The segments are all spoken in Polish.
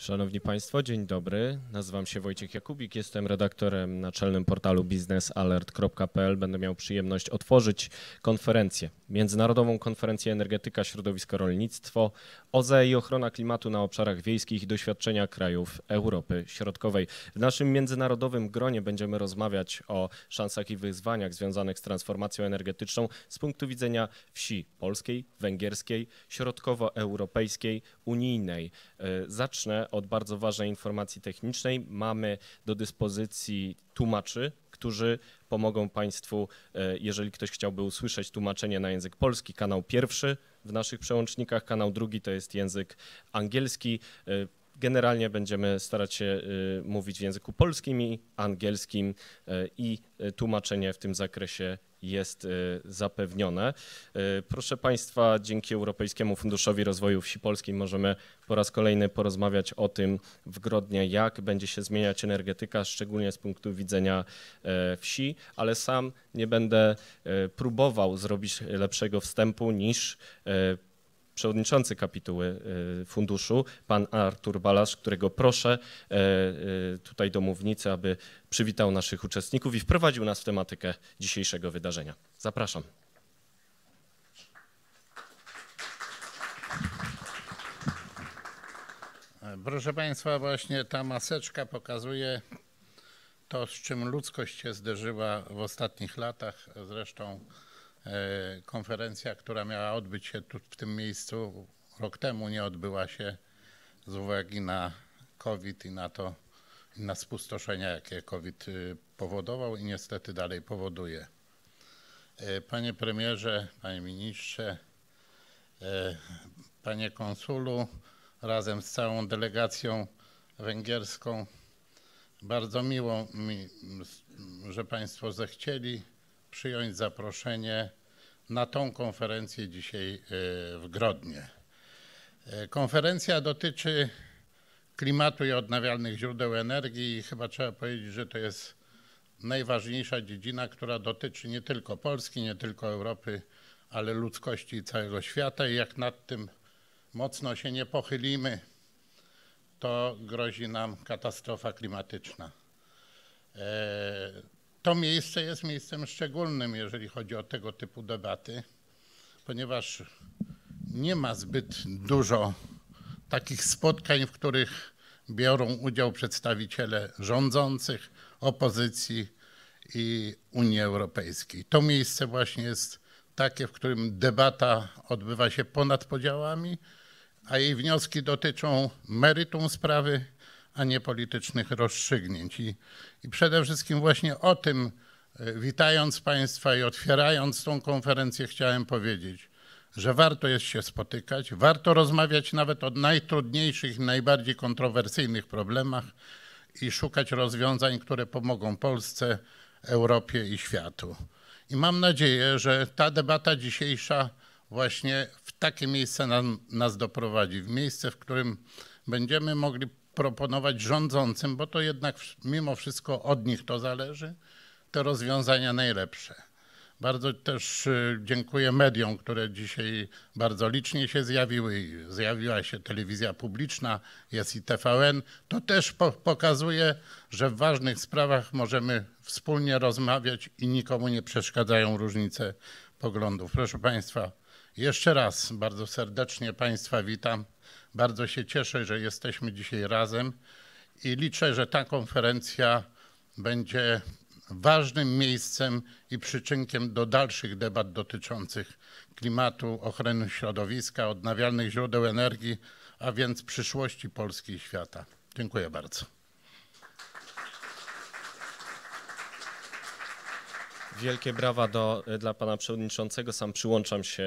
Szanowni Państwo, dzień dobry. Nazywam się Wojciech Jakubik, jestem redaktorem naczelnym portalu biznesalert.pl. Będę miał przyjemność otworzyć konferencję, Międzynarodową Konferencję Energetyka, Środowisko, Rolnictwo, OZE i Ochrona Klimatu na obszarach wiejskich i doświadczenia krajów Europy Środkowej. W naszym międzynarodowym gronie będziemy rozmawiać o szansach i wyzwaniach związanych z transformacją energetyczną z punktu widzenia wsi polskiej, węgierskiej, środkowoeuropejskiej, unijnej. E, zacznę od bardzo ważnej informacji technicznej. Mamy do dyspozycji tłumaczy, którzy pomogą Państwu, e, jeżeli ktoś chciałby usłyszeć tłumaczenie na język polski. Kanał pierwszy w naszych przełącznikach, kanał drugi to jest język angielski. Generalnie będziemy starać się e, mówić w języku polskim i angielskim i tłumaczenie w tym zakresie jest y, zapewnione. Y, proszę Państwa, dzięki Europejskiemu Funduszowi Rozwoju Wsi Polskiej możemy po raz kolejny porozmawiać o tym w Grodnie, jak będzie się zmieniać energetyka, szczególnie z punktu widzenia wsi, ale sam nie będę próbował zrobić lepszego wstępu niż przewodniczący kapituły funduszu, pan Artur Balasz, którego proszę tutaj do mównicy, aby przywitał naszych uczestników i wprowadził nas w tematykę dzisiejszego wydarzenia. Zapraszam. Proszę Państwa, właśnie ta maseczka pokazuje to, z czym ludzkość się zderzyła w ostatnich latach. Zresztą e, konferencja, która miała odbyć się tu w tym miejscu rok temu, nie odbyła się z uwagi na COVID i na to, na spustoszenia, jakie COVID y, powodował i niestety dalej powoduje. E, panie premierze, panie ministrze, e, panie konsulu, razem z całą delegacją węgierską. Bardzo miło mi, że Państwo zechcieli przyjąć zaproszenie na tą konferencję dzisiaj e, w Grodnie. Konferencja dotyczy klimatu i odnawialnych źródeł energii i chyba trzeba powiedzieć, że to jest najważniejsza dziedzina, która dotyczy nie tylko Polski, nie tylko Europy, ale ludzkości i całego świata i jak nad tym mocno się nie pochylimy, to grozi nam katastrofa klimatyczna. To miejsce jest miejscem szczególnym, jeżeli chodzi o tego typu debaty, ponieważ nie ma zbyt dużo takich spotkań, w których biorą udział przedstawiciele rządzących, opozycji i Unii Europejskiej. To miejsce właśnie jest takie, w którym debata odbywa się ponad podziałami, a jej wnioski dotyczą meritum sprawy, a nie politycznych rozstrzygnięć. I, i przede wszystkim właśnie o tym, e, witając Państwa i otwierając tą konferencję, chciałem powiedzieć, że warto jest się spotykać, warto rozmawiać nawet o najtrudniejszych najbardziej kontrowersyjnych problemach i szukać rozwiązań, które pomogą Polsce, Europie i światu. I mam nadzieję, że ta debata dzisiejsza właśnie w takie miejsce nam, nas doprowadzi, w miejsce, w którym będziemy mogli proponować rządzącym, bo to jednak mimo wszystko od nich to zależy, te rozwiązania najlepsze. Bardzo też y, dziękuję mediom, które dzisiaj bardzo licznie się zjawiły. Zjawiła się telewizja publiczna, jest i TVN. To też po pokazuje, że w ważnych sprawach możemy wspólnie rozmawiać i nikomu nie przeszkadzają różnice poglądów. Proszę Państwa, jeszcze raz bardzo serdecznie Państwa witam. Bardzo się cieszę, że jesteśmy dzisiaj razem i liczę, że ta konferencja będzie ważnym miejscem i przyczynkiem do dalszych debat dotyczących klimatu, ochrony środowiska, odnawialnych źródeł energii, a więc przyszłości Polski i świata. Dziękuję bardzo. Wielkie brawa do, dla pana przewodniczącego. Sam przyłączam się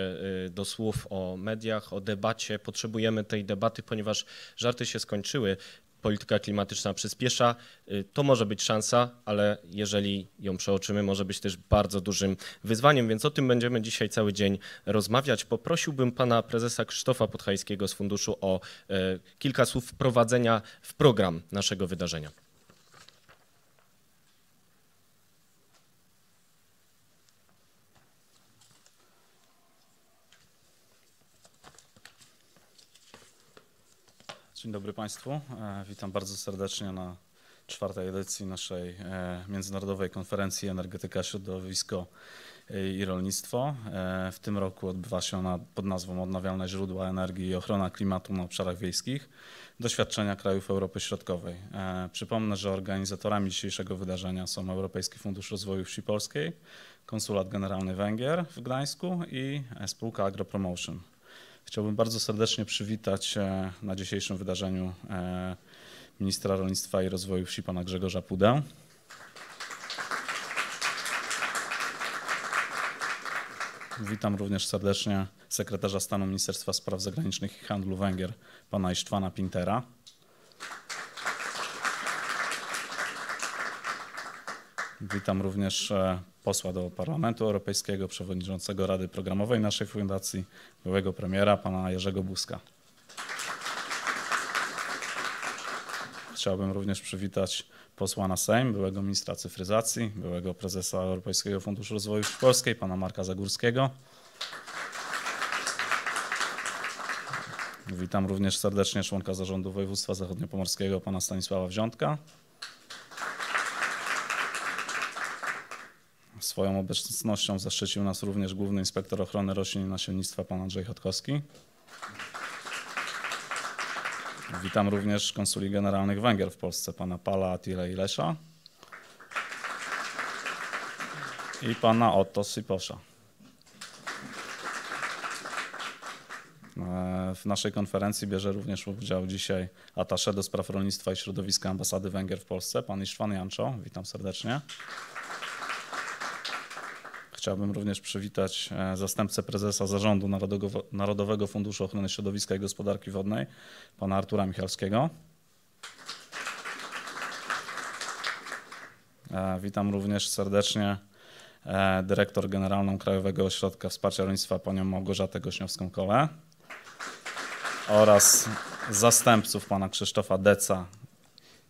y, do słów o mediach, o debacie. Potrzebujemy tej debaty, ponieważ żarty się skończyły polityka klimatyczna przyspiesza, y, to może być szansa, ale jeżeli ją przeoczymy, może być też bardzo dużym wyzwaniem, więc o tym będziemy dzisiaj cały dzień rozmawiać. Poprosiłbym pana prezesa Krzysztofa Podhajskiego z funduszu o y, kilka słów wprowadzenia w program naszego wydarzenia. Dzień dobry Państwu. E, witam bardzo serdecznie na czwartej edycji naszej e, Międzynarodowej Konferencji Energetyka, Środowisko i Rolnictwo. E, w tym roku odbywa się ona pod nazwą Odnawialne źródła energii i ochrona klimatu na obszarach wiejskich. Doświadczenia krajów Europy Środkowej. Przypomnę, że organizatorami dzisiejszego wydarzenia są Europejski Fundusz Rozwoju Wsi Polskiej, Konsulat Generalny Węgier w Gdańsku i spółka AgroPromotion. Chciałbym bardzo serdecznie przywitać e, na dzisiejszym wydarzeniu e, ministra rolnictwa i rozwoju wsi pana Grzegorza Pudę. Witam również serdecznie sekretarza stanu Ministerstwa Spraw Zagranicznych i Handlu Węgier pana Isztwana Pintera. Witam również e, posła do Parlamentu Europejskiego, przewodniczącego Rady Programowej naszej fundacji, byłego premiera, pana Jerzego Buzka. Chciałbym również przywitać posła na Sejm, byłego ministra cyfryzacji, byłego prezesa Europejskiego Funduszu Rozwoju Polskiej, pana Marka Zagórskiego. Witam również serdecznie członka zarządu województwa zachodniopomorskiego, pana Stanisława Wziątka. Swoją obecnością zaszczycił nas również główny inspektor ochrony roślin i nasiennictwa pan Andrzej Chodkowski. Witam również konsuli generalnych Węgier w Polsce, pana Pala Atile Ilesza i pana Otto Siposza. E, w naszej konferencji bierze również udział dzisiaj atasze do spraw rolnictwa i środowiska ambasady Węgier w Polsce, pan Iszwan Janczo. Witam serdecznie. Chciałbym również przywitać e, zastępcę prezesa Zarządu Narodowego Funduszu Ochrony Środowiska i Gospodarki Wodnej, pana Artura Michalskiego. E, witam również serdecznie e, dyrektor generalną Krajowego Ośrodka Wsparcia Rolnictwa, panią Małgorzatę Gośniowską-Kole oraz zastępców pana Krzysztofa Deca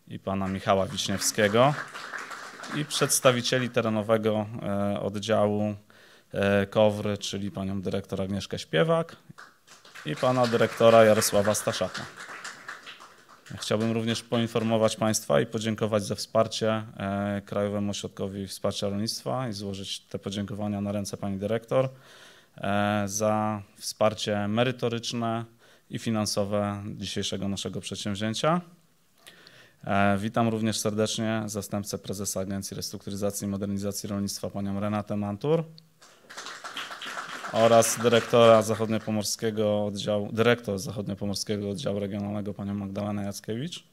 i pana Michała Wiśniewskiego i przedstawicieli terenowego e, oddziału e, KOWRY, czyli panią dyrektor Agnieszkę Śpiewak i pana dyrektora Jarosława Staszaka. Chciałbym również poinformować Państwa i podziękować za wsparcie e, Krajowemu Ośrodkowi Wsparcia Rolnictwa i złożyć te podziękowania na ręce Pani Dyrektor za wsparcie merytoryczne i finansowe dzisiejszego naszego przedsięwzięcia. E, witam również serdecznie zastępcę prezesa Agencji Restrukturyzacji i Modernizacji Rolnictwa panią Renatę Mantur oraz dyrektora zachodniopomorskiego oddziału, dyrektor zachodniopomorskiego oddziału regionalnego panią Magdalenę Jackiewicz.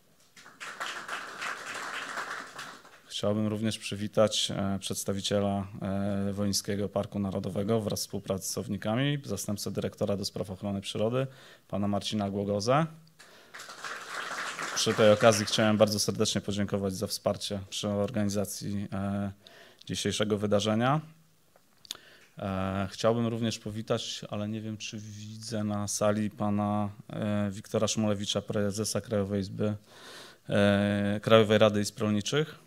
Chciałbym również przywitać e, przedstawiciela e, Wolińskiego Parku Narodowego wraz z współpracownikami, zastępcę dyrektora do spraw ochrony przyrody, pana Marcina Głogozę. Przy tej okazji chciałem bardzo serdecznie podziękować za wsparcie przy organizacji e, dzisiejszego wydarzenia. E, chciałbym również powitać, ale nie wiem, czy widzę na sali pana e, Wiktora Szmulewicza, prezesa Krajowej Izby, Krajowej Rady Izb Rolniczych.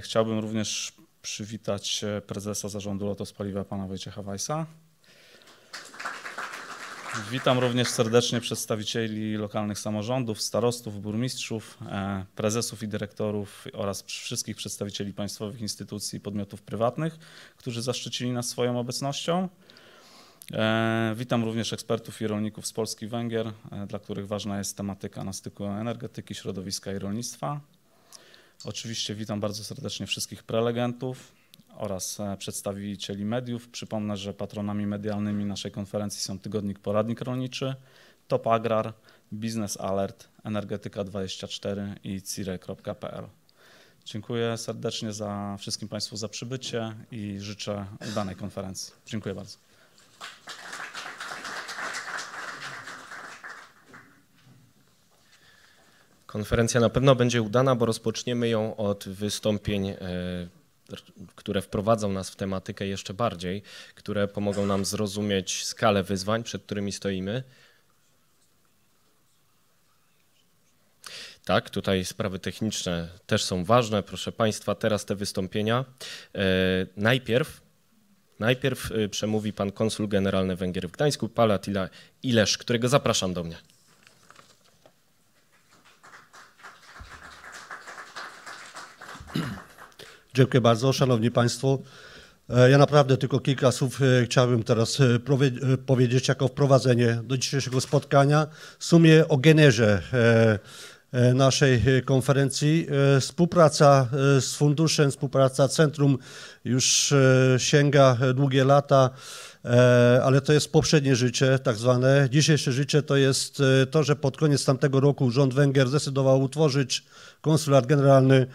Chciałbym również przywitać prezesa zarządu Lotos Paliwa, pana Wojciecha Wajsa. Witam również serdecznie przedstawicieli lokalnych samorządów, starostów, burmistrzów, e, prezesów i dyrektorów oraz wszystkich przedstawicieli państwowych instytucji i podmiotów prywatnych, którzy zaszczycili nas swoją obecnością. E, witam również ekspertów i rolników z Polski i Węgier, e, dla których ważna jest tematyka na styku energetyki, środowiska i rolnictwa. Oczywiście witam bardzo serdecznie wszystkich prelegentów, oraz e, przedstawicieli mediów. Przypomnę, że patronami medialnymi naszej konferencji są Tygodnik Poradnik Rolniczy, Top Agrar, Business Alert, Energetyka24 i cire.pl. Dziękuję serdecznie za wszystkim Państwu za przybycie i życzę udanej konferencji. Dziękuję bardzo. Konferencja na pewno będzie udana, bo rozpoczniemy ją od wystąpień e, które wprowadzą nas w tematykę jeszcze bardziej, które pomogą nam zrozumieć skalę wyzwań, przed którymi stoimy. Tak, tutaj sprawy techniczne też są ważne. Proszę Państwa, teraz te wystąpienia. E, najpierw, najpierw e, przemówi pan konsul generalny Węgier w Gdańsku, Palatila Ilesz, którego zapraszam do mnie. Dziękuję bardzo, Szanowni Państwo. Ja naprawdę tylko kilka słów chciałbym teraz powiedzieć jako wprowadzenie do dzisiejszego spotkania. W sumie o genezie naszej konferencji. Współpraca z funduszem, współpraca centrum już sięga długie lata, ale to jest poprzednie życie tak zwane. Dzisiejsze życie to jest to, że pod koniec tamtego roku rząd Węgier zdecydował utworzyć konsulat generalny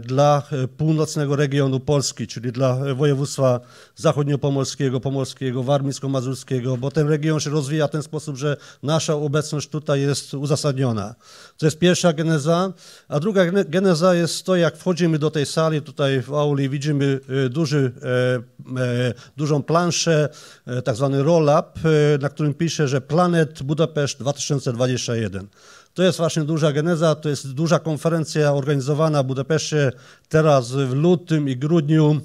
dla północnego regionu Polski, czyli dla województwa zachodniopomorskiego, pomorskiego, warmińsko-mazurskiego, bo ten region się rozwija w ten sposób, że nasza obecność tutaj jest uzasadniona. To jest pierwsza geneza, a druga geneza jest to, jak wchodzimy do tej sali, tutaj w auli widzimy duży, dużą planszę, tak zwany roll-up, na którym pisze, że Planet Budapeszt 2021. To jest właśnie duża geneza, to jest duża konferencja organizowana w Budapeszcie teraz w lutym i grudniu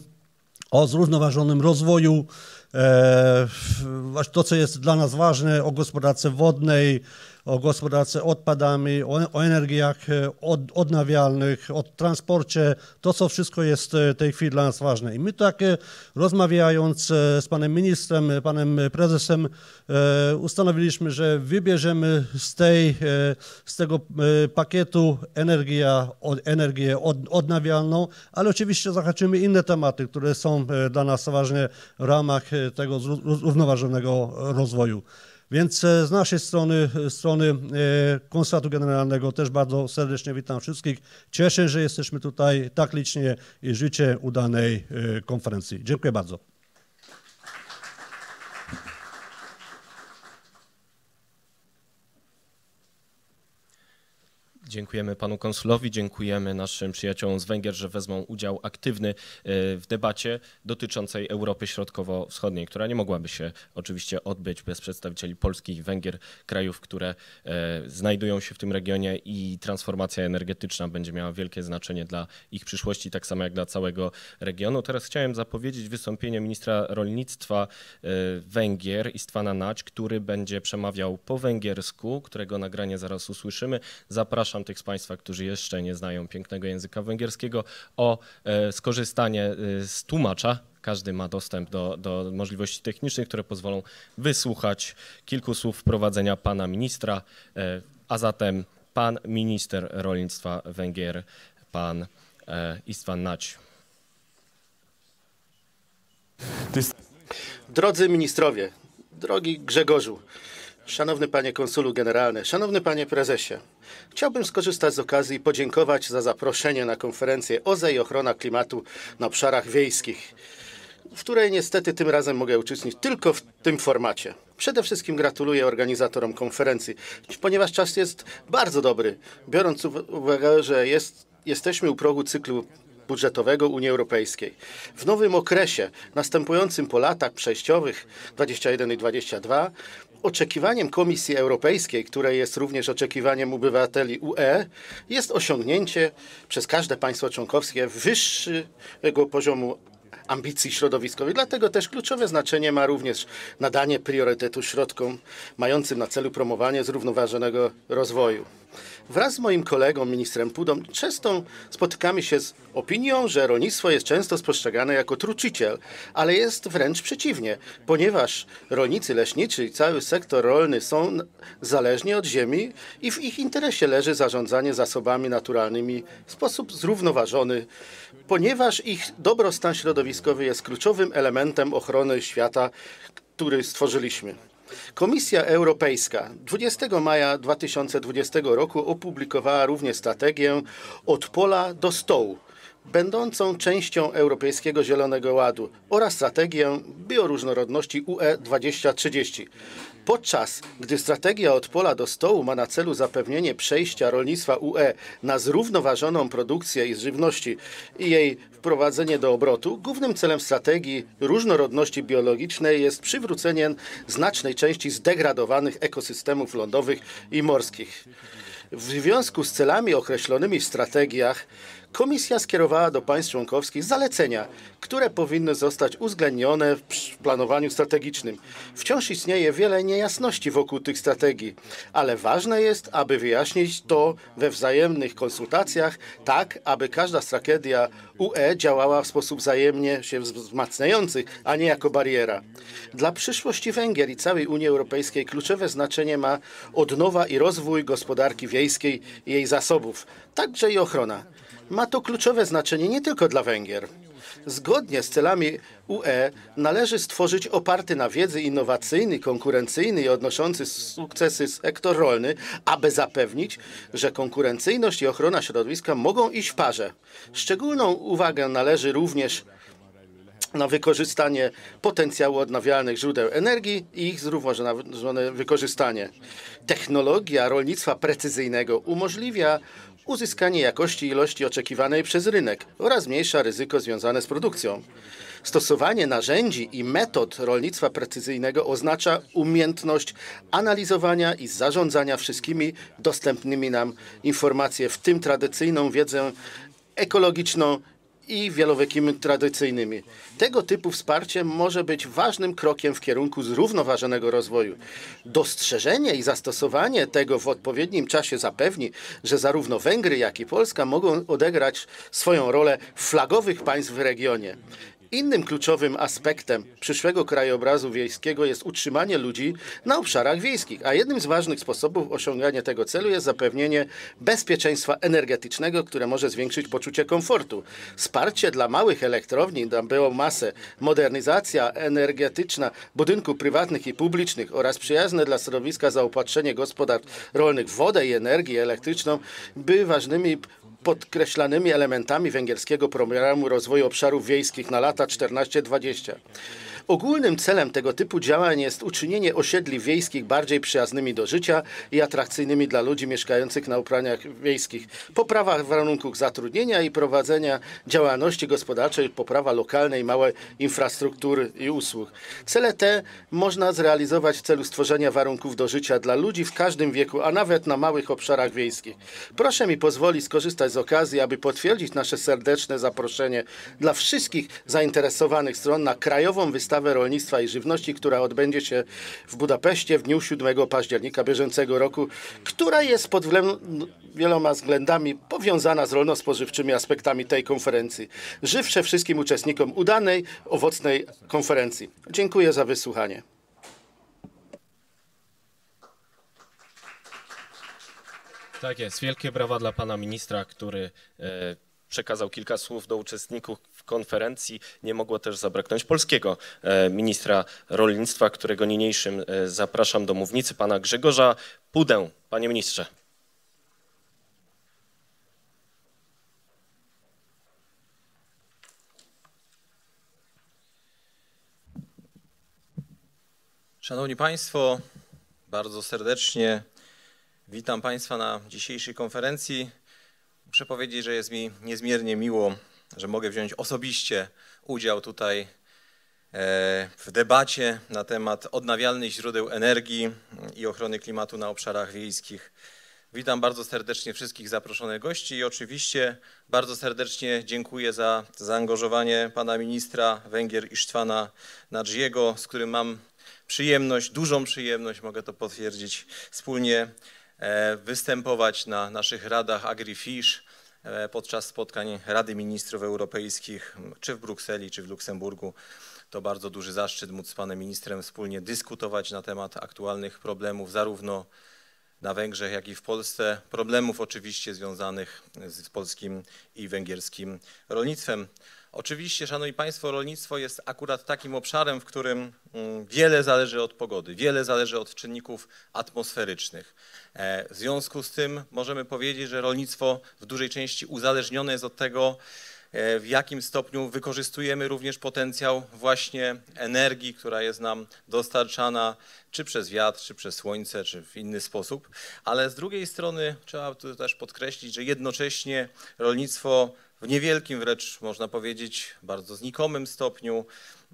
o zrównoważonym rozwoju. To, co jest dla nas ważne, o gospodarce wodnej, o gospodarce odpadami, o, o energiach od, odnawialnych, o transporcie, to co wszystko jest w tej chwili dla nas ważne. I my tak rozmawiając z panem ministrem, panem prezesem, ustanowiliśmy, że wybierzemy z, tej, z tego pakietu energia, energię od, odnawialną, ale oczywiście zahaczymy inne tematy, które są dla nas ważne w ramach tego zrównoważonego rozwoju. Więc z naszej strony, strony Konsulatu Generalnego też bardzo serdecznie witam wszystkich. Cieszę się, że jesteśmy tutaj tak licznie i życzę udanej konferencji. Dziękuję bardzo. Dziękujemy panu konsulowi, dziękujemy naszym przyjaciołom z Węgier, że wezmą udział aktywny w debacie dotyczącej Europy Środkowo-Wschodniej, która nie mogłaby się oczywiście odbyć bez przedstawicieli Polski i Węgier, krajów, które znajdują się w tym regionie i transformacja energetyczna będzie miała wielkie znaczenie dla ich przyszłości, tak samo jak dla całego regionu. Teraz chciałem zapowiedzieć wystąpienie ministra rolnictwa Węgier, Istvana Nać, który będzie przemawiał po węgiersku, którego nagranie zaraz usłyszymy. Zapraszam tych z Państwa, którzy jeszcze nie znają pięknego języka węgierskiego, o skorzystanie z tłumacza. Każdy ma dostęp do, do możliwości technicznych, które pozwolą wysłuchać kilku słów wprowadzenia pana ministra. A zatem pan minister rolnictwa Węgier, pan Istvan Nać. Drodzy ministrowie, drogi Grzegorzu, Szanowny Panie Konsulu Generalny, Szanowny Panie Prezesie, chciałbym skorzystać z okazji i podziękować za zaproszenie na konferencję OZE i ochrona klimatu na obszarach wiejskich, w której niestety tym razem mogę uczestniczyć tylko w tym formacie. Przede wszystkim gratuluję organizatorom konferencji, ponieważ czas jest bardzo dobry, biorąc uwagę, że jest, jesteśmy u progu cyklu budżetowego Unii Europejskiej. W nowym okresie, następującym po latach przejściowych 21 i 22, oczekiwaniem Komisji Europejskiej, które jest również oczekiwaniem obywateli UE, jest osiągnięcie przez każde państwo członkowskie wyższego poziomu ambicji środowiskowych. Dlatego też kluczowe znaczenie ma również nadanie priorytetu środkom mającym na celu promowanie zrównoważonego rozwoju. Wraz z moim kolegą, ministrem Pudą, często spotykamy się z opinią, że rolnictwo jest często spostrzegane jako truciciel, ale jest wręcz przeciwnie, ponieważ rolnicy, leśniczy i cały sektor rolny są zależni od ziemi i w ich interesie leży zarządzanie zasobami naturalnymi w sposób zrównoważony, ponieważ ich dobrostan środowiskowy jest kluczowym elementem ochrony świata, który stworzyliśmy. Komisja Europejska 20 maja 2020 roku opublikowała również strategię Od pola do stołu, będącą częścią Europejskiego Zielonego Ładu oraz strategię bioróżnorodności UE 2030. Podczas gdy strategia od pola do stołu ma na celu zapewnienie przejścia rolnictwa UE na zrównoważoną produkcję i żywności i jej wprowadzenie do obrotu, głównym celem strategii różnorodności biologicznej jest przywrócenie znacznej części zdegradowanych ekosystemów lądowych i morskich. W związku z celami określonymi w strategiach Komisja skierowała do państw członkowskich zalecenia, które powinny zostać uwzględnione w planowaniu strategicznym. Wciąż istnieje wiele niejasności wokół tych strategii, ale ważne jest, aby wyjaśnić to we wzajemnych konsultacjach, tak aby każda strategia UE działała w sposób wzajemnie się wzmacniający, a nie jako bariera. Dla przyszłości Węgier i całej Unii Europejskiej kluczowe znaczenie ma odnowa i rozwój gospodarki wiejskiej i jej zasobów, także i ochrona. Ma to kluczowe znaczenie nie tylko dla Węgier. Zgodnie z celami UE należy stworzyć oparty na wiedzy innowacyjny, konkurencyjny i odnoszący sukcesy sektor rolny, aby zapewnić, że konkurencyjność i ochrona środowiska mogą iść w parze. Szczególną uwagę należy również na wykorzystanie potencjału odnawialnych źródeł energii i ich zrównoważone wykorzystanie. Technologia rolnictwa precyzyjnego umożliwia uzyskanie jakości i ilości oczekiwanej przez rynek oraz mniejsze ryzyko związane z produkcją. Stosowanie narzędzi i metod rolnictwa precyzyjnego oznacza umiejętność analizowania i zarządzania wszystkimi dostępnymi nam informacjami, w tym tradycyjną wiedzę ekologiczną i wielowekimi tradycyjnymi. Tego typu wsparcie może być ważnym krokiem w kierunku zrównoważonego rozwoju. Dostrzeżenie i zastosowanie tego w odpowiednim czasie zapewni, że zarówno Węgry, jak i Polska mogą odegrać swoją rolę flagowych państw w regionie. Innym kluczowym aspektem przyszłego krajobrazu wiejskiego jest utrzymanie ludzi na obszarach wiejskich, a jednym z ważnych sposobów osiągania tego celu jest zapewnienie bezpieczeństwa energetycznego, które może zwiększyć poczucie komfortu. Wsparcie dla małych elektrowni na biomasę, modernizacja energetyczna budynków prywatnych i publicznych oraz przyjazne dla środowiska zaopatrzenie gospodarstw rolnych w wodę i energię elektryczną były ważnymi podkreślanymi elementami węgierskiego programu rozwoju obszarów wiejskich na lata 14-20. Ogólnym celem tego typu działań jest uczynienie osiedli wiejskich bardziej przyjaznymi do życia i atrakcyjnymi dla ludzi mieszkających na upraniach wiejskich, poprawa warunków zatrudnienia i prowadzenia działalności gospodarczej, poprawa lokalnej małej infrastruktury i usług. Cele te można zrealizować w celu stworzenia warunków do życia dla ludzi w każdym wieku, a nawet na małych obszarach wiejskich. Proszę mi pozwolić skorzystać z okazji, aby potwierdzić nasze serdeczne zaproszenie dla wszystkich zainteresowanych stron na krajową wystawę wystawę rolnictwa i żywności, która odbędzie się w Budapeszcie w dniu 7 października bieżącego roku, która jest pod wieloma względami powiązana z rolno-spożywczymi aspektami tej konferencji. Żywsze wszystkim uczestnikom udanej, owocnej konferencji. Dziękuję za wysłuchanie. Tak jest. Wielkie brawa dla pana ministra, który e, przekazał kilka słów do uczestników konferencji. Nie mogło też zabraknąć polskiego e, ministra rolnictwa, którego niniejszym e, zapraszam do mównicy, pana Grzegorza Pudę. Panie ministrze. Szanowni Państwo, bardzo serdecznie witam Państwa na dzisiejszej konferencji. Muszę powiedzieć, że jest mi niezmiernie miło, że mogę wziąć osobiście udział tutaj e, w debacie na temat odnawialnych źródeł energii i ochrony klimatu na obszarach wiejskich. Witam bardzo serdecznie wszystkich zaproszonych gości i oczywiście bardzo serdecznie dziękuję za zaangażowanie pana ministra Węgier Isztwana Nadrziego, z którym mam przyjemność, dużą przyjemność, mogę to potwierdzić, wspólnie E, występować na naszych radach AgriFish podczas spotkań Rady Ministrów Europejskich, czy w Brukseli, czy w Luksemburgu. To bardzo duży zaszczyt móc z panem ministrem wspólnie dyskutować na temat aktualnych problemów, zarówno na Węgrzech, jak i w Polsce. Problemów oczywiście związanych z polskim i węgierskim rolnictwem. Oczywiście, Szanowni Państwo, rolnictwo jest akurat takim obszarem, w którym mm, wiele zależy od pogody, wiele zależy od czynników atmosferycznych. E, w związku z tym możemy powiedzieć, że rolnictwo w dużej części uzależnione jest od tego, e, w jakim stopniu wykorzystujemy również potencjał właśnie energii, która jest nam dostarczana czy przez wiatr, czy przez słońce, czy w inny sposób. Ale z drugiej strony trzeba tu też podkreślić, że jednocześnie rolnictwo w niewielkim wręcz można powiedzieć bardzo znikomym stopniu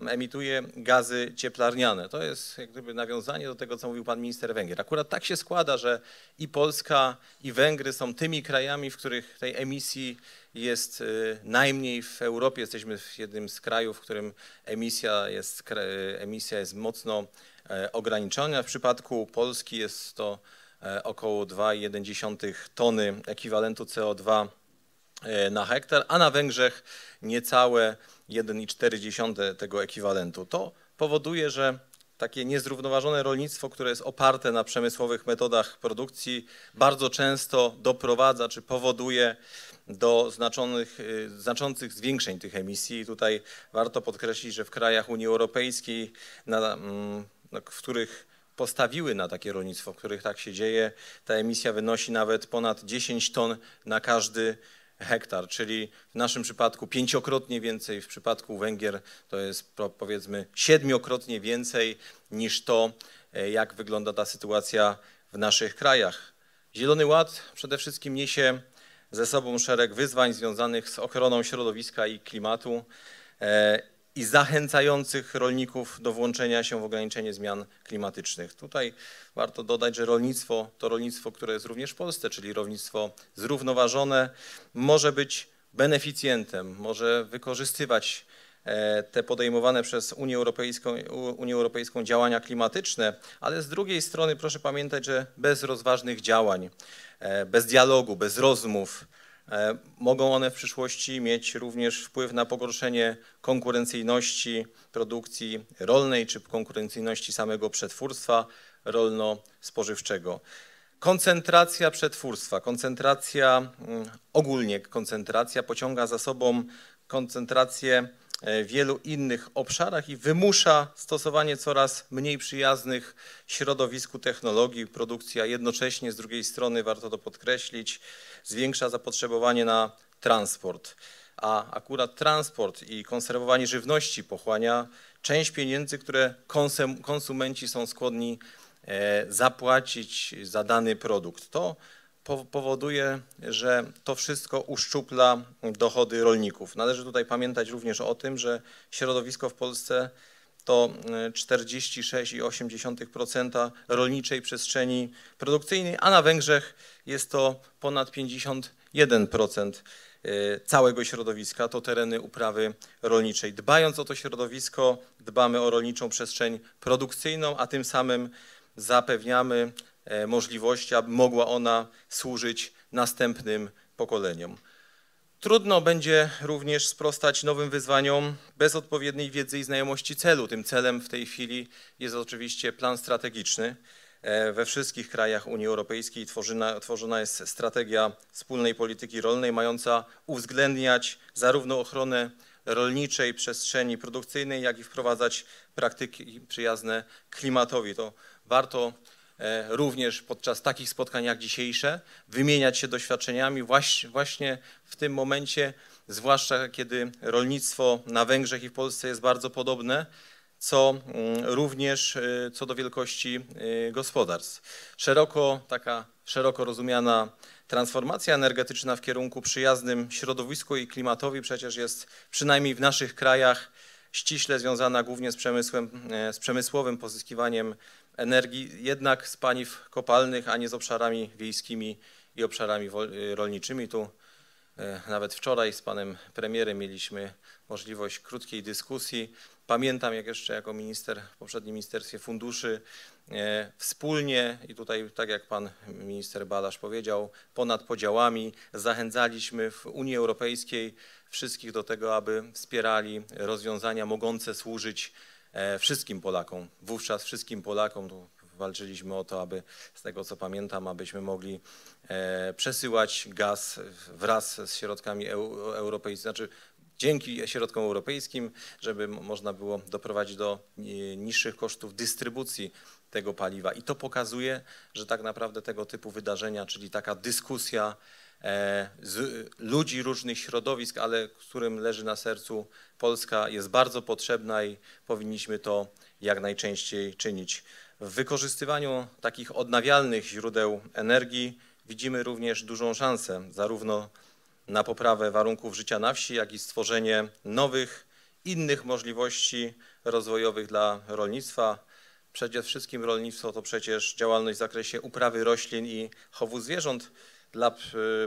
emituje gazy cieplarniane. To jest jak gdyby nawiązanie do tego, co mówił pan minister Węgier. Akurat tak się składa, że i Polska, i Węgry są tymi krajami, w których tej emisji jest y, najmniej w Europie. Jesteśmy jednym z krajów, w którym emisja jest, emisja jest mocno e, ograniczona. W przypadku Polski jest to e, około 2,1 tony ekwiwalentu CO2 e, na hektar, a na Węgrzech niecałe 1,4 tego ekwiwalentu. To powoduje, że takie niezrównoważone rolnictwo, które jest oparte na przemysłowych metodach produkcji, bardzo często doprowadza czy powoduje do y, znaczących zwiększeń tych emisji. I tutaj warto podkreślić, że w krajach Unii Europejskiej, na, mm, w których postawiły na takie rolnictwo, w których tak się dzieje, ta emisja wynosi nawet ponad 10 ton na każdy hektar, czyli w naszym przypadku pięciokrotnie więcej, w przypadku Węgier to jest powiedzmy siedmiokrotnie więcej niż to, e, jak wygląda ta sytuacja w naszych krajach. Zielony Ład przede wszystkim niesie ze sobą szereg wyzwań związanych z ochroną środowiska i klimatu e, i zachęcających rolników do włączenia się w ograniczenie zmian klimatycznych. Tutaj warto dodać, że rolnictwo to rolnictwo, które jest również w Polsce, czyli rolnictwo zrównoważone, może być beneficjentem, może wykorzystywać e, te podejmowane przez Unię Europejską, Unię Europejską działania klimatyczne, ale z drugiej strony proszę pamiętać, że bez rozważnych działań, e, bez dialogu, bez rozmów, mogą one w przyszłości mieć również wpływ na pogorszenie konkurencyjności produkcji rolnej czy konkurencyjności samego przetwórstwa rolno-spożywczego. Koncentracja przetwórstwa, koncentracja, mm, ogólnie koncentracja pociąga za sobą koncentrację E, wielu innych obszarach i wymusza stosowanie coraz mniej przyjaznych środowisku technologii, produkcja jednocześnie z drugiej strony, warto to podkreślić, zwiększa zapotrzebowanie na transport. A akurat transport i konserwowanie żywności pochłania część pieniędzy, które konsumenci są skłonni e, zapłacić za dany produkt. To powoduje, że to wszystko uszczupla dochody rolników. Należy tutaj pamiętać również o tym, że środowisko w Polsce to 46,8% rolniczej przestrzeni produkcyjnej, a na Węgrzech jest to ponad 51% y, całego środowiska, to tereny uprawy rolniczej. Dbając o to środowisko, dbamy o rolniczą przestrzeń produkcyjną, a tym samym zapewniamy E, możliwości, aby mogła ona służyć następnym pokoleniom. Trudno będzie również sprostać nowym wyzwaniom bez odpowiedniej wiedzy i znajomości celu. Tym celem w tej chwili jest oczywiście plan strategiczny. E, we wszystkich krajach Unii Europejskiej tworzona, tworzona jest strategia wspólnej polityki rolnej, mająca uwzględniać zarówno ochronę rolniczej przestrzeni produkcyjnej, jak i wprowadzać praktyki przyjazne klimatowi. To warto E, również podczas takich spotkań jak dzisiejsze, wymieniać się doświadczeniami właśnie w tym momencie, zwłaszcza kiedy rolnictwo na Węgrzech i w Polsce jest bardzo podobne, co mm, również e, co do wielkości e, gospodarstw. Szeroko, taka szeroko rozumiana transformacja energetyczna w kierunku przyjaznym środowisku i klimatowi przecież jest przynajmniej w naszych krajach ściśle związana głównie z przemysłem, z przemysłowym pozyskiwaniem energii jednak z paliw kopalnych, a nie z obszarami wiejskimi i obszarami rolniczymi. Tu e, nawet wczoraj z panem premierem mieliśmy możliwość krótkiej dyskusji. Pamiętam, jak jeszcze jako minister w poprzednim Ministerstwie Funduszy e, wspólnie i tutaj, tak jak pan minister Balasz powiedział, ponad podziałami zachęcaliśmy w Unii Europejskiej wszystkich do tego, aby wspierali rozwiązania mogące służyć wszystkim Polakom, wówczas wszystkim Polakom, walczyliśmy o to, aby z tego co pamiętam, abyśmy mogli e, przesyłać gaz wraz z środkami europejskimi, znaczy dzięki środkom europejskim, żeby można było doprowadzić do niższych kosztów dystrybucji tego paliwa. I to pokazuje, że tak naprawdę tego typu wydarzenia, czyli taka dyskusja E, z ludzi różnych środowisk, ale którym leży na sercu Polska, jest bardzo potrzebna i powinniśmy to jak najczęściej czynić. W wykorzystywaniu takich odnawialnych źródeł energii widzimy również dużą szansę, zarówno na poprawę warunków życia na wsi, jak i stworzenie nowych innych możliwości rozwojowych dla rolnictwa. Przede wszystkim rolnictwo to przecież działalność w zakresie uprawy roślin i chowu zwierząt dla,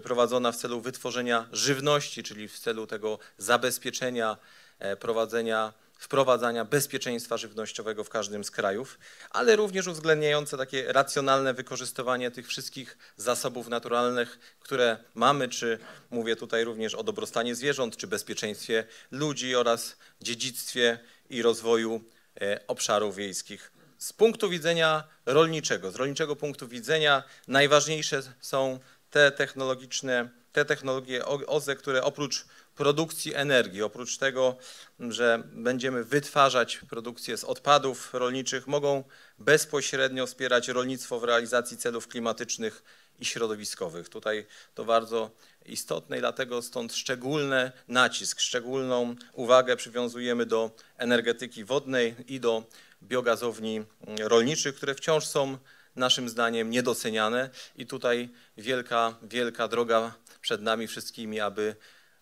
prowadzona w celu wytworzenia żywności, czyli w celu tego zabezpieczenia, e, prowadzenia wprowadzania bezpieczeństwa żywnościowego w każdym z krajów, ale również uwzględniające takie racjonalne wykorzystywanie tych wszystkich zasobów naturalnych, które mamy, czy mówię tutaj również o dobrostanie zwierząt, czy bezpieczeństwie ludzi oraz dziedzictwie i rozwoju e, obszarów wiejskich. Z punktu widzenia rolniczego, z rolniczego punktu widzenia najważniejsze są te technologiczne, te technologie OZE, które oprócz produkcji energii. Oprócz tego, że będziemy wytwarzać produkcję z odpadów rolniczych, mogą bezpośrednio wspierać rolnictwo w realizacji celów klimatycznych i środowiskowych. Tutaj to bardzo istotne i dlatego stąd szczególny nacisk, szczególną uwagę przywiązujemy do energetyki wodnej i do biogazowni rolniczych, które wciąż są naszym zdaniem niedoceniane i tutaj wielka, wielka droga przed nami wszystkimi, aby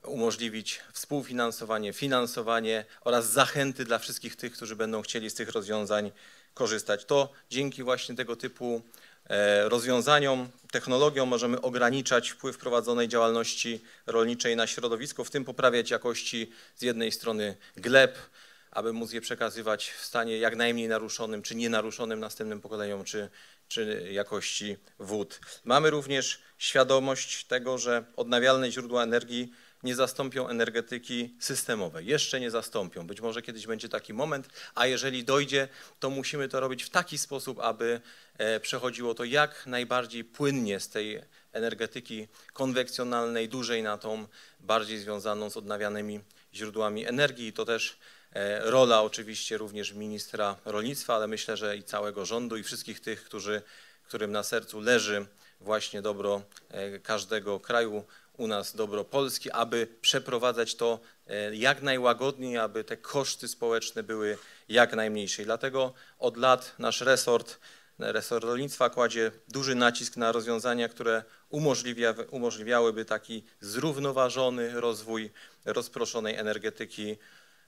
umożliwić współfinansowanie, finansowanie oraz zachęty dla wszystkich tych, którzy będą chcieli z tych rozwiązań korzystać. To dzięki właśnie tego typu e, rozwiązaniom, technologiom możemy ograniczać wpływ prowadzonej działalności rolniczej na środowisko, w tym poprawiać jakości z jednej strony gleb, aby móc je przekazywać w stanie jak najmniej naruszonym, czy nienaruszonym następnym pokoleniom, czy, czy jakości wód. Mamy również świadomość tego, że odnawialne źródła energii nie zastąpią energetyki systemowej. Jeszcze nie zastąpią. Być może kiedyś będzie taki moment, a jeżeli dojdzie, to musimy to robić w taki sposób, aby e, przechodziło to jak najbardziej płynnie z tej energetyki konwekcjonalnej, dużej na tą bardziej związaną z odnawianymi źródłami energii. To też rola oczywiście również ministra rolnictwa, ale myślę, że i całego rządu i wszystkich tych, którzy, którym na sercu leży właśnie dobro e, każdego kraju, u nas dobro Polski, aby przeprowadzać to e, jak najłagodniej, aby te koszty społeczne były jak najmniejsze. I dlatego od lat nasz resort, resort rolnictwa kładzie duży nacisk na rozwiązania, które umożliwia, umożliwiałyby taki zrównoważony rozwój rozproszonej energetyki e,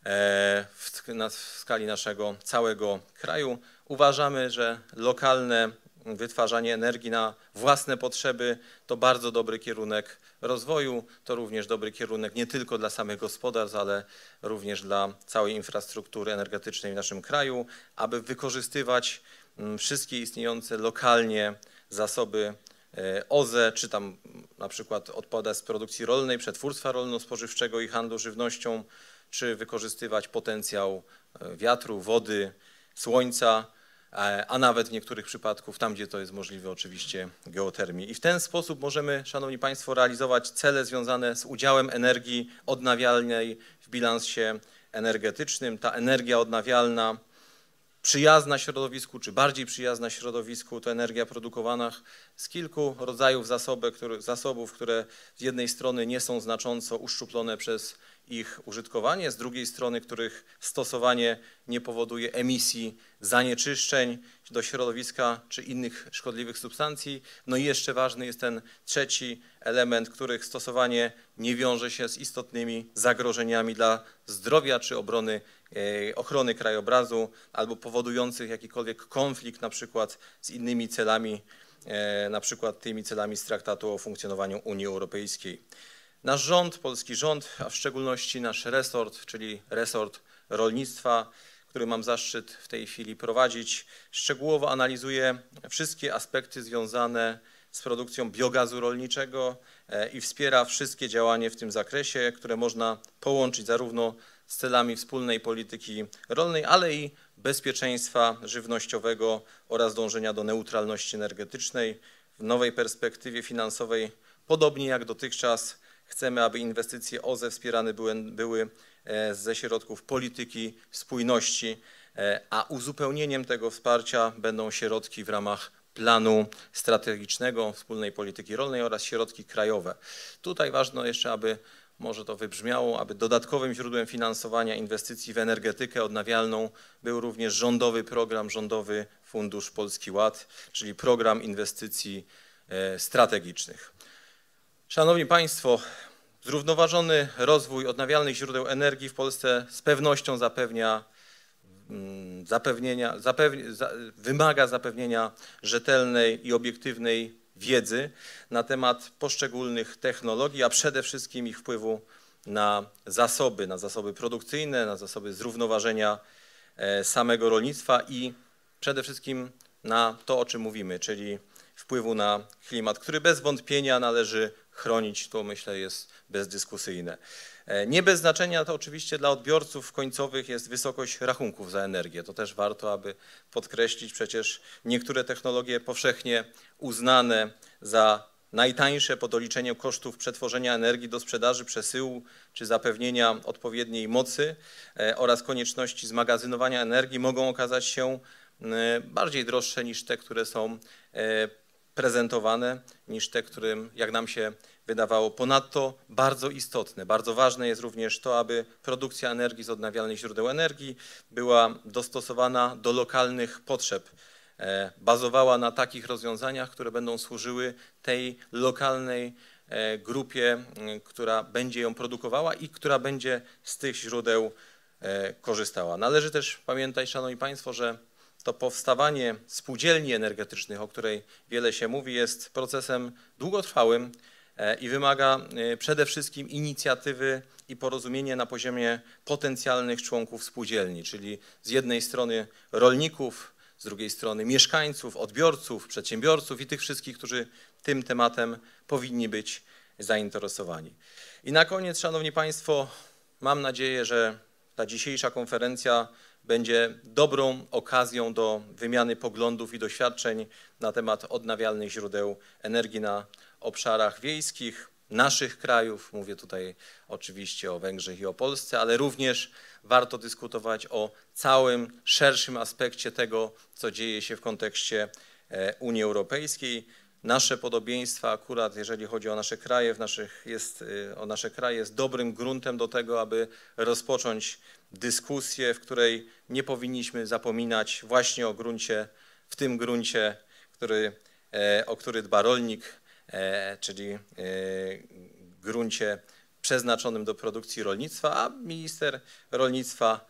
w, na, w skali naszego całego kraju. Uważamy, że lokalne wytwarzanie energii na własne potrzeby to bardzo dobry kierunek rozwoju, to również dobry kierunek nie tylko dla samych gospodarstw, ale również dla całej infrastruktury energetycznej w naszym kraju, aby wykorzystywać mm, wszystkie istniejące lokalnie zasoby e, OZE, czy tam na przykład odpady z produkcji rolnej, przetwórstwa rolno-spożywczego i handlu żywnością, czy wykorzystywać potencjał e, wiatru, wody, słońca, E, a nawet w niektórych przypadków, tam gdzie to jest możliwe, oczywiście geotermii. I w ten sposób możemy, Szanowni Państwo, realizować cele związane z udziałem energii odnawialnej w bilansie energetycznym. Ta energia odnawialna, przyjazna środowisku, czy bardziej przyjazna środowisku, to energia produkowana z kilku rodzajów zasoby, zasobów, które z jednej strony nie są znacząco uszczuplone przez ich użytkowanie, z drugiej strony, których stosowanie nie powoduje emisji zanieczyszczeń do środowiska czy innych szkodliwych substancji. No i jeszcze ważny jest ten trzeci element, których stosowanie nie wiąże się z istotnymi zagrożeniami dla zdrowia czy obrony, ochrony krajobrazu albo powodujących jakikolwiek konflikt na przykład z innymi celami, e, na przykład tymi celami z traktatu o funkcjonowaniu Unii Europejskiej. Nasz rząd, polski rząd, a w szczególności nasz resort, czyli resort rolnictwa, który mam zaszczyt w tej chwili prowadzić, szczegółowo analizuje wszystkie aspekty związane z produkcją biogazu rolniczego e, i wspiera wszystkie działania w tym zakresie, które można połączyć zarówno z celami wspólnej polityki rolnej, ale i bezpieczeństwa żywnościowego oraz dążenia do neutralności energetycznej. W nowej perspektywie finansowej, podobnie jak dotychczas, Chcemy, aby inwestycje OZE wspierane były, były e, ze środków polityki spójności, e, a uzupełnieniem tego wsparcia będą środki w ramach planu strategicznego wspólnej polityki rolnej oraz środki krajowe. Tutaj ważne jeszcze, aby może to wybrzmiało, aby dodatkowym źródłem finansowania inwestycji w energetykę odnawialną był również rządowy program, rządowy Fundusz Polski Ład, czyli program inwestycji e, strategicznych. Szanowni Państwo, Zrównoważony rozwój odnawialnych źródeł energii w Polsce z pewnością zapewnia, mm, zapewnienia, zapewni, za, wymaga zapewnienia rzetelnej i obiektywnej wiedzy na temat poszczególnych technologii, a przede wszystkim ich wpływu na zasoby, na zasoby produkcyjne, na zasoby zrównoważenia e, samego rolnictwa i przede wszystkim na to, o czym mówimy, czyli wpływu na klimat, który bez wątpienia należy chronić, to myślę jest bezdyskusyjne. E, nie bez znaczenia to oczywiście dla odbiorców końcowych jest wysokość rachunków za energię. To też warto, aby podkreślić, przecież niektóre technologie powszechnie uznane za najtańsze po doliczeniu kosztów przetworzenia energii do sprzedaży, przesyłu czy zapewnienia odpowiedniej mocy e, oraz konieczności zmagazynowania energii mogą okazać się bardziej droższe niż te, które są e, prezentowane, niż te, którym, jak nam się wydawało. Ponadto bardzo istotne, bardzo ważne jest również to, aby produkcja energii z odnawialnych źródeł energii była dostosowana do lokalnych potrzeb, e, bazowała na takich rozwiązaniach, które będą służyły tej lokalnej e, grupie, która będzie ją produkowała i która będzie z tych źródeł korzystała. Należy też pamiętać, Szanowni Państwo, że to powstawanie spółdzielni energetycznych, o której wiele się mówi, jest procesem długotrwałym e, i wymaga e, przede wszystkim inicjatywy i porozumienia na poziomie potencjalnych członków spółdzielni, czyli z jednej strony rolników, z drugiej strony mieszkańców, odbiorców, przedsiębiorców i tych wszystkich, którzy tym tematem powinni być zainteresowani. I na koniec, Szanowni Państwo, mam nadzieję, że ta dzisiejsza konferencja będzie dobrą okazją do wymiany poglądów i doświadczeń na temat odnawialnych źródeł energii na obszarach wiejskich naszych krajów. Mówię tutaj oczywiście o Węgrzech i o Polsce, ale również warto dyskutować o całym szerszym aspekcie tego, co dzieje się w kontekście e, Unii Europejskiej. Nasze podobieństwa akurat, jeżeli chodzi o nasze kraje, w naszych jest, e, o nasze kraje, jest dobrym gruntem do tego, aby rozpocząć dyskusję, w której nie powinniśmy zapominać właśnie o gruncie, w tym gruncie, który, e, o który dba rolnik, czyli e, gruncie przeznaczonym do produkcji rolnictwa, a minister rolnictwa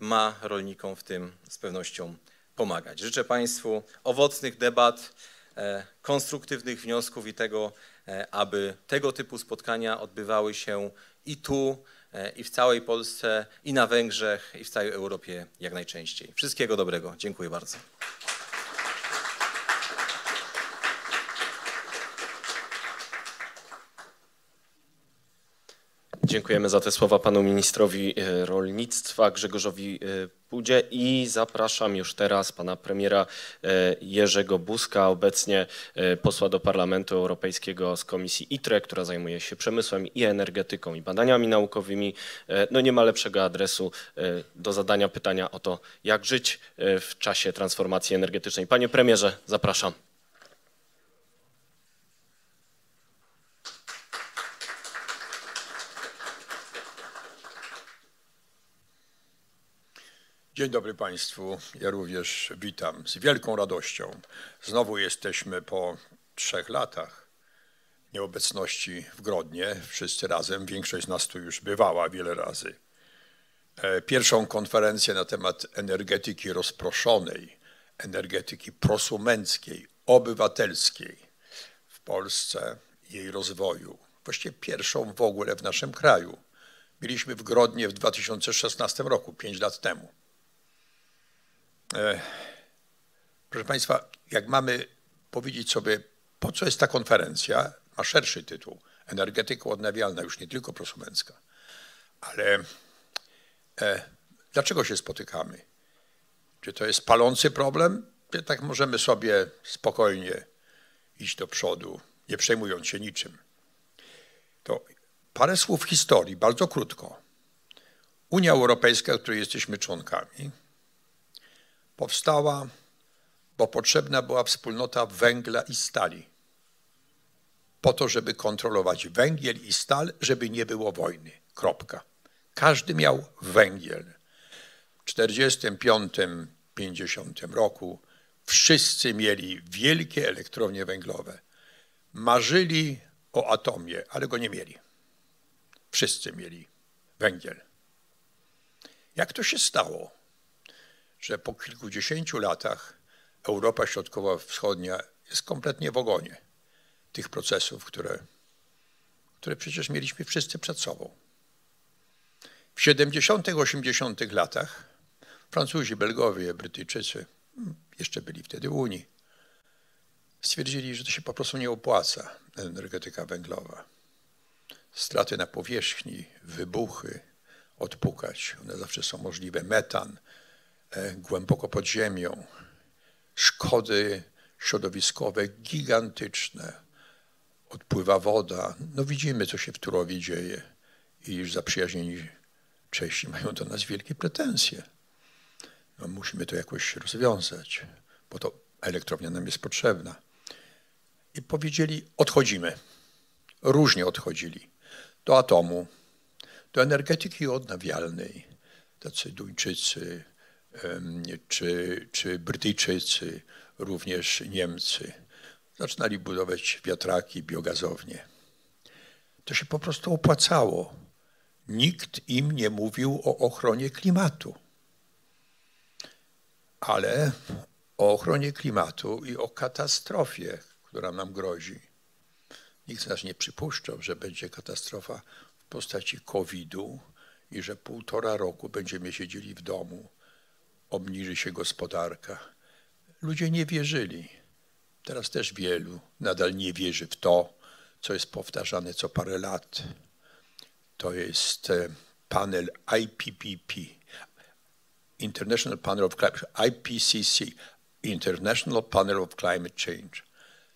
ma rolnikom w tym z pewnością pomagać. Życzę Państwu owocnych debat, konstruktywnych wniosków i tego, aby tego typu spotkania odbywały się i tu, E, i w całej Polsce, i na Węgrzech, i w całej Europie jak najczęściej. Wszystkiego dobrego. Dziękuję bardzo. Dziękujemy za te słowa panu ministrowi e, rolnictwa Grzegorzowi e, Pudzie i zapraszam już teraz pana premiera e, Jerzego Buzka, obecnie posła do Parlamentu Europejskiego z Komisji ITRE, która zajmuje się przemysłem i energetyką i badaniami naukowymi. No nie ma lepszego adresu do zadania pytania o to, jak żyć w czasie transformacji energetycznej. Panie premierze, zapraszam. Dzień dobry Państwu. Ja również witam z wielką radością. Znowu jesteśmy po trzech latach nieobecności w Grodnie, wszyscy razem. Większość z nas tu już bywała wiele razy. E, pierwszą konferencję na temat energetyki rozproszonej, energetyki prosumenckiej, obywatelskiej w Polsce, jej rozwoju. Właściwie pierwszą w ogóle w naszym kraju. Mieliśmy w Grodnie w 2016 roku, pięć lat temu. E, proszę Państwa, jak mamy powiedzieć sobie, po co jest ta konferencja, ma szerszy tytuł. Energetyka odnawialna, już nie tylko prosumencka. Ale e, dlaczego się spotykamy? Czy to jest palący problem? Czy tak możemy sobie spokojnie iść do przodu, nie przejmując się niczym. To parę słów historii, bardzo krótko. Unia Europejska, której jesteśmy członkami, powstała, bo potrzebna była wspólnota węgla i stali. Po to, żeby kontrolować węgiel i stal, żeby nie było wojny. Kropka. Każdy miał węgiel. W 1945-50 roku wszyscy mieli wielkie elektrownie węglowe. Marzyli o atomie, ale go nie mieli. Wszyscy mieli węgiel. Jak to się stało, że po kilkudziesięciu latach Europa Środkowo-Wschodnia jest kompletnie w ogonie tych procesów, które, które przecież mieliśmy wszyscy przed sobą? W 70., 80. latach Francuzi, Belgowie, Brytyjczycy, hmm, jeszcze byli wtedy Unii, stwierdzili, że to się po prostu nie opłaca, energetyka węglowa. Straty na powierzchni, wybuchy, odpukać, one zawsze są możliwe. Metan, głęboko pod ziemią, szkody środowiskowe gigantyczne. Odpływa woda. No widzimy, co się w Turowie dzieje i już zaprzyjaźnieni Czesi mają do nas wielkie pretensje. No, musimy to jakoś rozwiązać, bo to elektrownia nam jest potrzebna. I powiedzieli, odchodzimy. Różnie odchodzili. Do atomu, do energetyki odnawialnej. Tacy Duńczycy czy, czy Brytyjczycy, również Niemcy. Zaczynali budować wiatraki, biogazownie. To się po prostu opłacało. Nikt im nie mówił o ochronie klimatu. Ale o ochronie klimatu i o katastrofie, która nam grozi. Nikt z nas nie przypuszczał, że będzie katastrofa w postaci COVID-u i że półtora roku będziemy siedzieli w domu, obniży się gospodarka. Ludzie nie wierzyli. Teraz też wielu nadal nie wierzy w to, co jest powtarzane co parę lat. To jest e, panel IPPP, International Panel of Climate IPCC, International Panel of Climate Change.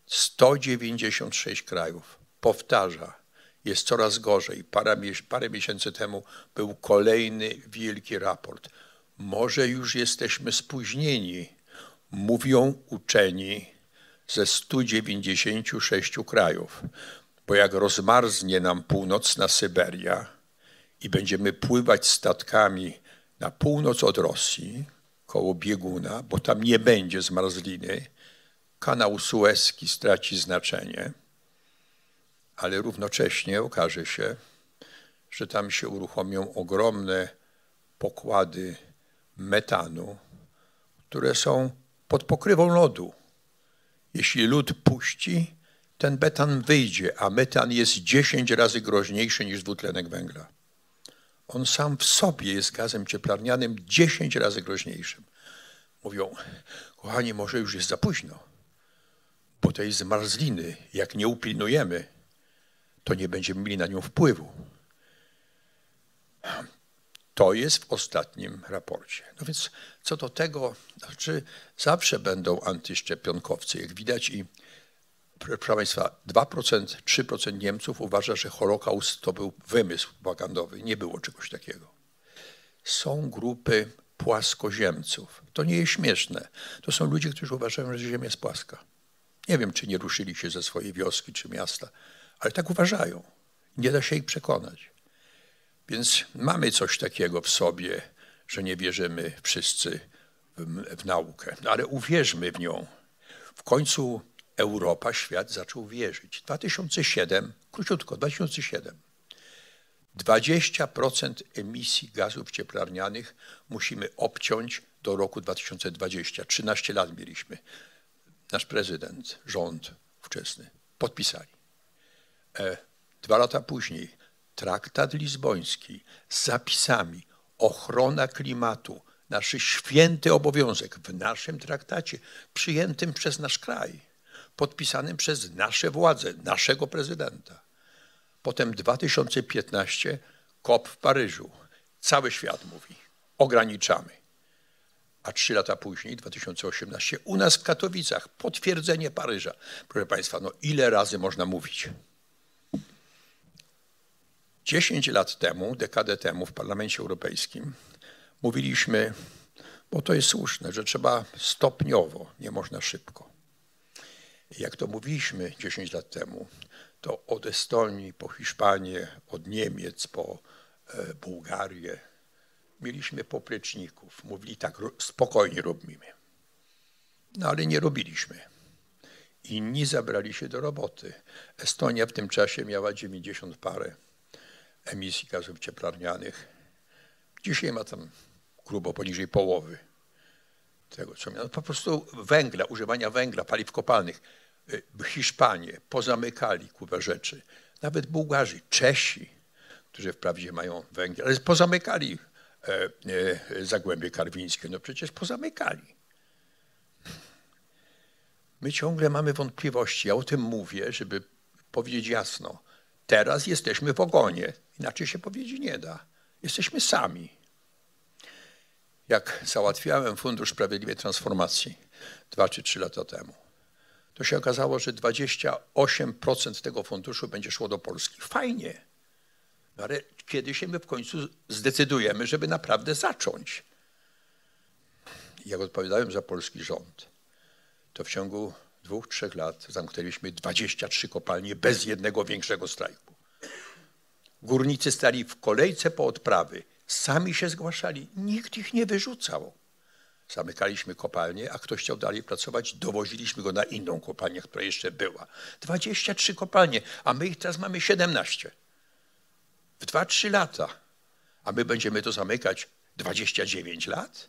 196 krajów powtarza, jest coraz gorzej. Parę, parę miesięcy temu był kolejny wielki raport. Może już jesteśmy spóźnieni, mówią uczeni ze 196 krajów. Bo jak rozmarznie nam północna Syberia i będziemy pływać statkami na północ od Rosji, koło bieguna, bo tam nie będzie zmarzliny, kanał Suezki straci znaczenie, ale równocześnie okaże się, że tam się uruchomią ogromne pokłady metanu, które są pod pokrywą lodu. Jeśli lód puści, ten metan wyjdzie, a metan jest 10 razy groźniejszy niż dwutlenek węgla. On sam w sobie jest gazem cieplarnianym 10 razy groźniejszym. Mówią, kochani, może już jest za późno, bo tej zmarzliny, jak nie upilnujemy, to nie będziemy mieli na nią wpływu. To jest w ostatnim raporcie. No więc co do tego, znaczy zawsze będą antyszczepionkowcy, jak widać i proszę Państwa, 2%, 3% Niemców uważa, że Holokaust to był wymysł propagandowy. Nie było czegoś takiego. Są grupy płaskoziemców. To nie jest śmieszne. To są ludzie, którzy uważają, że Ziemia jest płaska. Nie wiem, czy nie ruszyli się ze swojej wioski czy miasta, ale tak uważają. Nie da się ich przekonać. Więc mamy coś takiego w sobie, że nie wierzymy wszyscy w, w naukę, no ale uwierzmy w nią. W końcu Europa, świat zaczął wierzyć. 2007, króciutko, 2007. 20% emisji gazów cieplarnianych musimy obciąć do roku 2020. 13 lat mieliśmy. Nasz prezydent, rząd ówczesny podpisali. E, dwa lata później traktat lizboński z zapisami ochrona klimatu, nasz święty obowiązek w naszym traktacie przyjętym przez nasz kraj, podpisanym przez nasze władze, naszego prezydenta. Potem 2015 COP w Paryżu. Cały świat mówi, ograniczamy. A trzy lata później, 2018, u nas w Katowicach, potwierdzenie Paryża. Proszę Państwa, no ile razy można mówić? 10 lat temu, dekadę temu w Parlamencie Europejskim mówiliśmy, bo to jest słuszne, że trzeba stopniowo, nie można szybko. Jak to mówiliśmy 10 lat temu, to od Estonii po Hiszpanię, od Niemiec po e, Bułgarię mieliśmy popleczników. Mówili tak, spokojnie robimy. No ale nie robiliśmy. Inni zabrali się do roboty. Estonia w tym czasie miała 90 parę emisji gazów cieplarnianych. Dzisiaj ma tam grubo poniżej połowy tego, co miał. No po prostu węgla, używania węgla, paliw kopalnych. Y, Hiszpanie pozamykali kupę rzeczy. Nawet Bułgarzy, Czesi, którzy wprawdzie mają węgiel, ale pozamykali e, e, Zagłębie Karwińskie. No przecież pozamykali. My ciągle mamy wątpliwości. Ja o tym mówię, żeby powiedzieć jasno. Teraz jesteśmy w ogonie. Inaczej się powiedzieć nie da. Jesteśmy sami. Jak załatwiałem Fundusz Sprawiedliwej Transformacji dwa czy trzy lata temu, to się okazało, że 28% tego funduszu będzie szło do Polski. Fajnie. No ale kiedy się my w końcu zdecydujemy, żeby naprawdę zacząć? Jak odpowiadałem za polski rząd, to w ciągu dwóch, trzech lat zamknęliśmy 23 kopalnie bez jednego większego strajku. Górnicy stali w kolejce po odprawy, sami się zgłaszali, nikt ich nie wyrzucał. Zamykaliśmy kopalnię, a ktoś chciał dalej pracować, dowoziliśmy go na inną kopalnię, która jeszcze była. 23 kopalnie, a my ich teraz mamy 17. W 2-3 lata. A my będziemy to zamykać 29 lat?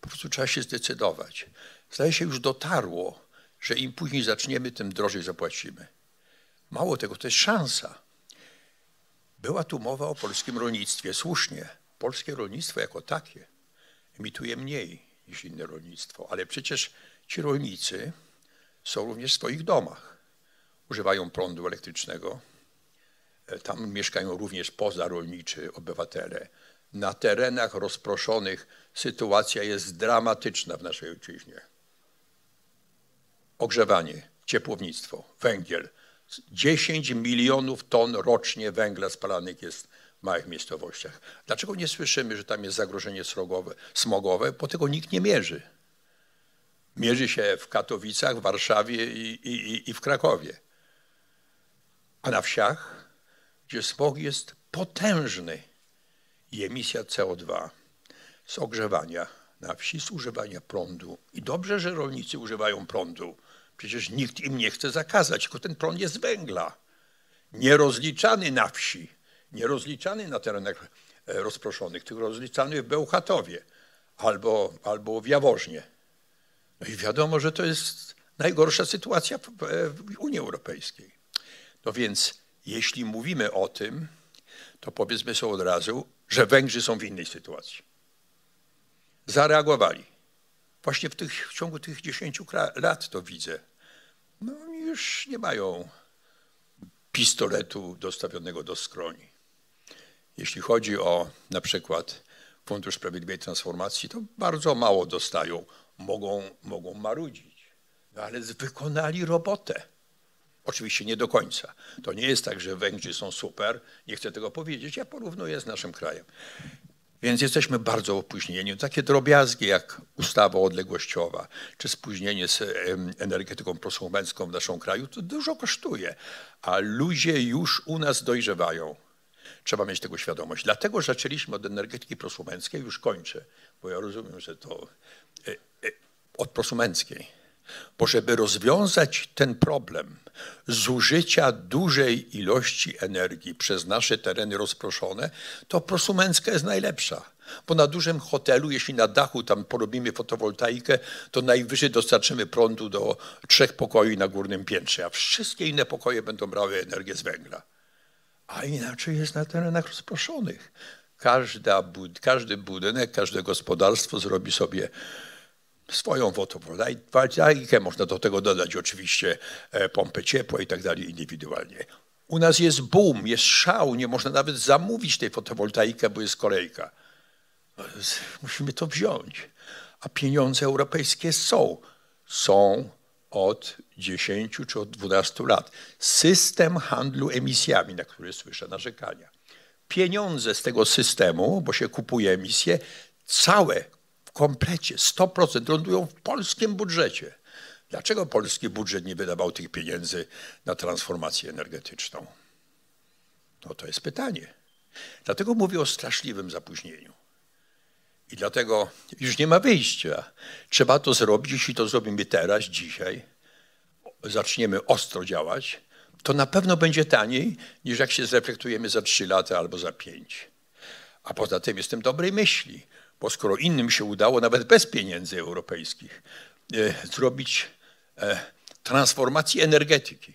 Po prostu trzeba się zdecydować. Zdaje się, już dotarło, że im później zaczniemy, tym drożej zapłacimy. Mało tego, to jest szansa. Była tu mowa o polskim rolnictwie. Słusznie. Polskie rolnictwo jako takie emituje mniej niż inne rolnictwo, ale przecież ci rolnicy są również w swoich domach. Używają prądu elektrycznego. E, tam mieszkają również pozarolniczy obywatele. Na terenach rozproszonych sytuacja jest dramatyczna w naszej ojczyźnie. Ogrzewanie, ciepłownictwo, węgiel. 10 milionów ton rocznie węgla spalanych jest w małych miejscowościach. Dlaczego nie słyszymy, że tam jest zagrożenie srogowe, smogowe? Bo tego nikt nie mierzy. Mierzy się w Katowicach, w Warszawie i, i, i w Krakowie. A na wsiach, gdzie smog jest potężny i emisja CO2 z ogrzewania na wsi, z używania prądu. I dobrze, że rolnicy używają prądu. Przecież nikt im nie chce zakazać, tylko ten prąd jest z węgla. Nierozliczany na wsi, nierozliczany na terenach e, rozproszonych, tylko rozliczany w Bełchatowie albo, albo w Jaworznie. No i wiadomo, że to jest najgorsza sytuacja w, w Unii Europejskiej. No więc jeśli mówimy o tym, to powiedzmy sobie od razu, że Węgrzy są w innej sytuacji. Zareagowali. Właśnie w, tych, w ciągu tych 10 lat to widzę. No już nie mają pistoletu dostawionego do skroni. Jeśli chodzi o na przykład Fundusz Sprawiedliwej Transformacji, to bardzo mało dostają. Mogą, mogą marudzić, no ale wykonali robotę. Oczywiście nie do końca. To nie jest tak, że Węgrzy są super. Nie chcę tego powiedzieć. Ja porównuję z naszym krajem. Więc jesteśmy bardzo opóźnieni. Takie drobiazgi jak ustawa odległościowa, czy spóźnienie z energetyką prosumencką w naszym kraju, to dużo kosztuje. A ludzie już u nas dojrzewają. Trzeba mieć tego świadomość. Dlatego zaczęliśmy od energetyki prosumenckiej, już kończę, bo ja rozumiem, że to e, e, od prosumenckiej bo żeby rozwiązać ten problem zużycia dużej ilości energii przez nasze tereny rozproszone, to prosumencka jest najlepsza. Bo na dużym hotelu, jeśli na dachu tam porobimy fotowoltaikę, to najwyżej dostarczymy prądu do trzech pokoi na górnym piętrze, a wszystkie inne pokoje będą brały energię z węgla. A inaczej jest na terenach rozproszonych. Każda, każdy budynek, każde gospodarstwo zrobi sobie swoją fotowoltaikę, można do tego dodać oczywiście e, pompę ciepła i tak dalej indywidualnie. U nas jest boom, jest szał, nie można nawet zamówić tej fotowoltaiki, bo jest kolejka. No, musimy to wziąć. A pieniądze europejskie są. Są od 10 czy od 12 lat. System handlu emisjami, na który słyszę narzekania. Pieniądze z tego systemu, bo się kupuje emisje, całe komplecie 100% lądują w polskim budżecie. Dlaczego polski budżet nie wydawał tych pieniędzy na transformację energetyczną? No to jest pytanie. Dlatego mówię o straszliwym zapóźnieniu. I dlatego już nie ma wyjścia. Trzeba to zrobić, jeśli to zrobimy teraz, dzisiaj, zaczniemy ostro działać, to na pewno będzie taniej niż jak się zreflektujemy za 3 lata albo za 5. A poza tym jestem dobrej myśli, bo skoro innym się udało nawet bez pieniędzy europejskich e, zrobić e, transformację energetyki,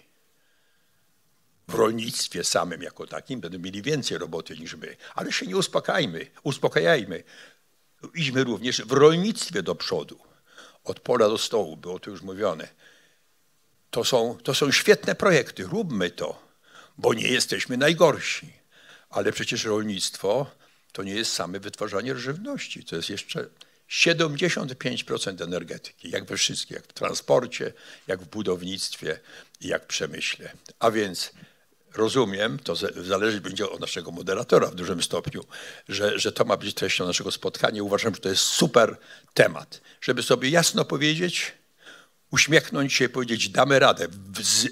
w rolnictwie samym jako takim będą mieli więcej roboty niż my. Ale się nie uspokajmy, uspokajajmy. Idźmy również w rolnictwie do przodu. Od pola do stołu, było to już mówione. To są, to są świetne projekty, róbmy to, bo nie jesteśmy najgorsi. Ale przecież rolnictwo to nie jest same wytwarzanie żywności, to jest jeszcze 75% energetyki, jak we wszystkich, jak w transporcie, jak w budownictwie jak w przemyśle. A więc rozumiem, to zależy będzie od naszego moderatora w dużym stopniu, że, że to ma być treścią naszego spotkania. Uważam, że to jest super temat, żeby sobie jasno powiedzieć, uśmiechnąć się i powiedzieć, damy radę,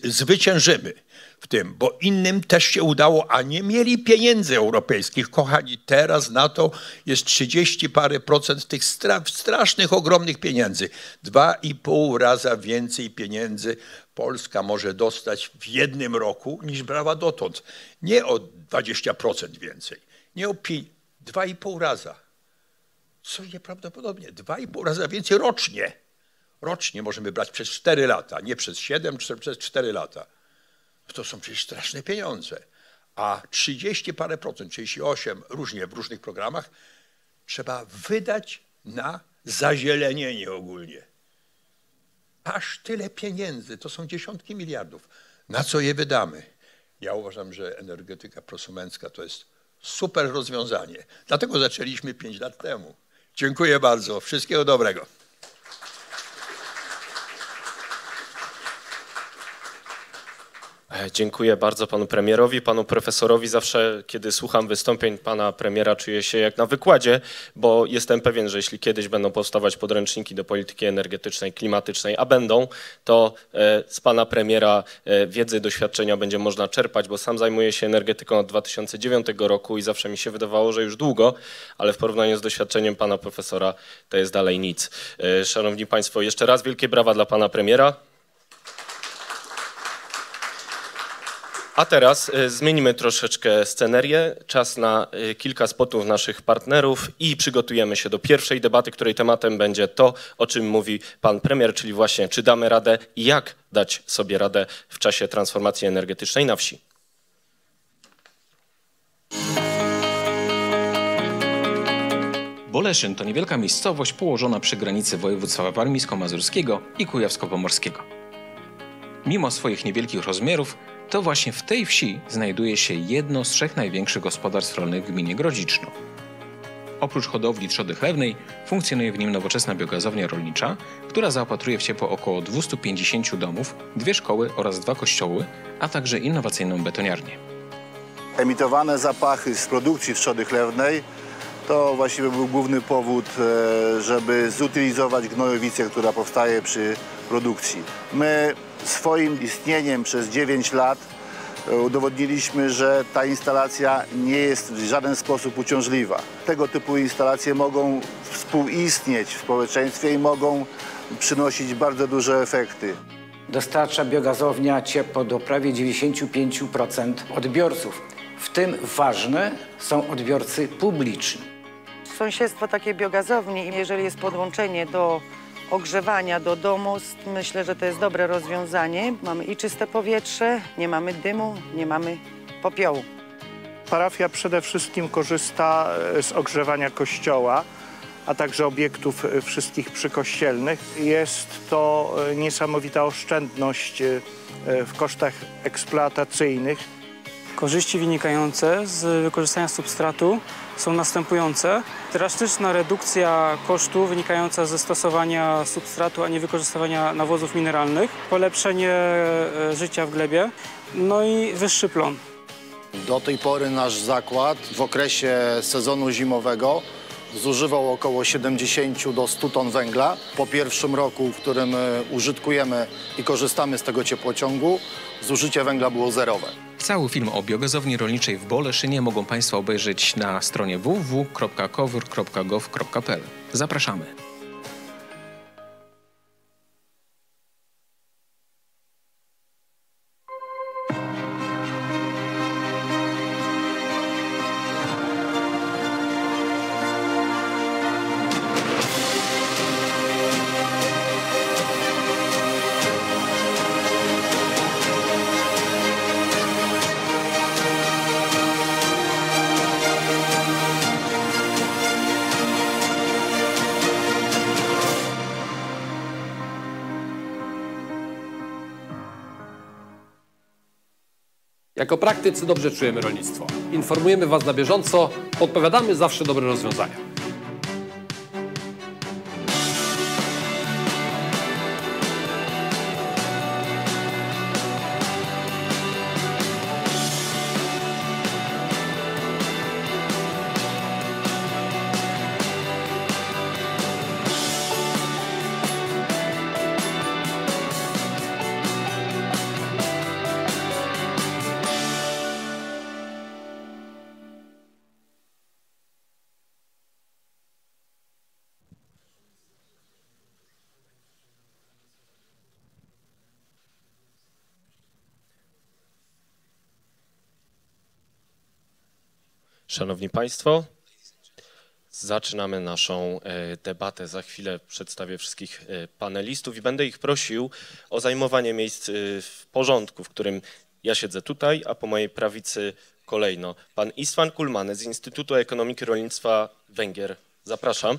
zwyciężymy w tym, bo innym też się udało, a nie mieli pieniędzy europejskich. Kochani, teraz na to jest 30 parę procent tych strasznych, ogromnych pieniędzy. Dwa i pół raza więcej pieniędzy Polska może dostać w jednym roku niż brała dotąd. Nie o 20% więcej, nie o pi, dwa i pół raza. Co nieprawdopodobnie, dwa i pół raza więcej rocznie. Rocznie możemy brać przez 4 lata, nie przez 7, czy przez 4 lata. To są przecież straszne pieniądze. A 30 parę procent, 38 różnie w różnych programach trzeba wydać na zazielenienie ogólnie. Aż tyle pieniędzy, to są dziesiątki miliardów. Na co je wydamy? Ja uważam, że energetyka prosumencka to jest super rozwiązanie. Dlatego zaczęliśmy 5 lat temu. Dziękuję bardzo. Wszystkiego dobrego. Dziękuję bardzo panu premierowi, panu profesorowi. Zawsze, kiedy słucham wystąpień pana premiera, czuję się jak na wykładzie, bo jestem pewien, że jeśli kiedyś będą powstawać podręczniki do polityki energetycznej, klimatycznej, a będą, to e, z pana premiera e, wiedzy, doświadczenia będzie można czerpać, bo sam zajmuję się energetyką od 2009 roku i zawsze mi się wydawało, że już długo, ale w porównaniu z doświadczeniem pana profesora to jest dalej nic. Szanowni państwo, jeszcze raz wielkie brawa dla pana premiera. A teraz y, zmienimy troszeczkę scenerię. Czas na y, kilka spotów naszych partnerów i przygotujemy się do pierwszej debaty, której tematem będzie to, o czym mówi pan premier, czyli właśnie czy damy radę i jak dać sobie radę w czasie transformacji energetycznej na wsi. Boleszyn to niewielka miejscowość położona przy granicy województwa warmińsko-mazurskiego i kujawsko-pomorskiego. Mimo swoich niewielkich rozmiarów, to właśnie w tej wsi znajduje się jedno z trzech największych gospodarstw rolnych w gminie Grodziczno. Oprócz hodowli trzody chlewnej funkcjonuje w nim nowoczesna biogazownia rolnicza, która zaopatruje w ciepło około 250 domów, dwie szkoły oraz dwa kościoły, a także innowacyjną betoniarnię. Emitowane zapachy z produkcji trzody chlewnej to właściwie był główny powód, e, żeby zutylizować gnojowicę, która powstaje przy produkcji. My swoim istnieniem przez 9 lat e, udowodniliśmy, że ta instalacja nie jest w żaden sposób uciążliwa. Tego typu instalacje mogą współistnieć w społeczeństwie i mogą przynosić bardzo duże efekty. Dostarcza biogazownia ciepło do prawie 95% odbiorców. W tym ważne są odbiorcy publiczni. Sąsiedztwo takiej biogazowni, jeżeli jest podłączenie do ogrzewania do domu. Myślę, że to jest dobre rozwiązanie. Mamy i czyste powietrze, nie mamy dymu, nie mamy popiołu. Parafia przede wszystkim korzysta e, z ogrzewania kościoła, a także obiektów e, wszystkich przykościelnych. Jest to e, niesamowita oszczędność w kosztach eksploatacyjnych. Korzyści wynikające z wykorzystania substratu są następujące. Drastyczna redukcja kosztu wynikająca ze stosowania substratu, a nie wykorzystywania nawozów mineralnych, polepszenie e, życia w glebie, no i wyższy plon. Do tej pory nasz zakład w okresie sezonu zimowego zużywał około 70 do 100 ton węgla. Po pierwszym roku, w którym e, użytkujemy i korzystamy z tego ciepłociągu, zużycie węgla było zerowe. Cały film o biogazowni rolniczej w Boleszynie mogą Państwo obejrzeć na stronie www.kowr.gov.pl. Zapraszamy. Jako praktycy dobrze czujemy rolnictwo. Informujemy Was na bieżąco, podpowiadamy zawsze dobre rozwiązania. Szanowni Państwo, zaczynamy naszą e, debatę. Za chwilę przedstawię wszystkich e, panelistów i będę ich prosił o zajmowanie miejsc e, w porządku, w którym ja siedzę tutaj, a po mojej prawicy kolejno pan Istvan Kulmany z Instytutu Ekonomiki Rolnictwa Węgier. Zapraszam.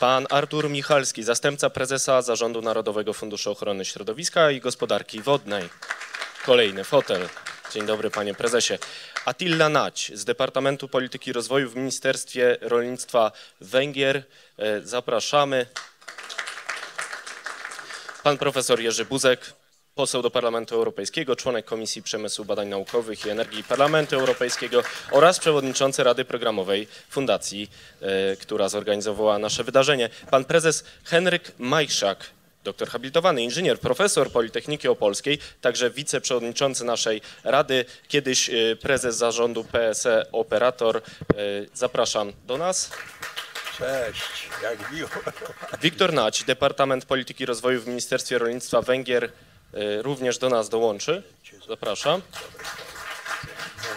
Pan Artur Michalski, zastępca prezesa Zarządu Narodowego Funduszu Ochrony Środowiska i Gospodarki Wodnej. Kolejny fotel. Dzień dobry panie prezesie. Attila Nać z Departamentu Polityki Rozwoju w Ministerstwie Rolnictwa Węgier. E, Zapraszamy. Pan profesor Jerzy Buzek, poseł do Parlamentu Europejskiego, członek Komisji Przemysłu Badań Naukowych i Energii Parlamentu Europejskiego oraz przewodniczący Rady Programowej Fundacji, e, która zorganizowała nasze wydarzenie. Pan prezes Henryk Majszak, doktor habilitowany, inżynier, profesor Politechniki Opolskiej, także wiceprzewodniczący naszej rady, kiedyś y, prezes zarządu PSE Operator. Y, Zapraszam do nas. Cześć, jak miło. Wiktor Nać, Departament Polityki Rozwoju w Ministerstwie Rolnictwa Węgier, y, również do nas dołączy. Zapraszam.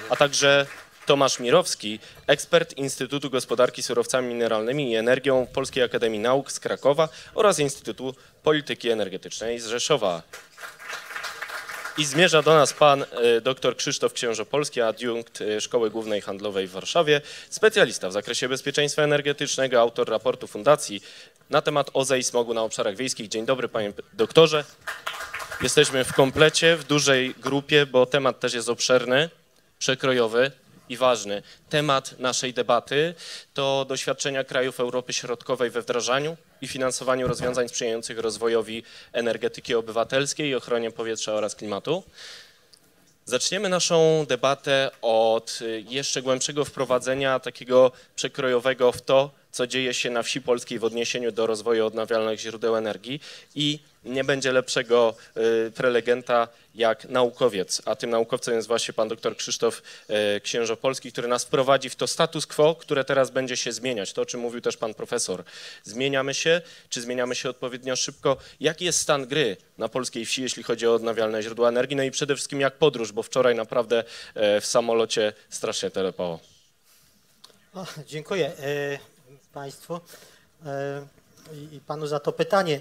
A także Tomasz Mirowski, ekspert Instytutu Gospodarki Surowcami Mineralnymi i Energią Polskiej Akademii Nauk z Krakowa oraz Instytutu Polityki Energetycznej z Rzeszowa. I zmierza do nas pan y, dr Krzysztof Księżopolski, adiunkt y, Szkoły Głównej Handlowej w Warszawie, specjalista w zakresie bezpieczeństwa energetycznego, autor raportu Fundacji na temat OZE i smogu na obszarach wiejskich. Dzień dobry panie doktorze. Jesteśmy w komplecie, w dużej grupie, bo temat też jest obszerny, przekrojowy i ważny. Temat naszej debaty to doświadczenia krajów Europy Środkowej we wdrażaniu i finansowaniu rozwiązań sprzyjających rozwojowi energetyki obywatelskiej i ochronie powietrza oraz klimatu. Zaczniemy naszą debatę od y, jeszcze głębszego wprowadzenia takiego przekrojowego w to, co dzieje się na wsi polskiej w odniesieniu do rozwoju odnawialnych źródeł energii i nie będzie lepszego y, prelegenta jak naukowiec, a tym naukowcem jest właśnie pan dr Krzysztof y, Księżopolski, który nas wprowadzi w to status quo, które teraz będzie się zmieniać, to o czym mówił też pan profesor. Zmieniamy się, czy zmieniamy się odpowiednio szybko? Jaki jest stan gry na polskiej wsi, jeśli chodzi o odnawialne źródła energii? No i przede wszystkim jak podróż, bo wczoraj naprawdę e, w samolocie strasznie telepało. O, dziękuję Państwu e, i, Panu za to pytanie.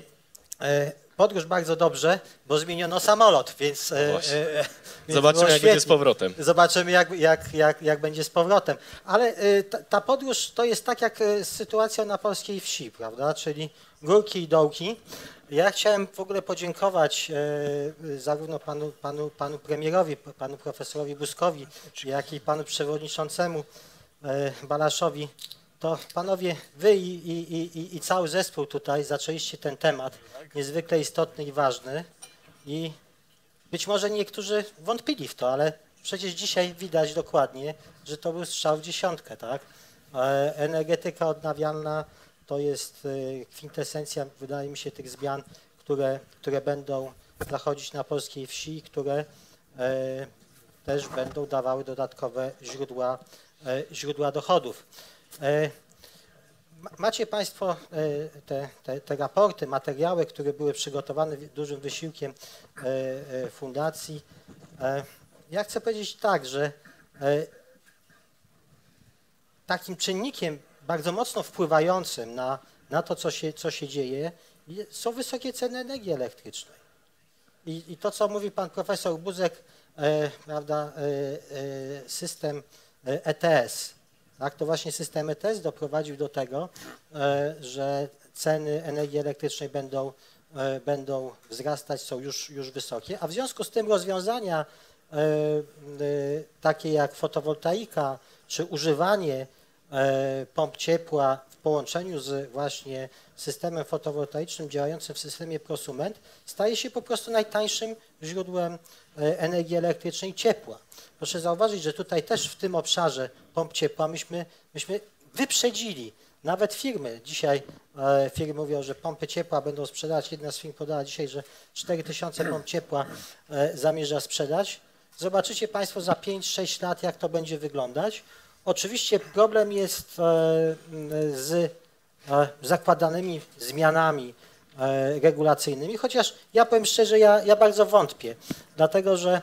E, podróż bardzo dobrze, bo zmieniono samolot, więc... e, e, więc Zobaczymy, jak będzie z powrotem. Zobaczymy, jak, jak, jak, jak będzie z powrotem. Ale ta, ta podróż to jest tak jak z sytuacją na polskiej wsi, prawda? Czyli górki i dołki. Ja chciałem w ogóle podziękować e, zarówno panu, panu, panu premierowi, panu profesorowi Buskowi, jak i panu przewodniczącemu e, Balaszowi. To panowie, wy i, i, i, i cały zespół tutaj zaczęliście ten temat niezwykle istotny i ważny i być może niektórzy wątpili w to, ale przecież dzisiaj widać dokładnie, że to był strzał w dziesiątkę, tak? E, Energetyka odnawialna to jest e, kwintesencja, wydaje mi się, tych zmian, które, które będą zachodzić na polskiej wsi, które e, też będą dawały dodatkowe źródła, źródła dochodów. E, ma- Macie Państwo e, te, te, te raporty, materiały, które były przygotowane dużym wysiłkiem e, fundacji. Ja chcę powiedzieć tak, że takim czynnikiem bardzo mocno wpływającym na, na to, co się, co się dzieje, je- są wysokie ceny energii elektrycznej. I, I to, co mówi pan profesor Buzek, prawda, system ETS, tak, to właśnie system ETS doprowadził do tego, e, że ceny energii elektrycznej będą e, będą wzrastać, są już, już wysokie, a w związku z tym rozwiązania e, takie jak fotowoltaika czy używanie pomp ciepła połączeniu z właśnie systemem fotowoltaicznym działającym w systemie prosument staje się po prostu najtańszym źródłem energii elektrycznej ciepła. Proszę zauważyć, że tutaj też w tym obszarze pomp ciepła myśmy, myśmy wyprzedzili nawet firmy. Dzisiaj e, firmy mówią, że pompy ciepła będą sprzedać. Jedna z firm podała dzisiaj, że 4000 pomp ciepła e, zamierza sprzedać. Zobaczycie Państwo za 5-6 lat, jak to będzie wyglądać. Oczywiście problem jest e, z e, zakładanymi zmianami e, regulacyjnymi, chociaż ja powiem szczerze, ja, ja bardzo wątpię, dlatego że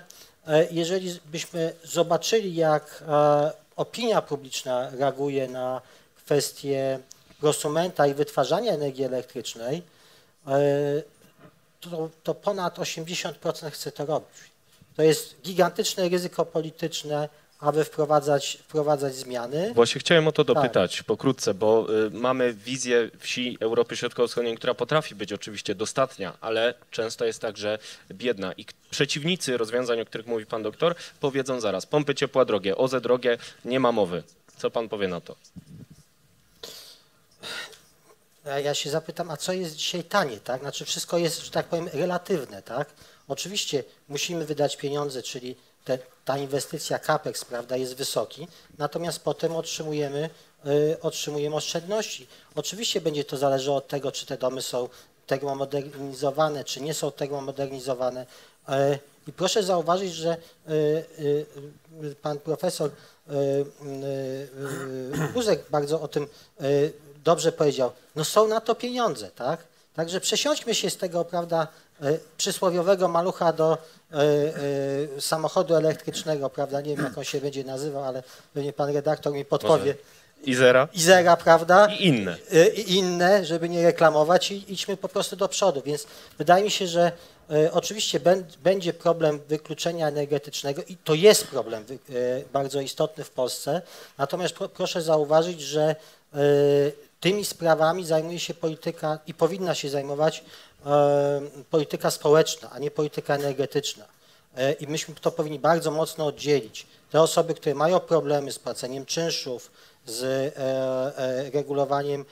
jeżeli byśmy zobaczyli, jak opinia publiczna reaguje na kwestie prosumenta i wytwarzania energii elektrycznej, to, to ponad 80% chce to robić. To jest gigantyczne ryzyko polityczne, aby wprowadzać, wprowadzać zmiany. Właśnie chciałem o to tak. dopytać tak. pokrótce, bo y, mamy wizję wsi Europy Środkowo-Wschodniej, która potrafi być oczywiście dostatnia, ale często jest także biedna i przeciwnicy rozwiązań, o których mówi pan doktor, powiedzą zaraz, pompy ciepła drogie, OZE drogie, nie ma mowy. Co pan powie na to? ja się zapytam, a co jest dzisiaj tanie, tak? Znaczy wszystko jest, że tak powiem, relatywne, tak? Oczywiście musimy wydać pieniądze, czyli te, ta inwestycja CAPEX, prawda, jest wysoki, natomiast potem otrzymujemy, y, otrzymujemy oszczędności. Oczywiście będzie to zależało od tego, czy te domy są termomodernizowane, czy nie są termomodernizowane. Y, I proszę zauważyć, że y, y pan profesor Buzek bardzo o tym dobrze powiedział, no są na to pieniądze, tak? Także przesiądźmy się z tego, prawda, e, przysłowiowego malucha do e, e, samochodu elektrycznego, prawda, nie wiem jak on się będzie nazywał, ale pewnie pan redaktor mi podpowie. Izera. Izera, prawda? I inne. I inne, żeby nie reklamować i idźmy po prostu do przodu. Więc wydaje mi się, że oczywiście będzie problem wykluczenia energetycznego i to jest problem bardzo istotny w Polsce. Natomiast proszę zauważyć, że Tymi sprawami zajmuje się polityka i powinna się zajmować e, polityka społeczna, a nie polityka energetyczna. E, I myśmy to powinni bardzo mocno oddzielić. Te osoby, które mają problemy z płaceniem czynszów, z e, regulowaniem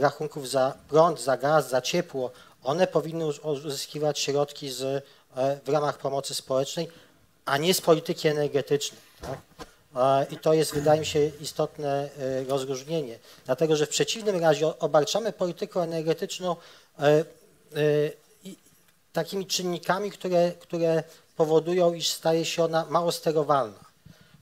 rachunków za prąd, za gaz, za ciepło, one powinny uzyskiwać środki z, w ramach pomocy społecznej, a nie z polityki energetycznej. Tak? I to jest, wydaje mi się, istotne e, rozróżnienie, dlatego że w przeciwnym razie obarczamy polityką energetyczną e, e, takimi czynnikami, które, które powodują, iż staje się ona mało sterowalna.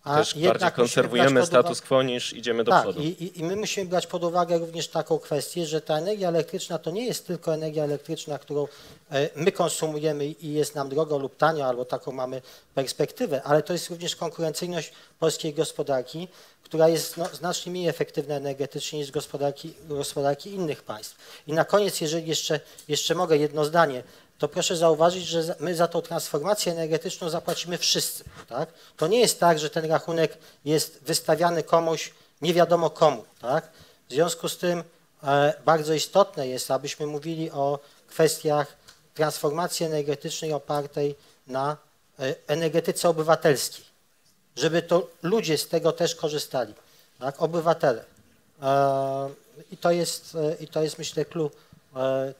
A Też bardziej konserwujemy status quo niż idziemy do tak, przodu. I, I my musimy brać pod uwagę również taką kwestię, że ta energia elektryczna to nie jest tylko energia elektryczna, którą e, my konsumujemy i jest nam drogo lub tanio, albo taką mamy perspektywę, ale to jest również konkurencyjność polskiej gospodarki, która jest no, znacznie mniej efektywna energetycznie niż gospodarki, gospodarki innych państw. I na koniec, jeżeli jeszcze, jeszcze mogę jedno zdanie, to proszę zauważyć, że my za tą transformację energetyczną zapłacimy wszyscy. Tak? To nie jest tak, że ten rachunek jest wystawiany komuś, nie wiadomo komu. Tak? W związku z tym e, bardzo istotne jest, abyśmy mówili o kwestiach transformacji energetycznej opartej na e, energetyce obywatelskiej, żeby to ludzie z tego też korzystali, tak? obywatele. E, I to jest, e, i to jest myślę, klucz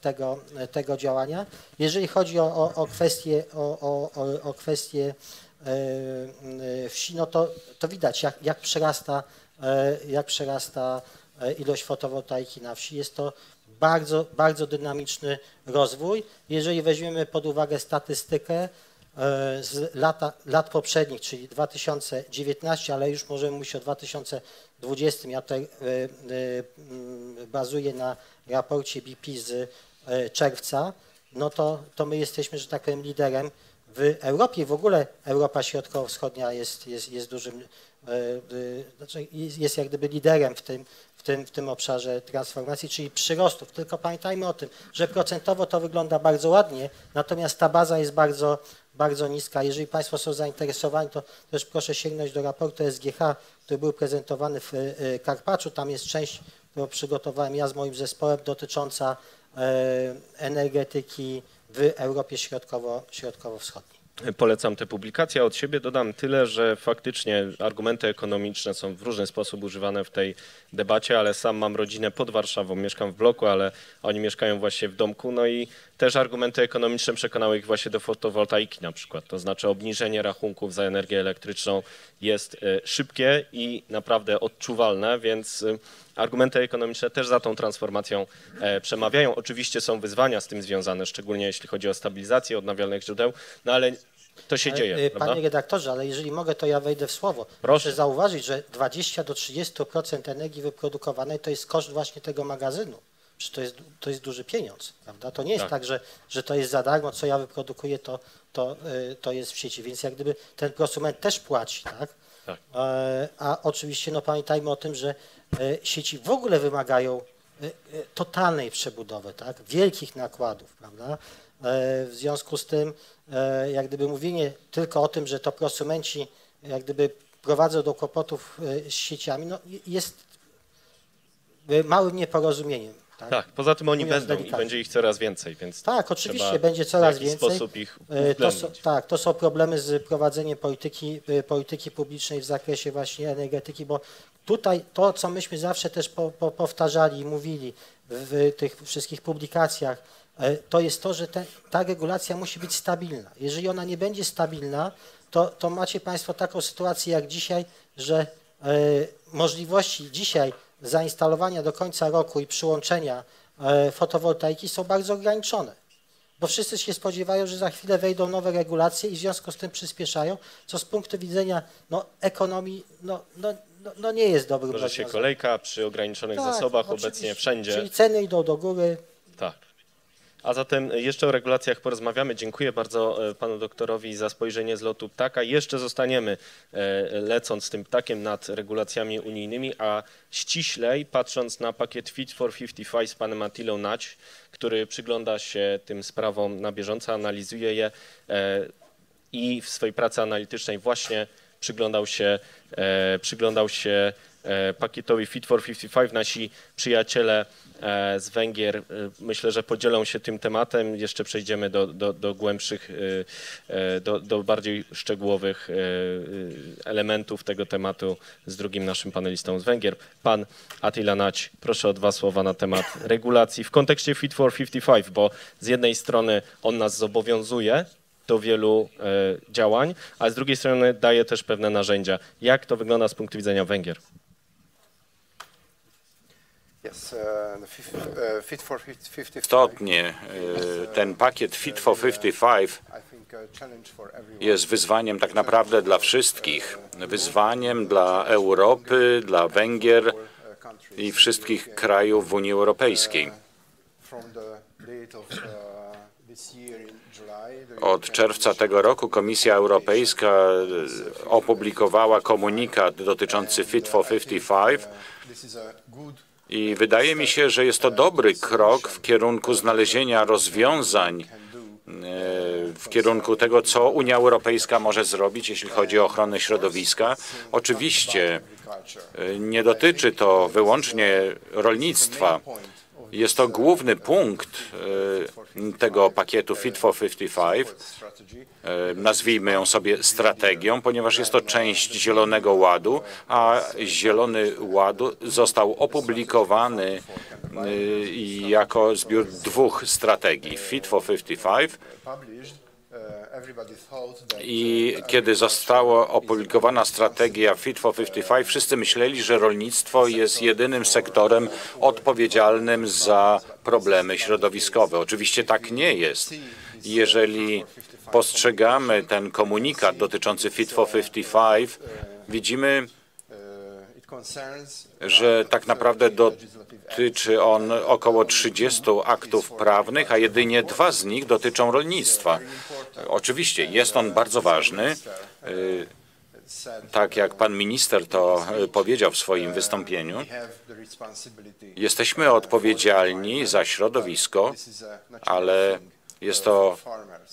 tego, tego działania. Jeżeli chodzi o, o, o kwestie, o, o kwestie e, e, wsi, no to, to widać, jak, jak, przerasta, jak przerasta ilość fotowoltaiki na wsi. Jest to bardzo, bardzo dynamiczny rozwój. Jeżeli weźmiemy pod uwagę statystykę z lata, lat poprzednich, czyli 2019, ale już możemy mówić o 2020, ja tutaj bazuję na raporcie BP z e, czerwca, no to, to my jesteśmy, że tak powiem, liderem w Europie. W ogóle Europa Środkowo-Wschodnia jest, jest, jest dużym, e, znaczy jest jak gdyby liderem w tym, w, tym, w tym obszarze transformacji, czyli przyrostów. Tylko pamiętajmy o tym, że procentowo to wygląda bardzo ładnie, natomiast ta baza jest bardzo, bardzo niska. Jeżeli Państwo są zainteresowani, to też proszę sięgnąć do raportu SGH, który był prezentowany w e, Karpaczu. Tam jest część którą przygotowałem ja z moim zespołem dotycząca energetyki w Europie Środkowo, Środkowo-Wschodniej. Polecam tę publikację. Od siebie dodam tyle, że faktycznie argumenty ekonomiczne są w różny sposób używane w tej debacie, ale sam mam rodzinę pod Warszawą, mieszkam w bloku, ale oni mieszkają właśnie w domku. No i też argumenty ekonomiczne przekonały ich właśnie do fotowoltaiki na przykład. To znaczy obniżenie rachunków za energię elektryczną jest e, szybkie i naprawdę odczuwalne, więc e, argumenty ekonomiczne też za tą transformacją e, przemawiają. Oczywiście są wyzwania z tym związane, szczególnie jeśli chodzi o stabilizację odnawialnych źródeł, no ale to się Ale, dzieje, y, prawda? Panie redaktorze, ale jeżeli mogę, to ja wejdę w słowo. Proszę. zauważyć, że 20 do 30% energii wyprodukowanej to jest koszt właśnie tego magazynu. Przecież to jest, to jest duży pieniądz, prawda? To nie jest Tak. tak, że, że to jest za darmo, co ja wyprodukuję, to, to, y, to jest w sieci. Więc jak gdyby ten prosument też płaci, tak? Tak. E, A oczywiście no, pamiętajmy o tym, że e, sieci w ogóle wymagają e, totalnej przebudowy, tak? wielkich nakładów, prawda? W związku z tym, jak gdyby mówienie tylko o tym, że to prosumenci jak gdyby prowadzą do kłopotów z sieciami, no, jest małym nieporozumieniem. Tak, Tak, poza tym oni będą i delikatnie. będzie ich coraz więcej, więc Tak, oczywiście będzie coraz w jakiś więcej. sposób ich E, to są, tak, to są problemy z prowadzeniem polityki, e, polityki publicznej w zakresie właśnie energetyki, bo tutaj to, co myśmy zawsze też po, po, powtarzali i mówili w tych wszystkich publikacjach, e, to jest to, że te, ta regulacja musi być stabilna. Jeżeli ona nie będzie stabilna, to, to macie Państwo taką sytuację jak dzisiaj, że możliwości dzisiaj zainstalowania do końca roku i przyłączenia e, fotowoltaiki są bardzo ograniczone bo wszyscy się spodziewają, że za chwilę wejdą nowe regulacje i w związku z tym przyspieszają, co z punktu widzenia no, ekonomii no, no, no, no nie jest dobrym Tworzy się kolejka przy ograniczonych Tak, zasobach obecnie wszędzie. Czyli ceny idą do góry. Tak. A zatem jeszcze o regulacjach porozmawiamy. Dziękuję bardzo e, panu doktorowi za spojrzenie z lotu ptaka. Jeszcze zostaniemy e, lecąc tym ptakiem nad regulacjami unijnymi, a ściślej patrząc na pakiet Fit for 55 z panem Attilą Nać, który przygląda się tym sprawom na bieżąco, analizuje je e, i w swojej pracy analitycznej właśnie przyglądał się, przyglądał się pakietowi Fit for 55. Nasi przyjaciele e, z Węgier e, myślę, że podzielą się tym tematem. Jeszcze przejdziemy do, do, do głębszych, e, e, do, do bardziej szczegółowych e, e, elementów tego tematu z drugim naszym panelistą z Węgier. Pan Attila Nać, proszę o dwa słowa na temat regulacji w kontekście Fit for 55, bo z jednej strony on nas zobowiązuje do wielu e, działań, a z drugiej strony daje też pewne narzędzia. Jak to wygląda z punktu widzenia Węgier? Istotnie e, ten pakiet Fit for 55 jest wyzwaniem tak naprawdę dla wszystkich. Wyzwaniem dla Europy, dla Węgier i wszystkich krajów w Unii Europejskiej. Od czerwca tego roku Komisja Europejska e, opublikowała komunikat dotyczący Fit for 55 i wydaje mi się, że jest to dobry krok w kierunku znalezienia rozwiązań, e, w kierunku tego, co Unia Europejska może zrobić, jeśli chodzi o ochronę środowiska. Oczywiście e, nie dotyczy to wyłącznie rolnictwa. Jest to główny punkt e, tego pakietu Fit for 55. E, Nazwijmy ją sobie strategią, ponieważ jest to część Zielonego Ładu, a Zielony Ład został opublikowany e, jako zbiór dwóch strategii Fit for 55 i kiedy została opublikowana strategia Fit for 55, wszyscy myśleli, że rolnictwo jest jedynym sektorem odpowiedzialnym za problemy środowiskowe. Oczywiście tak nie jest. Jeżeli postrzegamy ten komunikat dotyczący Fit for 55, widzimy, że tak naprawdę dotyczy on około 30 aktów prawnych, a jedynie dwa z nich dotyczą rolnictwa. Oczywiście jest on bardzo ważny. Tak jak pan minister to y, powiedział w swoim wystąpieniu, jesteśmy odpowiedzialni za środowisko, ale jest to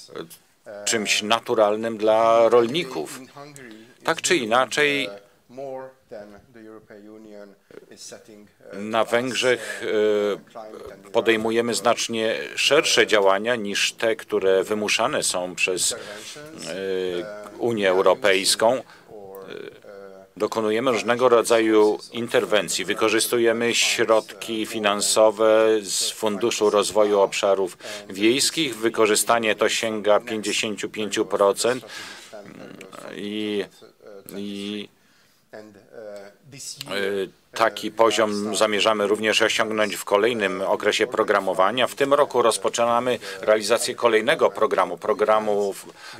y, czymś naturalnym dla rolników. Tak czy inaczej, na Węgrzech e, podejmujemy znacznie szersze działania niż te, które wymuszane są przez e, Unię Europejską. E, dokonujemy różnego rodzaju interwencji. Wykorzystujemy środki finansowe z Funduszu Rozwoju Obszarów Wiejskich. Wykorzystanie to sięga 55% i, i Taki poziom zamierzamy również osiągnąć w kolejnym okresie programowania. W tym roku rozpoczynamy realizację kolejnego programu, programu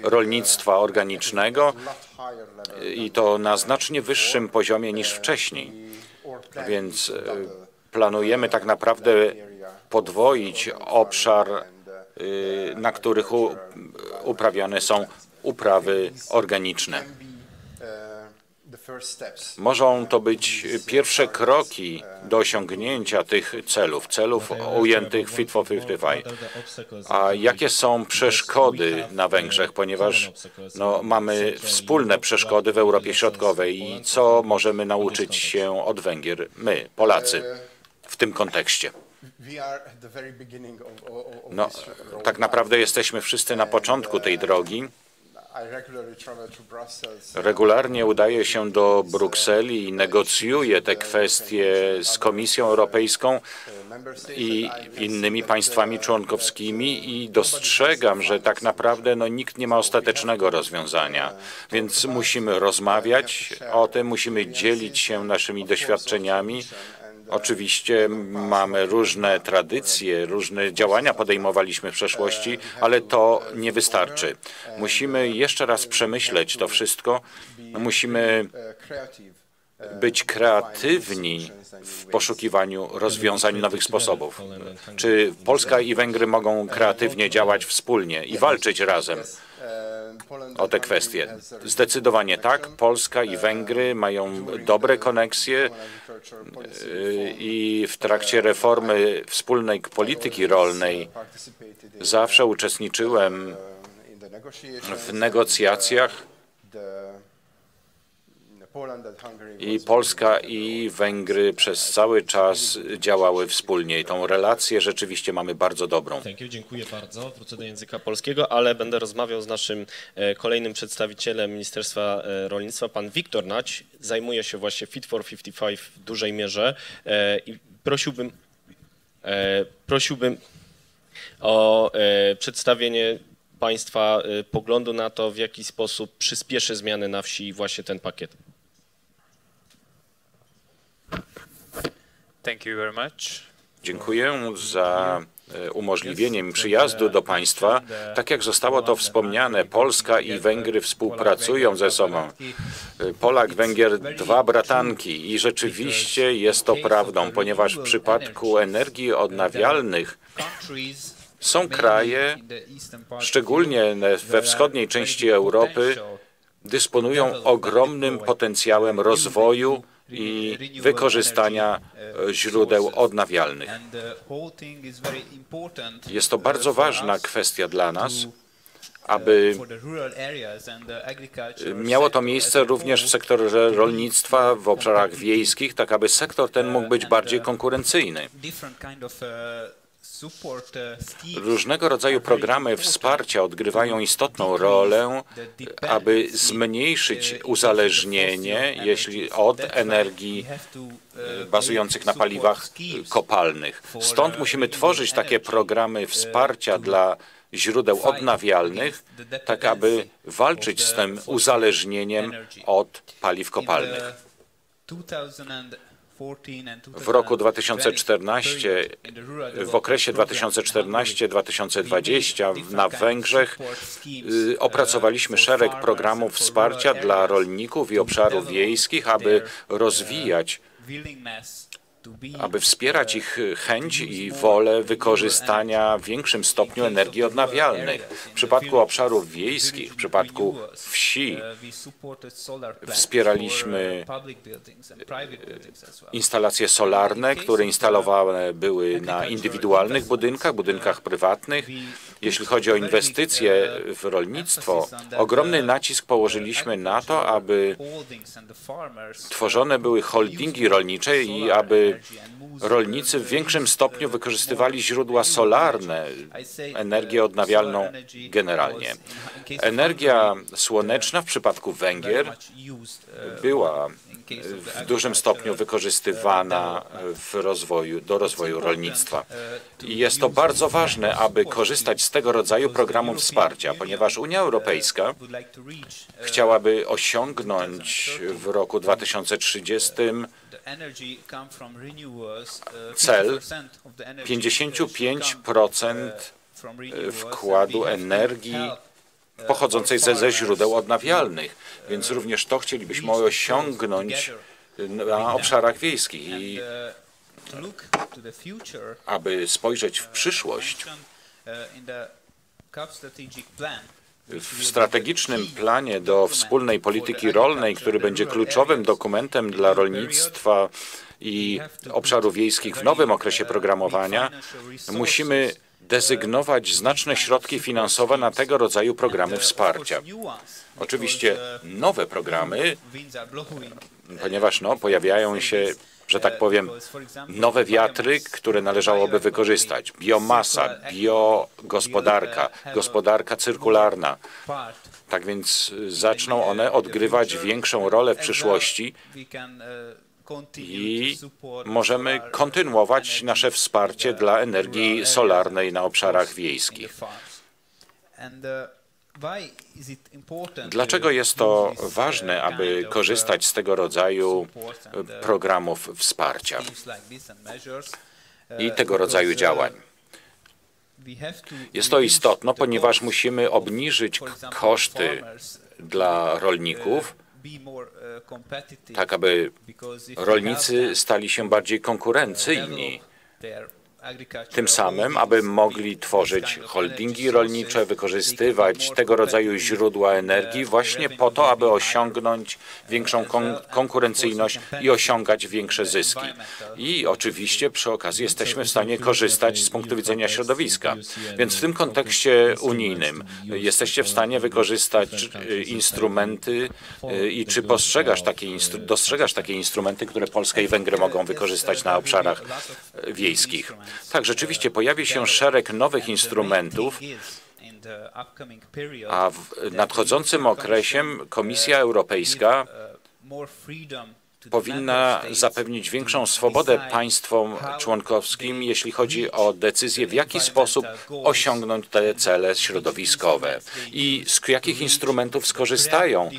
rolnictwa organicznego i to na znacznie wyższym poziomie niż wcześniej. Więc e, planujemy tak naprawdę podwoić obszar, na których uprawiane są uprawy organiczne. Mogą to być pierwsze kroki do osiągnięcia tych celów, celów ujętych w Fit for 55. A jakie są przeszkody na Węgrzech, ponieważ no, mamy wspólne przeszkody w Europie Środkowej i co możemy nauczyć się od Węgier, my, Polacy, w tym kontekście? No, tak naprawdę jesteśmy wszyscy na początku tej drogi. Regularnie udaję się do Brukseli i negocjuję te kwestie z Komisją Europejską i innymi państwami członkowskimi i dostrzegam, że tak naprawdę no, nikt nie ma ostatecznego rozwiązania. Więc musimy rozmawiać o tym, musimy dzielić się naszymi doświadczeniami Oczywiście mamy różne tradycje, różne działania podejmowaliśmy w przeszłości, ale to nie wystarczy. Musimy jeszcze raz przemyśleć to wszystko. Musimy być kreatywni w poszukiwaniu rozwiązań nowych sposobów. Czy Polska i Węgry mogą kreatywnie działać wspólnie i walczyć razem? O te kwestie. Zdecydowanie tak. Polska i Węgry mają dobre koneksje y, i w trakcie reformy wspólnej polityki rolnej zawsze uczestniczyłem w negocjacjach i Polska i Węgry przez cały czas działały wspólnie i tą relację rzeczywiście mamy bardzo dobrą. Dziękuję bardzo. Wrócę do języka polskiego, ale będę rozmawiał z naszym e, kolejnym przedstawicielem Ministerstwa e, Rolnictwa, pan Wiktor Nać. Zajmuje się właśnie Fit for 55 w dużej mierze e, i prosiłbym, prosiłbym o przedstawienie Państwa poglądu na to, w jaki sposób przyspieszy zmiany na wsi właśnie ten pakiet. Dziękuję za e, umożliwieniem przyjazdu do państwa. Tak jak zostało to wspomniane, Polska i Węgry współpracują ze sobą. E, Polak, Węgier, dwa bratanki i rzeczywiście jest to prawdą, ponieważ w przypadku energii odnawialnych są kraje, szczególnie we wschodniej części Europy, dysponują ogromnym potencjałem rozwoju i wykorzystania e, źródeł odnawialnych. Jest to bardzo ważna kwestia dla nas, aby miało to miejsce również w sektorze rolnictwa, w obszarach wiejskich, tak aby sektor ten mógł być bardziej konkurencyjny. Różnego rodzaju programy wsparcia odgrywają istotną rolę, aby zmniejszyć uzależnienie jeśli od energii e, bazujących na paliwach kopalnych. Stąd musimy tworzyć takie programy wsparcia dla źródeł odnawialnych, tak aby walczyć z tym uzależnieniem od paliw kopalnych. W roku 2014, w okresie 2014-2020 na Węgrzech y, opracowaliśmy szereg programów wsparcia dla rolników i obszarów wiejskich, aby rozwijać aby wspierać ich chęć i wolę wykorzystania w większym stopniu energii odnawialnych. W przypadku obszarów wiejskich, w przypadku wsi wspieraliśmy instalacje solarne, które instalowane były na indywidualnych budynkach, budynkach prywatnych. Jeśli chodzi o inwestycje w rolnictwo, ogromny nacisk położyliśmy na to, aby tworzone były holdingi rolnicze i aby rolnicy w większym stopniu wykorzystywali źródła solarne, energię odnawialną generalnie. Energia słoneczna w przypadku Węgier była w dużym stopniu wykorzystywana w rozwoju, do rozwoju rolnictwa. I jest to bardzo ważne, aby korzystać z tego rodzaju programów wsparcia, ponieważ Unia Europejska chciałaby osiągnąć w roku 2030 cel 55% wkładu energii pochodzącej ze, ze źródeł odnawialnych, więc również to chcielibyśmy osiągnąć na obszarach wiejskich. I aby spojrzeć w przyszłość, w strategicznym planie do wspólnej polityki rolnej, który będzie kluczowym dokumentem dla rolnictwa i obszarów wiejskich w nowym okresie programowania, musimy dezygnować znaczne środki finansowe na tego rodzaju programy wsparcia. Oczywiście nowe programy, ponieważ no, pojawiają się że tak powiem, nowe wiatry, które należałoby wykorzystać. Biomasa, biogospodarka, gospodarka cyrkularna. Tak więc zaczną one odgrywać większą rolę w przyszłości i możemy kontynuować nasze wsparcie dla energii solarnej na obszarach wiejskich. Dlaczego jest to ważne, aby korzystać z tego rodzaju programów wsparcia i tego rodzaju działań? Jest to istotne, ponieważ musimy obniżyć koszty dla rolników, tak aby rolnicy stali się bardziej konkurencyjni tym samym, aby mogli tworzyć holdingi rolnicze, wykorzystywać tego rodzaju źródła energii właśnie po to, aby osiągnąć większą kon konkurencyjność i osiągać większe zyski. I oczywiście przy okazji jesteśmy w stanie korzystać z punktu widzenia środowiska. Więc w tym kontekście unijnym jesteście w stanie wykorzystać instrumenty i czy postrzegasz takie, dostrzegasz takie instrumenty, które Polska i Węgry mogą wykorzystać na obszarach wiejskich. Tak, rzeczywiście pojawi się szereg nowych instrumentów, a w nadchodzącym okresie Komisja Europejska powinna zapewnić większą swobodę państwom członkowskim, jeśli chodzi o decyzję, w jaki sposób osiągnąć te cele środowiskowe i z jakich instrumentów skorzystają,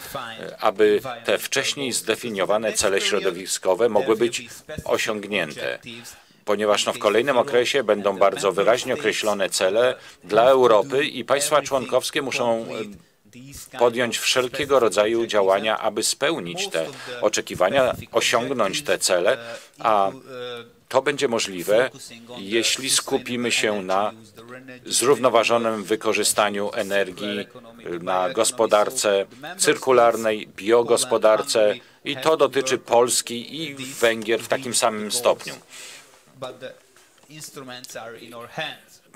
aby te wcześniej zdefiniowane cele środowiskowe mogły być osiągnięte ponieważ no, w kolejnym okresie będą bardzo wyraźnie określone cele dla Europy i państwa członkowskie muszą e, podjąć wszelkiego rodzaju działania, aby spełnić te oczekiwania, osiągnąć te cele, a to będzie możliwe, jeśli skupimy się na zrównoważonym wykorzystaniu energii, na gospodarce cyrkularnej, biogospodarce i to dotyczy Polski i Węgier w takim samym stopniu.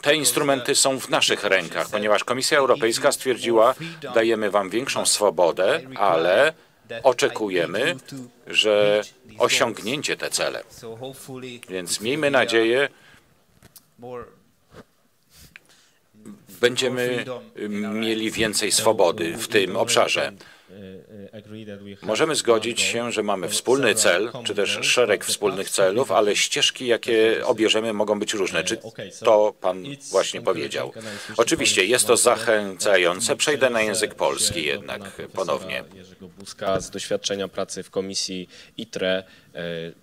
Te instrumenty są w naszych rękach, ponieważ Komisja Europejska stwierdziła, dajemy wam większą swobodę, ale oczekujemy, że osiągnięcie te cele. Więc miejmy nadzieję, będziemy mieli więcej swobody w tym obszarze. Możemy zgodzić się, że mamy wspólny cel, czy też szereg wspólnych celów, ale ścieżki, jakie obierzemy, mogą być różne. Czy to Pan właśnie powiedział? Oczywiście jest to zachęcające. Przejdę na język polski jednak ponownie. Jerzego Buzka z doświadczenia pracy w komisji ITRE,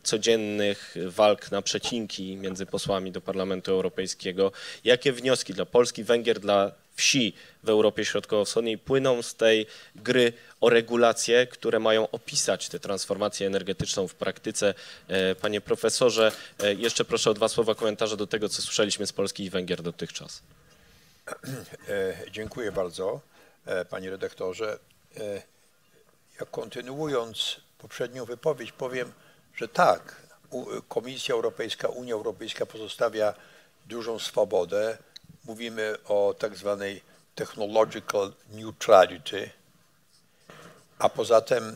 codziennych walk na przecinki między posłami do Parlamentu Europejskiego. Jakie wnioski dla Polski, Węgier, dla wsi w Europie Środkowo-Wschodniej płyną z tej gry o regulacje, które mają opisać tę transformację energetyczną w praktyce. E, panie profesorze, e, jeszcze proszę o dwa słowa komentarza do tego, co słyszeliśmy z Polski i Węgier dotychczas. Dziękuję bardzo, panie redaktorze. Ja kontynuując poprzednią wypowiedź, powiem, że tak, Komisja Europejska, Unia Europejska pozostawia dużą swobodę. Mówimy o tak zwanej technological neutrality, a poza tym,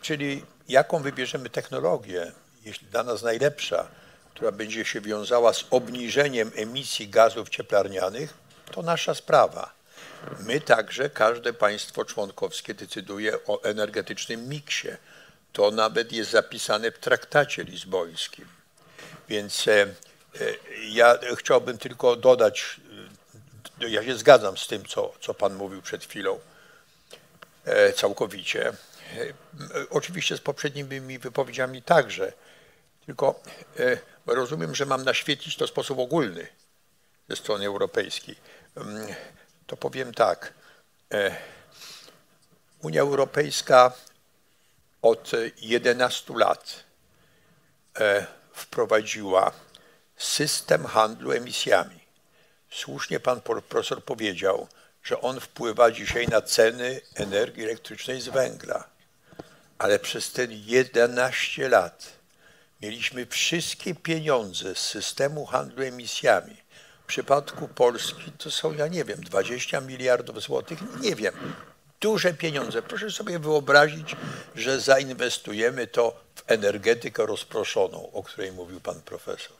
czyli jaką wybierzemy technologię, jeśli dla nas najlepsza, która będzie się wiązała z obniżeniem emisji gazów cieplarnianych, to nasza sprawa. My także, każde państwo członkowskie decyduje o energetycznym miksie. To nawet jest zapisane w traktacie lizbońskim. Więc e, e, ja chciałbym tylko dodać, e, ja się zgadzam z tym, co, co Pan mówił przed chwilą, całkowicie. Oczywiście z poprzednimi wypowiedziami także, tylko rozumiem, że mam naświetlić to w sposób ogólny ze strony europejskiej. Mm, to powiem tak. Unia Europejska od 11 lat e, wprowadziła system handlu emisjami. Słusznie pan profesor powiedział, że on wpływa dzisiaj na ceny energii elektrycznej z węgla. Ale przez te 11 lat mieliśmy wszystkie pieniądze z systemu handlu emisjami. W przypadku Polski to są, ja nie wiem, 20 miliardów złotych, nie wiem, duże pieniądze. Proszę sobie wyobrazić, że zainwestujemy to w energetykę rozproszoną, o której mówił pan profesor.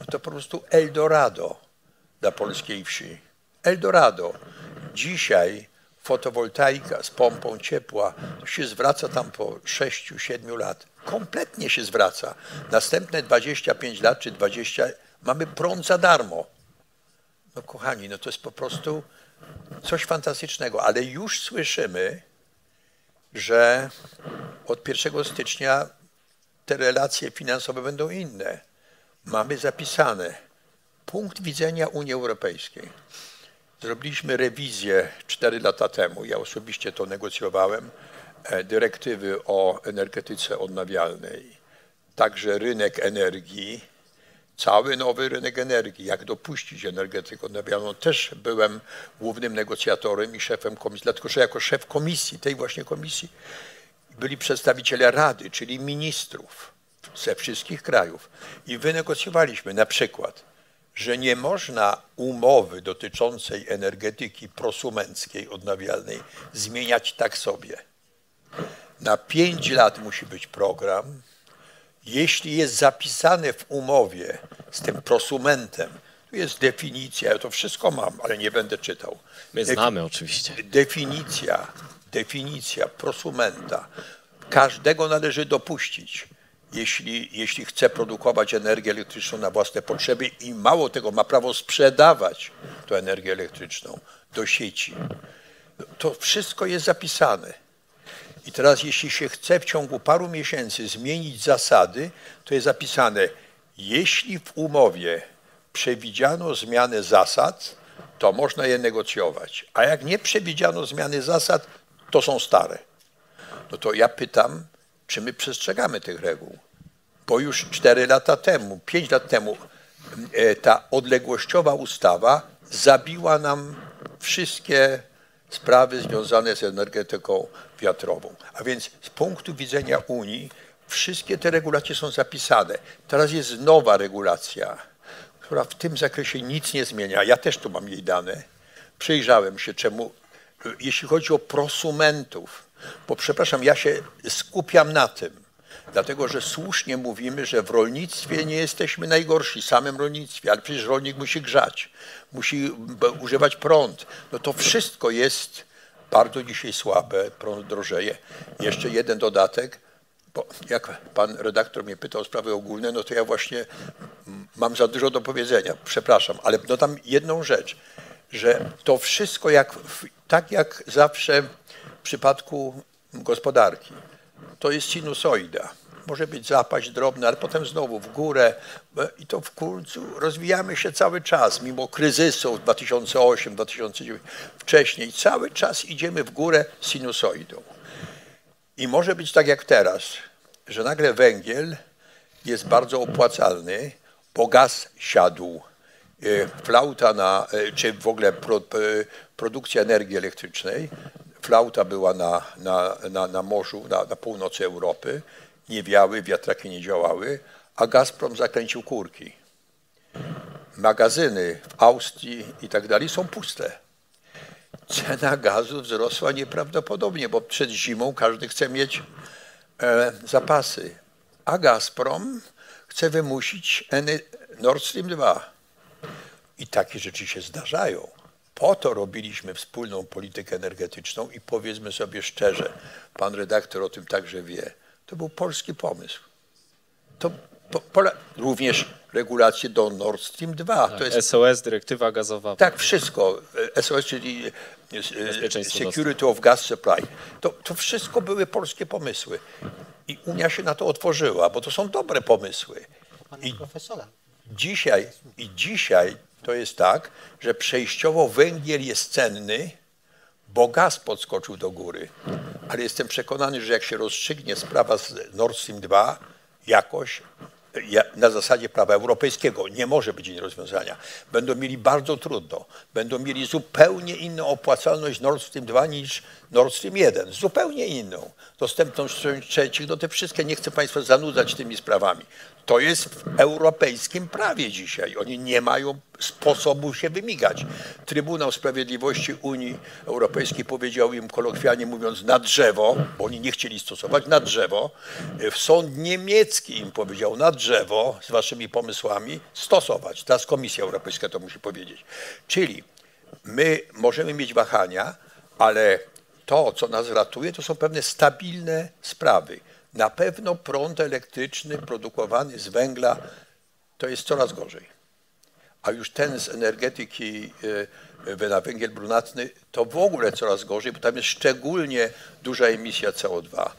No to po prostu Eldorado dla polskiej wsi. Eldorado. Dzisiaj fotowoltaika z pompą ciepła się zwraca tam po 6-7 lat. Kompletnie się zwraca. Następne 25 lat czy 20 mamy prąd za darmo. No kochani, no to jest po prostu coś fantastycznego, ale już słyszymy, że od 1 stycznia te relacje finansowe będą inne. Mamy zapisane. Punkt widzenia Unii Europejskiej. Zrobiliśmy rewizję 4 lata temu, ja osobiście to negocjowałem, e, dyrektywy o energetyce odnawialnej, także rynek energii, cały nowy rynek energii, jak dopuścić energetykę odnawialną. Też byłem głównym negocjatorem i szefem komisji, dlatego że jako szef komisji, tej właśnie komisji, byli przedstawiciele Rady, czyli ministrów ze wszystkich krajów i wynegocjowaliśmy na przykład, że nie można umowy dotyczącej energetyki prosumenckiej, odnawialnej zmieniać tak sobie. Na pięć lat musi być program, jeśli jest zapisane w umowie z tym prosumentem, tu jest definicja, ja to wszystko mam, ale nie będę czytał. My znamy oczywiście. Definicja, definicja prosumenta. Każdego należy dopuścić, jeśli, jeśli chce produkować energię elektryczną na własne potrzeby i mało tego, ma prawo sprzedawać tę energię elektryczną do sieci. To wszystko jest zapisane. I teraz, jeśli się chce w ciągu paru miesięcy zmienić zasady, to jest zapisane, jeśli w umowie przewidziano zmianę zasad, to można je negocjować. A jak nie przewidziano zmiany zasad, to są stare. No to ja pytam, czy my przestrzegamy tych reguł? Bo już cztery lata temu, pięć lat temu e, ta odległościowa ustawa zabiła nam wszystkie sprawy związane z energetyką wiatrową. A więc z punktu widzenia Unii wszystkie te regulacje są zapisane. Teraz jest nowa regulacja, która w tym zakresie nic nie zmienia. Ja też tu mam jej dane. Przyjrzałem się czemu, jeśli chodzi o prosumentów, bo przepraszam, ja się skupiam na tym, dlatego że słusznie mówimy, że w rolnictwie nie jesteśmy najgorsi, samym rolnictwie, ale przecież rolnik musi grzać, musi używać prąd. No to wszystko jest bardzo dzisiaj słabe, prąd drożeje. Jeszcze jeden dodatek, bo jak pan redaktor mnie pytał o sprawy ogólne, no to ja właśnie mam za dużo do powiedzenia, przepraszam, ale dodam jedną rzecz, że to wszystko jak, tak jak zawsze w przypadku gospodarki, to jest sinusoida. Może być zapaść drobna, ale potem znowu w górę. I to w końcu rozwijamy się cały czas, mimo kryzysów 2008, 2009, wcześniej, cały czas idziemy w górę sinusoidą. I może być tak jak teraz, że nagle węgiel jest bardzo opłacalny, bo gaz siadł, e, flauta na, e, czy w ogóle pro, e, produkcja energii elektrycznej, flauta była na, na, na, na morzu, na, na północy Europy, nie wiały, wiatraki nie działały, a Gazprom zakręcił kurki. Magazyny w Austrii i tak dalej są puste. Cena gazu wzrosła nieprawdopodobnie, bo przed zimą każdy chce mieć e, zapasy, a Gazprom chce wymusić Nord Stream 2. I takie rzeczy się zdarzają. Po to robiliśmy wspólną politykę energetyczną i powiedzmy sobie szczerze, pan redaktor o tym także wie, to był polski pomysł. To po, po, również regulacje do Nord Stream 2. Tak, to jest, SOS, dyrektywa gazowa. Tak, wszystko. SOS, czyli e, Security of Gas Supply. To, to wszystko były polskie pomysły. I Unia się na to otworzyła, bo to są dobre pomysły. I dzisiaj, I dzisiaj to jest tak, że przejściowo węgiel jest cenny, bo gaz podskoczył do góry. Ale jestem przekonany, że jak się rozstrzygnie sprawa z Nord Stream 2, jakoś na zasadzie prawa europejskiego nie może być innego rozwiązania. Będą mieli bardzo trudno. Będą mieli zupełnie inną opłacalność Nord Stream 2 niż Nord Stream 1. Zupełnie inną. Dostępność trzecich, no te wszystkie, nie chcę Państwa zanudzać tymi sprawami. To jest w europejskim prawie dzisiaj. Oni nie mają sposobu się wymigać. Trybunał Sprawiedliwości Unii Europejskiej powiedział im kolokwialnie mówiąc na drzewo, bo oni nie chcieli stosować na drzewo. Sąd niemiecki im powiedział na drzewo z waszymi pomysłami stosować. Teraz Komisja Europejska to musi powiedzieć. Czyli my możemy mieć wahania, ale to, co nas ratuje, to są pewne stabilne sprawy. Na pewno prąd elektryczny produkowany z węgla to jest coraz gorzej. A już ten z energetyki e, na węgiel brunatny to w ogóle coraz gorzej, bo tam jest szczególnie duża emisja CO2.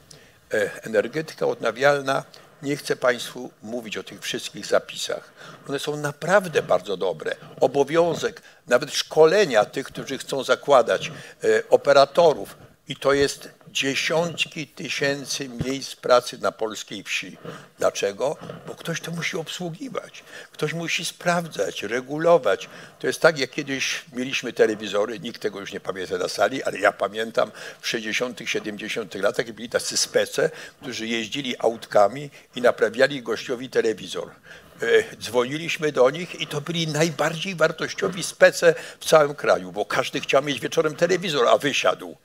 E, energetyka odnawialna, nie chcę Państwu mówić o tych wszystkich zapisach. One są naprawdę bardzo dobre. Obowiązek nawet szkolenia tych, którzy chcą zakładać e, operatorów, i to jest dziesiątki tysięcy miejsc pracy na polskiej wsi. Dlaczego? Bo ktoś to musi obsługiwać, ktoś musi sprawdzać, regulować. To jest tak, jak kiedyś mieliśmy telewizory, nikt tego już nie pamięta na sali, ale ja pamiętam w 60., 70. latach byli tacy spece, którzy jeździli autkami i naprawiali gościowi telewizor e, dzwoniliśmy do nich i to byli najbardziej wartościowi spece w całym kraju, bo każdy chciał mieć wieczorem telewizor, a wysiadł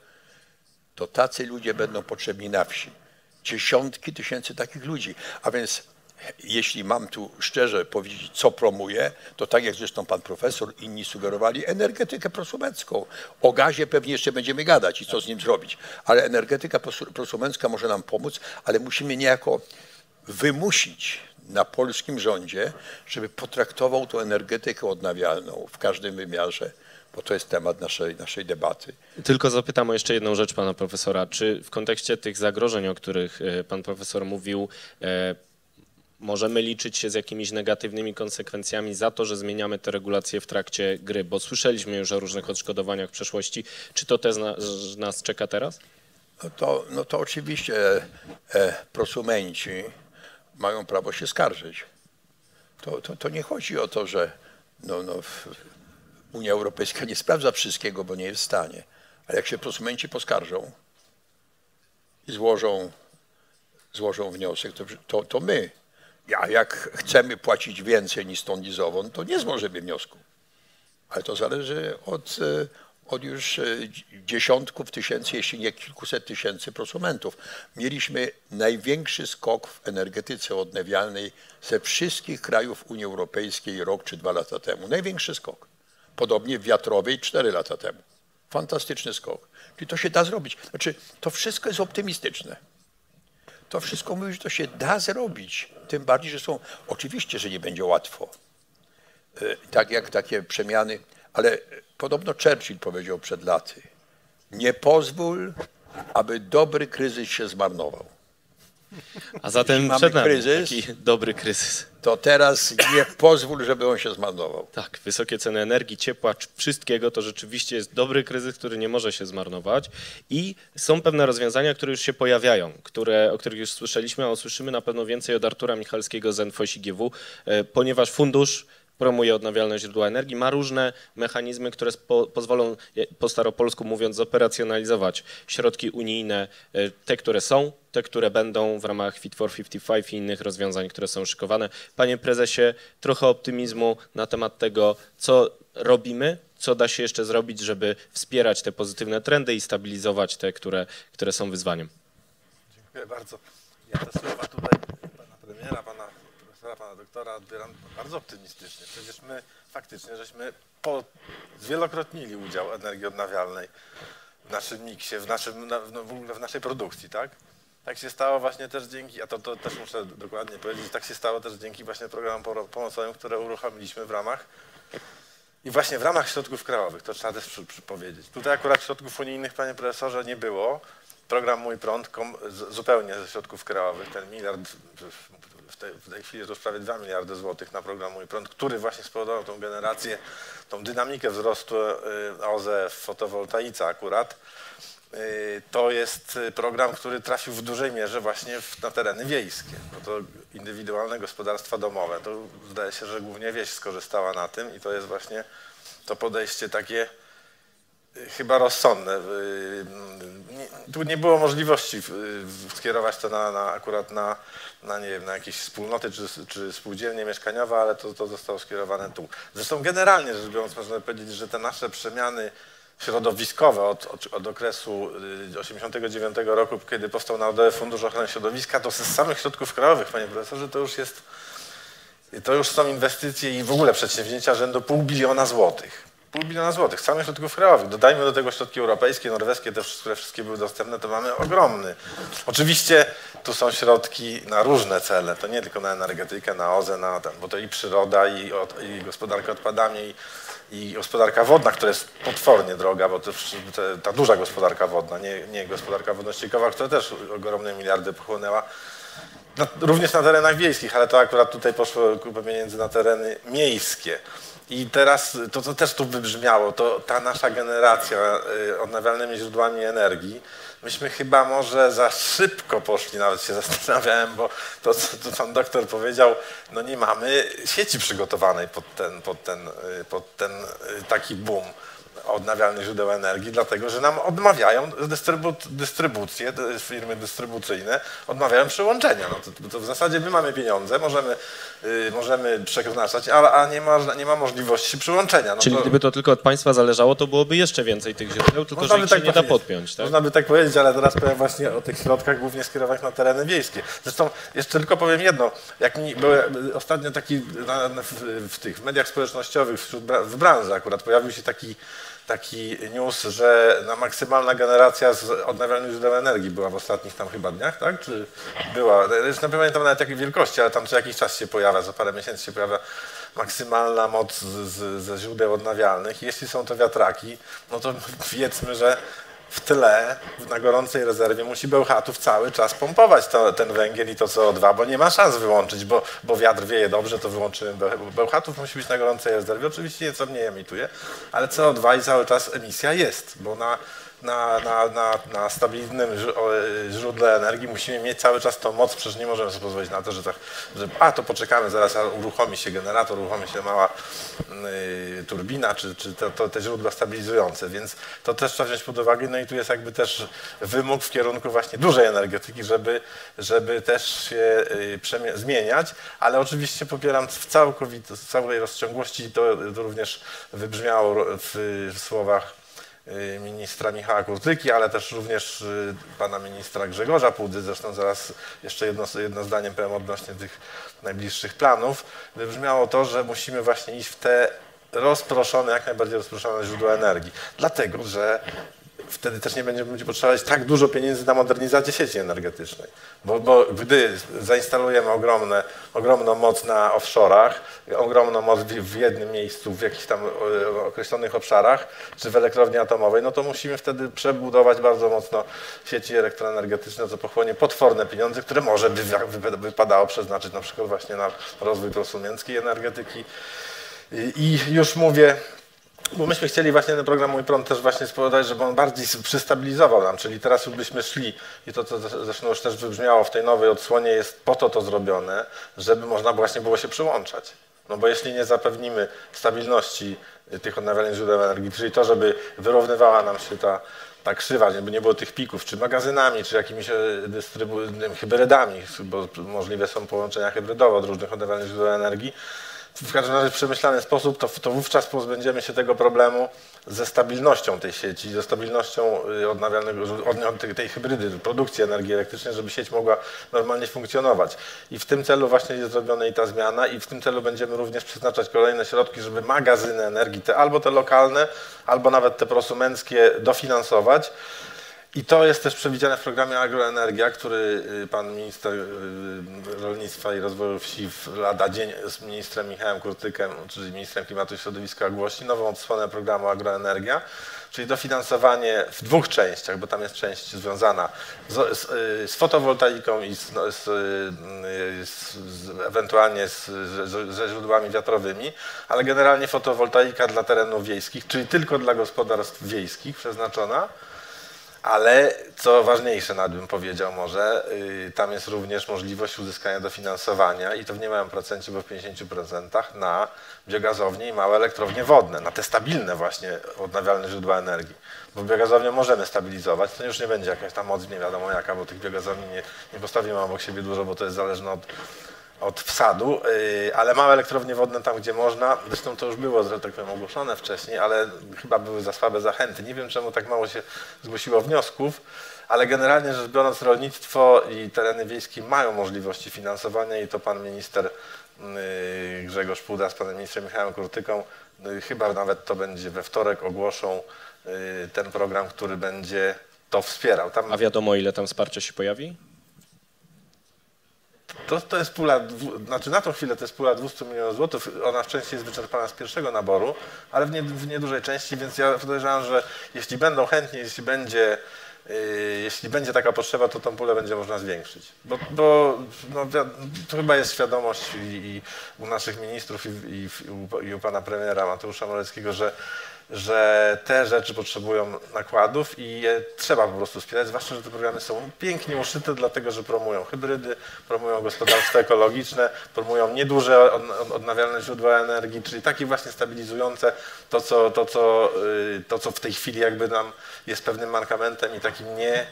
to tacy ludzie będą potrzebni na wsi. Dziesiątki tysięcy takich ludzi. A więc jeśli mam tu szczerze powiedzieć, co promuję, to tak jak zresztą pan profesor, inni sugerowali, energetykę prosumencką. O gazie pewnie jeszcze będziemy gadać i co z nim zrobić. Ale energetyka prosumencka może nam pomóc, ale musimy niejako wymusić na polskim rządzie, żeby potraktował tę energetykę odnawialną w każdym wymiarze bo to jest temat naszej, naszej debaty. Tylko zapytam o jeszcze jedną rzecz pana profesora. Czy w kontekście tych zagrożeń, o których e, pan profesor mówił, e, możemy liczyć się z jakimiś negatywnymi konsekwencjami za to, że zmieniamy te regulacje w trakcie gry? Bo słyszeliśmy już o różnych odszkodowaniach w przeszłości. Czy to też nas czeka teraz? No to, no to oczywiście e, prosumenci mają prawo się skarżyć. To, to, to nie chodzi o to, że no, no, Unia Europejska nie sprawdza wszystkiego, bo nie jest w stanie. Ale jak się prosumenci poskarżą i złożą, złożą wniosek, to, to, to my, a jak chcemy płacić więcej niż stąd to nie złożymy wniosku. Ale to zależy od, e, od już e, dziesiątków tysięcy, jeśli nie kilkuset tysięcy prosumentów. Mieliśmy największy skok w energetyce odnawialnej ze wszystkich krajów Unii Europejskiej rok czy dwa lata temu. Największy skok. Podobnie w wiatrowej 4 lata temu. Fantastyczny skok. Czyli to się da zrobić. Znaczy, to wszystko jest optymistyczne. To wszystko mówi, że to się da zrobić. Tym bardziej, że są. Oczywiście, że nie będzie łatwo. E, tak jak takie przemiany, ale podobno Churchill powiedział przed laty: Nie pozwól, aby dobry kryzys się zmarnował. A zatem Mamy przed nami kryzys. taki dobry kryzys. To teraz nie pozwól, żeby on się zmarnował. Tak, wysokie ceny energii, ciepła, wszystkiego to rzeczywiście jest dobry kryzys, który nie może się zmarnować i są pewne rozwiązania, które już się pojawiają, które, o których już słyszeliśmy, a usłyszymy na pewno więcej od Artura Michalskiego z NFOŚ IGW, e, ponieważ fundusz promuje odnawialne źródła energii, ma różne mechanizmy, które pozwolą po staropolsku mówiąc zoperacjonalizować środki unijne, e, te, które są, te, które będą w ramach Fit for 55 i innych rozwiązań, które są szykowane. Panie prezesie, trochę optymizmu na temat tego, co robimy, co da się jeszcze zrobić, żeby wspierać te pozytywne trendy i stabilizować te, które, które są wyzwaniem. Dziękuję bardzo. Ja te słowa tutaj pana premiera, pana profesora, pana doktora odbieram bardzo optymistycznie. Przecież my faktycznie żeśmy po, zwielokrotnili udział energii odnawialnej w naszym miksie, w, naszym, na, no, w w naszej produkcji, tak? Tak się stało właśnie też dzięki, a to, to też muszę dokładnie powiedzieć, tak się stało też dzięki właśnie programom pomocowym, które uruchomiliśmy w ramach i właśnie w ramach środków krajowych, to trzeba też przy, przy powiedzieć. Tutaj akurat środków unijnych, panie profesorze, nie było. Program Mój Prąd kom, z, zupełnie ze środków krajowych, ten miliard, w- tej, w tej chwili to już prawie 2 miliardy złotych na program Mój Prąd, który właśnie spowodował tą generację, tą dynamikę wzrostu y, OZE w fotowoltaice akurat. Y, To jest y, program, który trafił w dużej mierze właśnie w, na tereny wiejskie. Bo to indywidualne gospodarstwa domowe. To zdaje się, że głównie wieś skorzystała na tym i to jest właśnie to podejście takie chyba rozsądne. Y, Tu nie było możliwości y, skierować to na, na akurat na, na, nie wiem, na jakieś wspólnoty czy, czy spółdzielnie mieszkaniowe, ale to, to zostało skierowane tu. Zresztą generalnie rzecz biorąc można powiedzieć, że te nasze przemiany środowiskowe od, od, od okresu 1989 roku, kiedy powstał Narodowy Fundusz Ochrony Środowiska, to z samych środków krajowych, panie profesorze, to już jest, to już są inwestycje i w ogóle przedsięwzięcia rzędu pół biliona złotych. Pół biliona złotych, samych środków krajowych. Dodajmy do tego środki europejskie, norweskie, te, które wszystkie były dostępne, to mamy ogromny. Oczywiście tu są środki na różne cele, to nie tylko na energetykę, na OZE, na ten, bo to i przyroda, i, od, i gospodarka odpadami, i, i gospodarka wodna, która jest potwornie droga, bo to, ta duża gospodarka wodna, nie, nie gospodarka wodno-ściekowa, która też ogromne miliardy pochłonęła. Również na terenach wiejskich, ale to akurat tutaj poszło kupę pieniędzy na tereny miejskie. I teraz to, co też tu wybrzmiało, to ta nasza generacja y, odnawialnymi źródłami energii, myśmy chyba może za szybko poszli, nawet się zastanawiałem, bo to, co tu pan doktor powiedział, no nie mamy sieci przygotowanej pod ten, pod ten, y, pod ten y, taki boom odnawialnych źródeł energii, dlatego że nam odmawiają dystrybu dystrybucje, firmy dystrybucyjne odmawiają przyłączenia. No to, to w zasadzie my mamy pieniądze, możemy, y, możemy przeznaczać, ale a nie, ma, nie ma możliwości przyłączenia. No Czyli to, gdyby to tylko od państwa zależało, to byłoby jeszcze więcej tych źródeł, tylko Można że by ich się tak nie da powiedzieć. podpiąć. Tak? Można by tak powiedzieć, ale teraz powiem właśnie o tych środkach głównie skierowanych na tereny wiejskie. Zresztą jeszcze tylko powiem jedno. Jak mi były ostatnio taki w, w tych mediach społecznościowych, wśród, w branży akurat pojawił się taki, taki news, że na maksymalna generacja z odnawialnych źródeł energii była w ostatnich tam chyba dniach, tak? Czy była? Już nie pamiętam nawet jakiej wielkości, ale tam co jakiś czas się pojawia, za parę miesięcy się pojawia maksymalna moc z, z, ze źródeł odnawialnych. Jeśli są to wiatraki, no to wiedzmy, że w tle, na gorącej rezerwie musi Bełchatów cały czas pompować to, ten węgiel i to CO2, bo nie ma szans wyłączyć, bo, bo wiatr wieje dobrze, to wyłączymy. Beł- Bełchatów musi być na gorącej rezerwie, oczywiście nieco mniej emituje, ale CO2 i cały czas emisja jest, bo na, na, na, na, na stabilnym źródle energii. Musimy mieć cały czas tą moc, przecież nie możemy sobie pozwolić na to, że, tak, że a to poczekamy, zaraz uruchomi się generator, uruchomi się mała y, turbina, czy, czy to, to, te źródła stabilizujące, więc to też trzeba wziąć pod uwagę, no i tu jest jakby też wymóg w kierunku właśnie dużej energetyki, żeby, żeby też się y, zmieniać, ale oczywiście popieram w, całkowit, w całej rozciągłości, to, to również wybrzmiało w, w słowach ministra Michała Kurtyki, ale też również y, pana ministra Grzegorza Pudy, zresztą zaraz jeszcze jedno, jedno zdanie powiem odnośnie tych najbliższych planów, wybrzmiało to, że musimy właśnie iść w te rozproszone, jak najbardziej rozproszone źródła energii. Dlatego, że wtedy też nie będziemy potrzebować tak dużo pieniędzy na modernizację sieci energetycznej. Bo, bo gdy zainstalujemy ogromne, ogromną moc na offshore'ach, ogromną moc w, jednym miejscu, w jakichś tam e, określonych obszarach, czy w elektrowni atomowej, no to musimy wtedy przebudować bardzo mocno sieci elektroenergetyczne, co pochłonie potworne pieniądze, które może by wypadało przeznaczyć na przykład właśnie na rozwój prosumenckiej energetyki. I już mówię, bo myśmy chcieli właśnie ten program Mój Prąd też właśnie spowodować, żeby on bardziej przystabilizował nam, czyli teraz już byśmy szli i to, co zresztą już też wybrzmiało w tej nowej odsłonie, jest po to to zrobione, żeby można właśnie było się przyłączać. No bo jeśli nie zapewnimy stabilności tych odnawialnych źródeł energii, czyli to, żeby wyrównywała nam się ta, ta krzywa, żeby nie było tych pików, czy magazynami, czy jakimiś e, dystrybu- hybrydami, bo możliwe są połączenia hybrydowe od różnych odnawialnych źródeł energii, w każdym razie w przemyślany sposób, to, to wówczas pozbędziemy się tego problemu ze stabilnością tej sieci, ze stabilnością y, odnawialnego, tej, tej hybrydy, produkcji energii elektrycznej, żeby sieć mogła normalnie funkcjonować. I w tym celu właśnie jest zrobiona i ta zmiana i w tym celu będziemy również przeznaczać kolejne środki, żeby magazyny energii, te, albo te lokalne, albo nawet te prosumenckie dofinansować. I to jest też przewidziane w programie Agroenergia, który y, pan minister y, rolnictwa i rozwoju wsi lada dzień z ministrem Michałem Kurtykiem, czyli ministrem klimatu i środowiska ogłosi nową odsłonę programu Agroenergia, czyli dofinansowanie w dwóch częściach, bo tam jest część związana z, z, y, z fotowoltaiką i z, no, ewentualnie ze źródłami wiatrowymi, ale generalnie fotowoltaika dla terenów wiejskich, czyli tylko dla gospodarstw wiejskich przeznaczona ale co ważniejsze, nawet bym powiedział może, yy, tam jest również możliwość uzyskania dofinansowania i to w niemałym procencie, bo w 50% na biogazownie i małe elektrownie wodne, na te stabilne właśnie odnawialne źródła energii. Bo biogazownię możemy stabilizować, to już nie będzie jakaś tam moc nie wiadomo jaka, bo tych biogazowni nie, nie postawimy obok siebie dużo, bo to jest zależne od od wsadu, y, ale małe elektrownie wodne tam, gdzie można, zresztą to już było, że tak powiem, ogłoszone wcześniej, ale chyba były za słabe zachęty. Nie wiem, czemu tak mało się zgłosiło wniosków, ale generalnie rzecz biorąc rolnictwo i tereny wiejskie mają możliwości finansowania i to pan minister y, Grzegorz Puda z panem ministrem Michałem Kurtyką, y, chyba nawet to będzie we wtorek ogłoszą ten program, który będzie to wspierał. Tam... A wiadomo, ile tam wsparcia się pojawi? To, to jest pula, znaczy na tą chwilę to jest pula 200 milionów złotych, ona w części jest wyczerpana z pierwszego naboru, ale w, nie, w niedużej części, więc ja podejrzewam, że jeśli będą chętni, jeśli będzie, yy, jeśli będzie taka potrzeba, to tą pulę będzie można zwiększyć. Bo, bo no, to chyba jest świadomość i, i u naszych ministrów i, i, i, u, pana premiera Mateusza Moreckiego, że że te rzeczy potrzebują nakładów i je trzeba po prostu wspierać, zwłaszcza, że te programy są pięknie uszyte, dlatego że promują hybrydy, promują gospodarstwo ekologiczne, promują nieduże odnawialne źródła energii, czyli takie właśnie stabilizujące to, co, to, co, y, to, co w tej chwili jakby nam jest pewnym mankamentem i takim nie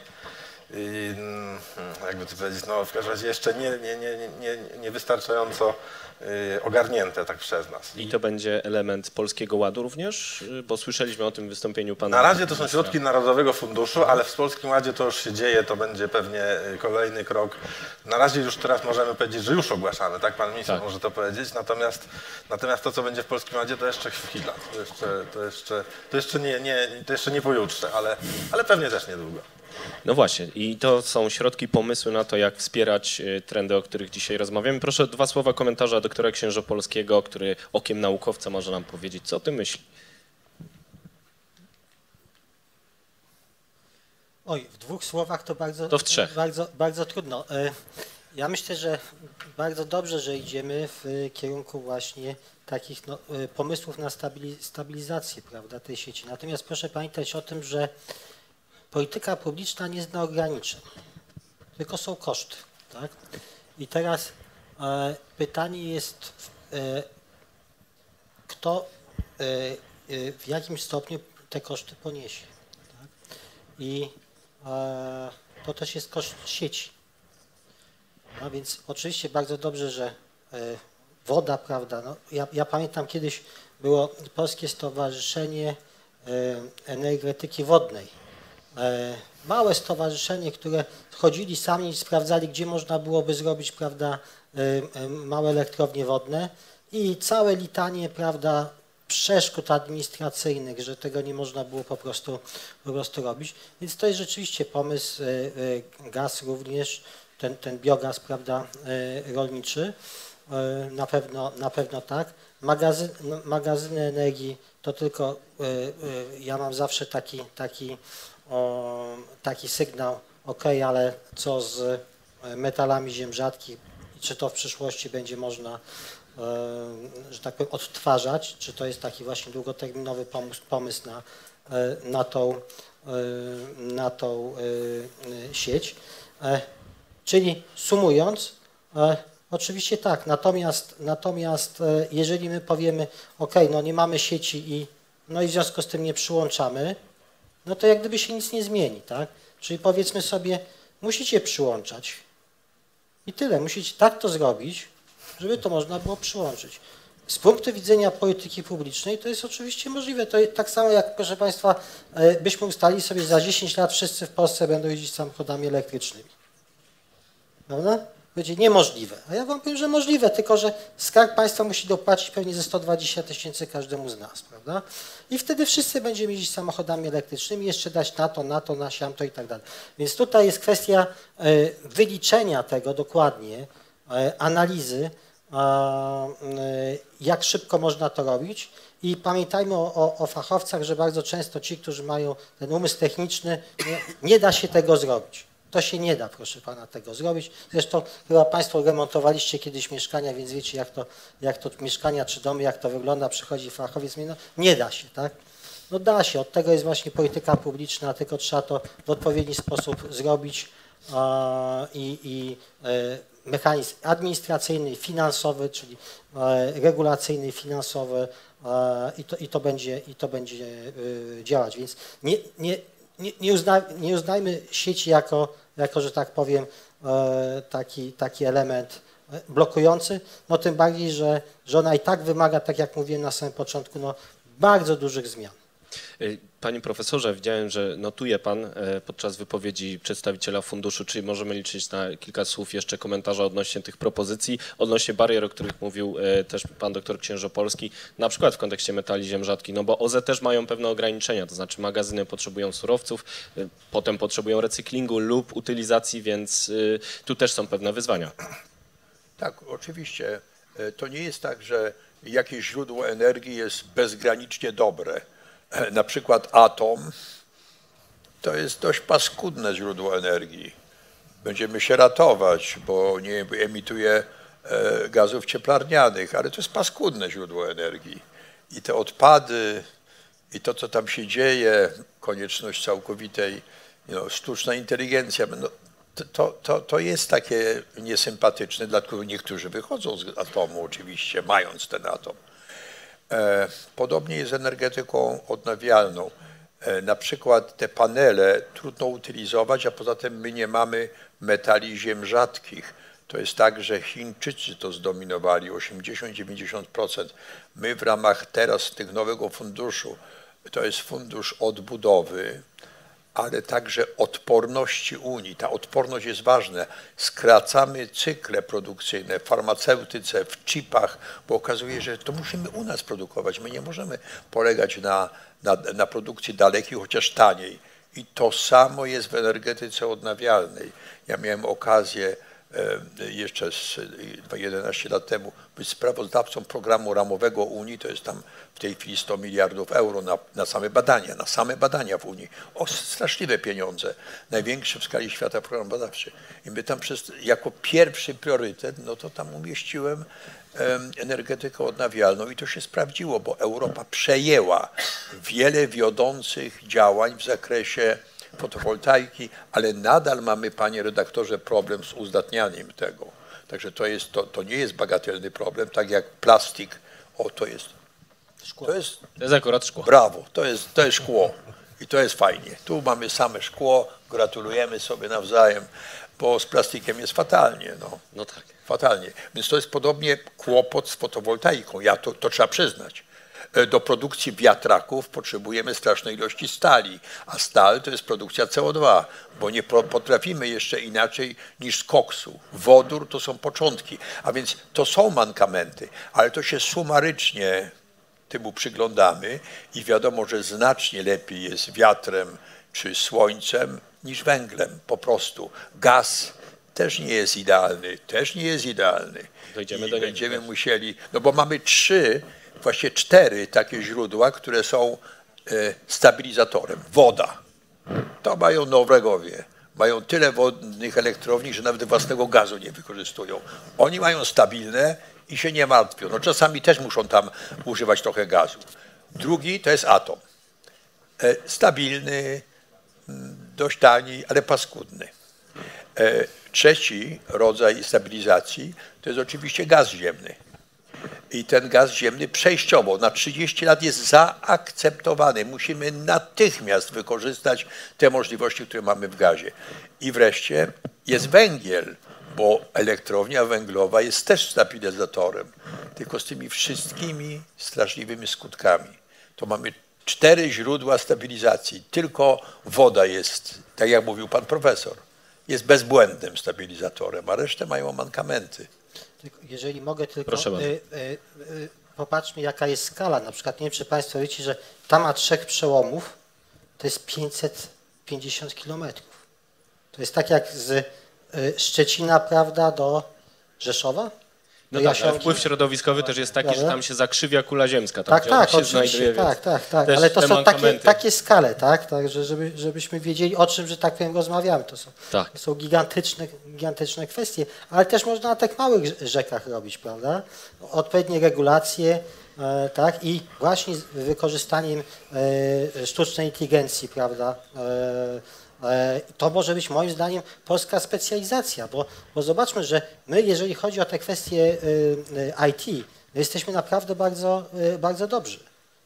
mm, jakby to powiedzieć, no w każdym razie jeszcze nie, nie, nie, nie, niewystarczająco Y, ogarnięte tak przez nas. I to będzie element Polskiego Ładu również? Bo słyszeliśmy o tym wystąpieniu pana. Na razie to są środki Narodowego Funduszu, ale w Polskim Ładzie to już się dzieje, to będzie pewnie y, kolejny krok. Na razie już teraz możemy powiedzieć, że już ogłaszamy, tak? Pan minister tak. może to powiedzieć, natomiast, natomiast to, co będzie w Polskim Ładzie, to jeszcze chwila. To jeszcze, to jeszcze, to jeszcze, nie, nie, to jeszcze nie pojutrze, ale, ale pewnie też niedługo. No właśnie, i to są środki, pomysły na to, jak wspierać e, trendy, o których dzisiaj rozmawiamy. Proszę dwa słowa komentarza doktora Księżopolskiego, który okiem naukowca może nam powiedzieć, co o tym myśli. Oj, w dwóch słowach to bardzo, to w trzech. bardzo, bardzo trudno. E, ja myślę, że bardzo dobrze, że idziemy w kierunku właśnie takich no, e, pomysłów na stabilizację prawda, tej sieci. Natomiast proszę pamiętać o tym, że polityka publiczna nie zna ograniczeń, tylko są koszty. Tak? I teraz e, pytanie jest, e, kto e, e w jakim stopniu te koszty poniesie. Tak? I e, to też jest koszt sieci. No więc oczywiście bardzo dobrze, że e, woda, prawda, no, ja, ja pamiętam kiedyś było Polskie Stowarzyszenie Energetyki Wodnej małe stowarzyszenie, które chodzili sami i sprawdzali, gdzie można byłoby zrobić, prawda, e, e, małe elektrownie wodne i całe litanie, prawda, przeszkód administracyjnych, że tego nie można było po prostu, po prostu robić. Więc to jest rzeczywiście pomysł, e, e, gaz również, ten, ten biogaz prawda, rolniczy, na pewno, na pewno tak. Magazyn, magazyny energii to tylko, ja mam zawsze taki, taki, taki sygnał, ok, ale co z metalami ziem rzadkich, czy to w przyszłości będzie można E, że tak powiem, odtwarzać, czy to jest taki właśnie długoterminowy pomysł, pomysł na, e, na, tą, e, na tą sieć. Czyli sumując, oczywiście tak, natomiast, natomiast jeżeli my powiemy, ok, no nie mamy sieci i, no i w związku z tym nie przyłączamy, no to jak gdyby się nic nie zmieni, tak? Czyli powiedzmy sobie, musicie przyłączać i tyle, musicie tak to zrobić, żeby to można było przyłączyć. Z punktu widzenia polityki publicznej to jest oczywiście możliwe. To tak samo jak, proszę Państwa, e, byśmy ustali sobie za 10 lat wszyscy w Polsce będą jeździć samochodami elektrycznymi. Prawda? Będzie niemożliwe. A ja Wam powiem, że możliwe, tylko że Skarb Państwa musi dopłacić pewnie ze 120 tysięcy każdemu z nas, prawda? I wtedy wszyscy będziemy jeździć samochodami elektrycznymi, jeszcze dać na to, na to, na siamto i tak dalej. Więc tutaj jest kwestia e, wyliczenia tego dokładnie, e, analizy, Y, jak szybko można to robić. I pamiętajmy o, o, o, fachowcach, że bardzo często ci, którzy mają ten umysł techniczny, nie, nie, da się tego zrobić. To się nie da, proszę pana, tego zrobić. Zresztą chyba państwo remontowaliście kiedyś mieszkania, więc wiecie, jak to, jak to mieszkania czy domy, jak to wygląda. Przychodzi fachowiec, no, nie da się, tak? No da się, od tego jest właśnie polityka publiczna, tylko trzeba to w odpowiedni sposób zrobić i, i e, mechanizm administracyjny, finansowy, czyli e, regulacyjny, finansowy i to, i to, będzie, i to będzie e, działać. Więc nie, nie, nie, uzna, nie uznajmy sieci jako, jako, że tak powiem, taki, taki element blokujący, no tym bardziej, że, że ona i tak wymaga, tak jak mówiłem na samym początku, no, bardzo dużych zmian. Panie profesorze, widziałem, że notuje Pan e, podczas wypowiedzi przedstawiciela funduszu, czyli możemy liczyć na kilka słów jeszcze komentarza odnośnie tych propozycji, odnośnie barier, o których mówił e, też Pan doktor Księżopolski, na przykład w kontekście metali ziem rzadkich, no bo OZE też mają pewne ograniczenia, to znaczy magazyny potrzebują surowców, e, potem potrzebują recyklingu lub utylizacji, więc tu też są pewne wyzwania. Tak, oczywiście. To nie jest tak, że jakieś źródło energii jest bezgranicznie dobre na przykład atom, to jest dość paskudne źródło energii. Będziemy się ratować, bo nie emituje e, gazów cieplarnianych, ale to jest paskudne źródło energii. I te odpady, i to, co tam się dzieje, konieczność całkowitej, no, sztuczna inteligencja, no, to, to, to jest takie niesympatyczne, dlatego niektórzy wychodzą z atomu oczywiście, mając ten atom. E, podobnie jest z energetyką odnawialną. E, na przykład te panele trudno utylizować, a poza tym my nie mamy metali ziem rzadkich. To jest tak, że Chińczycy to zdominowali 80-90%. My w ramach teraz tych nowego funduszu, to jest fundusz odbudowy, ale także odporności Unii. Ta odporność jest ważna. Skracamy cykle produkcyjne w farmaceutyce, w chipach, bo okazuje się, że to musimy u nas produkować. My nie możemy polegać na, na, na produkcji dalekiej, chociaż taniej. I to samo jest w energetyce odnawialnej. Ja miałem okazję jeszcze z 11 lat temu być sprawozdawcą programu ramowego Unii, to jest tam w tej chwili 100 miliardów euro na, na same badania, na same badania w Unii. O, straszliwe pieniądze, największy w skali świata program badawczy. I my tam przez, jako pierwszy priorytet, no to tam umieściłem energetykę odnawialną i to się sprawdziło, bo Europa przejęła wiele wiodących działań w zakresie fotowoltaiki, ale nadal mamy, panie redaktorze, problem z uzdatnianiem tego. Także to, jest, to, to nie jest bagatelny problem, tak jak plastik, o to jest. Szkło. To jest, to jest akurat szkło. Brawo, to jest, to jest szkło i to jest fajnie. Tu mamy same szkło, gratulujemy sobie nawzajem, bo z plastikiem jest fatalnie. No, no tak. Fatalnie. Więc to jest podobnie kłopot z fotowoltaiką. Ja to, to trzeba przyznać. E, do produkcji wiatraków potrzebujemy strasznej ilości stali, a stal to jest produkcja CO2, bo nie potrafimy jeszcze inaczej niż z koksu. Wodór to są początki, a więc to są mankamenty, ale to się sumarycznie temu przyglądamy i wiadomo, że znacznie lepiej jest wiatrem czy słońcem niż węglem po prostu. Gaz też nie jest idealny, też nie jest idealny. Dojdziemy I do będziemy musieli, no bo mamy trzy, właśnie cztery takie źródła, które są e, stabilizatorem. Woda. To mają Norwegowie. Mają tyle wodnych elektrowni, że nawet własnego gazu nie wykorzystują. Oni mają stabilne i się nie martwią. No czasami też muszą tam używać trochę gazu. Drugi to jest atom. E, Stabilny, mm, dość tani, ale paskudny. E, Trzeci rodzaj stabilizacji to jest oczywiście gaz ziemny. I ten gaz ziemny przejściowo na 30 lat jest zaakceptowany. Musimy natychmiast wykorzystać te możliwości, które mamy w gazie. I wreszcie jest węgiel, bo elektrownia węglowa jest też stabilizatorem, tylko z tymi wszystkimi straszliwymi skutkami. To mamy cztery źródła stabilizacji. Tylko woda jest, tak jak mówił pan profesor, jest bezbłędnym stabilizatorem, a resztę mają mankamenty. Jeżeli mogę tylko, Proszę bardzo. y, y, y, popatrzmy jaka jest skala. Na przykład nie wiem, czy Państwo wiecie, że ta ma trzech przełomów, to jest 550 kilometrów. To jest tak jak z y, Szczecina, prawda, do Rzeszowa? No tak, wpływ środowiskowy też jest taki, że tam się zakrzywia kula ziemska. Tam, Tak, tak, oczywiście, tak, tak, tak, też ale to są takie, takie skale, tak, także żeby, żebyśmy wiedzieli o czym, że tak powiem, rozmawiamy. To są, Tak. to są gigantyczne, gigantyczne kwestie, ale też można na tych małych rz- rzekach robić, prawda? Odpowiednie regulacje, e, tak, i właśnie z wykorzystaniem e, sztucznej inteligencji, prawda, E, To może być moim zdaniem polska specjalizacja, bo, bo zobaczmy, że my, jeżeli chodzi o te kwestie y, y, IT, my jesteśmy naprawdę bardzo, bardzo dobrzy.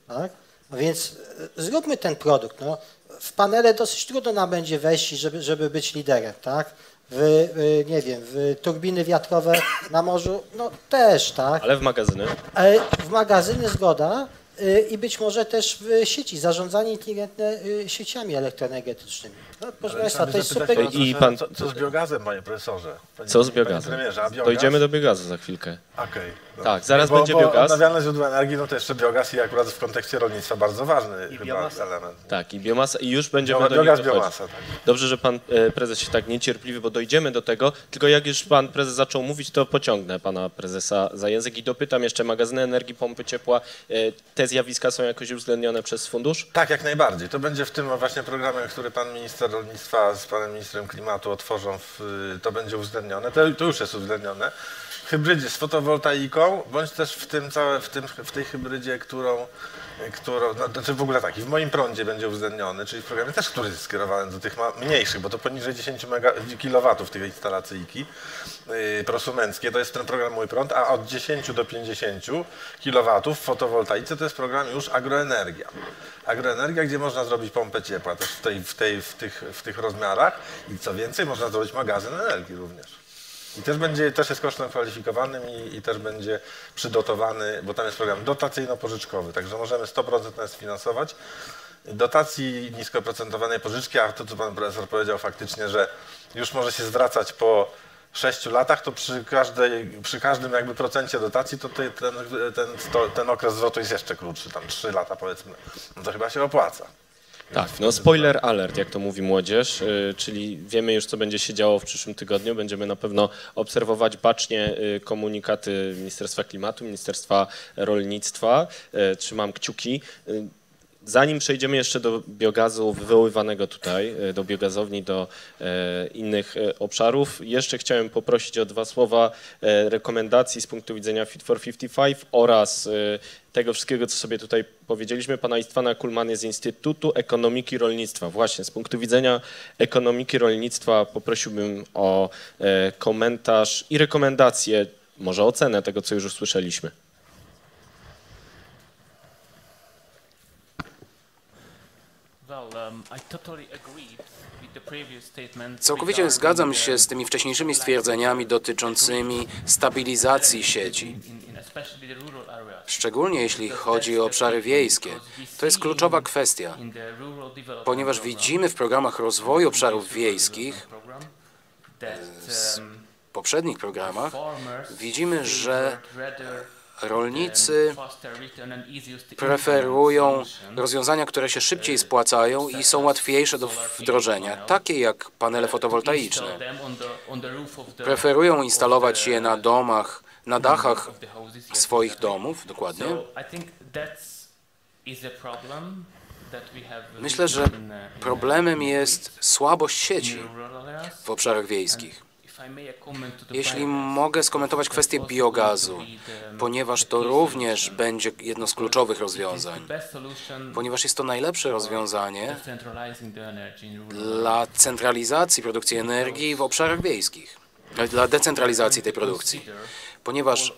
Tak? No więc zróbmy ten produkt. No. W panele dosyć trudno nam będzie wejść, żeby, żeby być liderem. Tak? W, nie wiem, w turbiny wiatrowe na morzu, no też, tak. Ale w magazyny. E, W magazyny zgoda i być może też w sieci, zarządzanie inteligentne y, sieciami elektroenergetycznymi. No, proszę Ale Państwa, to jest super. I pan- Co, co z biogazem, panie profesorze? Panie, Co z biogazem? biogaz? Dojdziemy do biogazu za chwilkę. Okej. no. Tak, zaraz bo, będzie bo biogaz. odnawialne źródła energii, no to jeszcze biogaz i akurat w kontekście rolnictwa bardzo ważny chyba element. Tak, i biomasa, i już będziemy Bioma- do biogaz, biomasa, tak. Dobrze, że pan e, prezes się tak niecierpliwy, bo dojdziemy do tego, tylko jak już pan prezes zaczął mówić, to pociągnę pana prezesa za język i dopytam jeszcze magazyny energii, pompy ciepła. E, Te zjawiska są jakoś uwzględnione przez fundusz? Tak, jak najbardziej. To będzie w tym właśnie programie, który pan minister rolnictwa z panem ministrem klimatu otworzą, w, to będzie uwzględnione. To, to już jest uwzględnione. Hybrydzie z fotowoltaiką, bądź też w, tym całe, w, tym, w tej hybrydzie, którą, którą no, znaczy w ogóle tak, i w moim prądzie będzie uwzględniony, czyli w programie też, który jest skierowany do tych mniejszych, bo to poniżej 10 mega, kW tej instalacyjki yy, prosumenckie, to jest ten program Mój Prąd, a od 10 do 50 kW w fotowoltaice to jest program już agroenergia. Agroenergia, gdzie można zrobić pompę ciepła też w, tej, w, tej, w, tych, w tych rozmiarach i co więcej, można zrobić magazyn energii również. I też będzie, też jest kosztem kwalifikowanym i, i też będzie przydotowany, bo tam jest program dotacyjno-pożyczkowy, także możemy 100% nas sfinansować. Dotacji niskoprocentowanej pożyczki, a to co pan profesor powiedział faktycznie, że już może się zwracać po 6 latach, to przy, każdej, przy każdym jakby procencie dotacji to ten, ten, ten okres zwrotu jest jeszcze krótszy, tam 3 lata powiedzmy. No to chyba się opłaca. Tak, no spoiler alert, jak to mówi młodzież, y, czyli wiemy już, co będzie się działo w przyszłym tygodniu. Będziemy na pewno obserwować bacznie y, komunikaty Ministerstwa Klimatu, Ministerstwa Rolnictwa. Y, Trzymam kciuki. Zanim przejdziemy jeszcze do biogazu wywoływanego tutaj, y, do biogazowni, do e, innych e, obszarów, jeszcze chciałem poprosić o dwa słowa e, rekomendacji z punktu widzenia Fit for 55 oraz e, tego wszystkiego, co sobie tutaj powiedzieliśmy. Pana Istwana Kulmany z Instytutu Ekonomiki Rolnictwa. Właśnie z punktu widzenia ekonomiki rolnictwa poprosiłbym o e, komentarz i rekomendację, może ocenę tego, co już usłyszeliśmy. Całkowicie zgadzam się z tymi wcześniejszymi stwierdzeniami dotyczącymi stabilizacji sieci, szczególnie jeśli chodzi o obszary wiejskie. To jest kluczowa kwestia, ponieważ widzimy w programach rozwoju obszarów wiejskich, w poprzednich programach, widzimy, że Rolnicy preferują rozwiązania, które się szybciej spłacają i są łatwiejsze do wdrożenia, takie jak panele fotowoltaiczne. Preferują instalować je na domach, na dachach swoich domów, dokładnie. Myślę, że problemem jest słabość sieci w obszarach wiejskich. Jeśli mogę skomentować kwestię biogazu, ponieważ to również będzie jedno z kluczowych rozwiązań, ponieważ jest to najlepsze rozwiązanie dla centralizacji produkcji energii w obszarach wiejskich, dla decentralizacji tej produkcji, ponieważ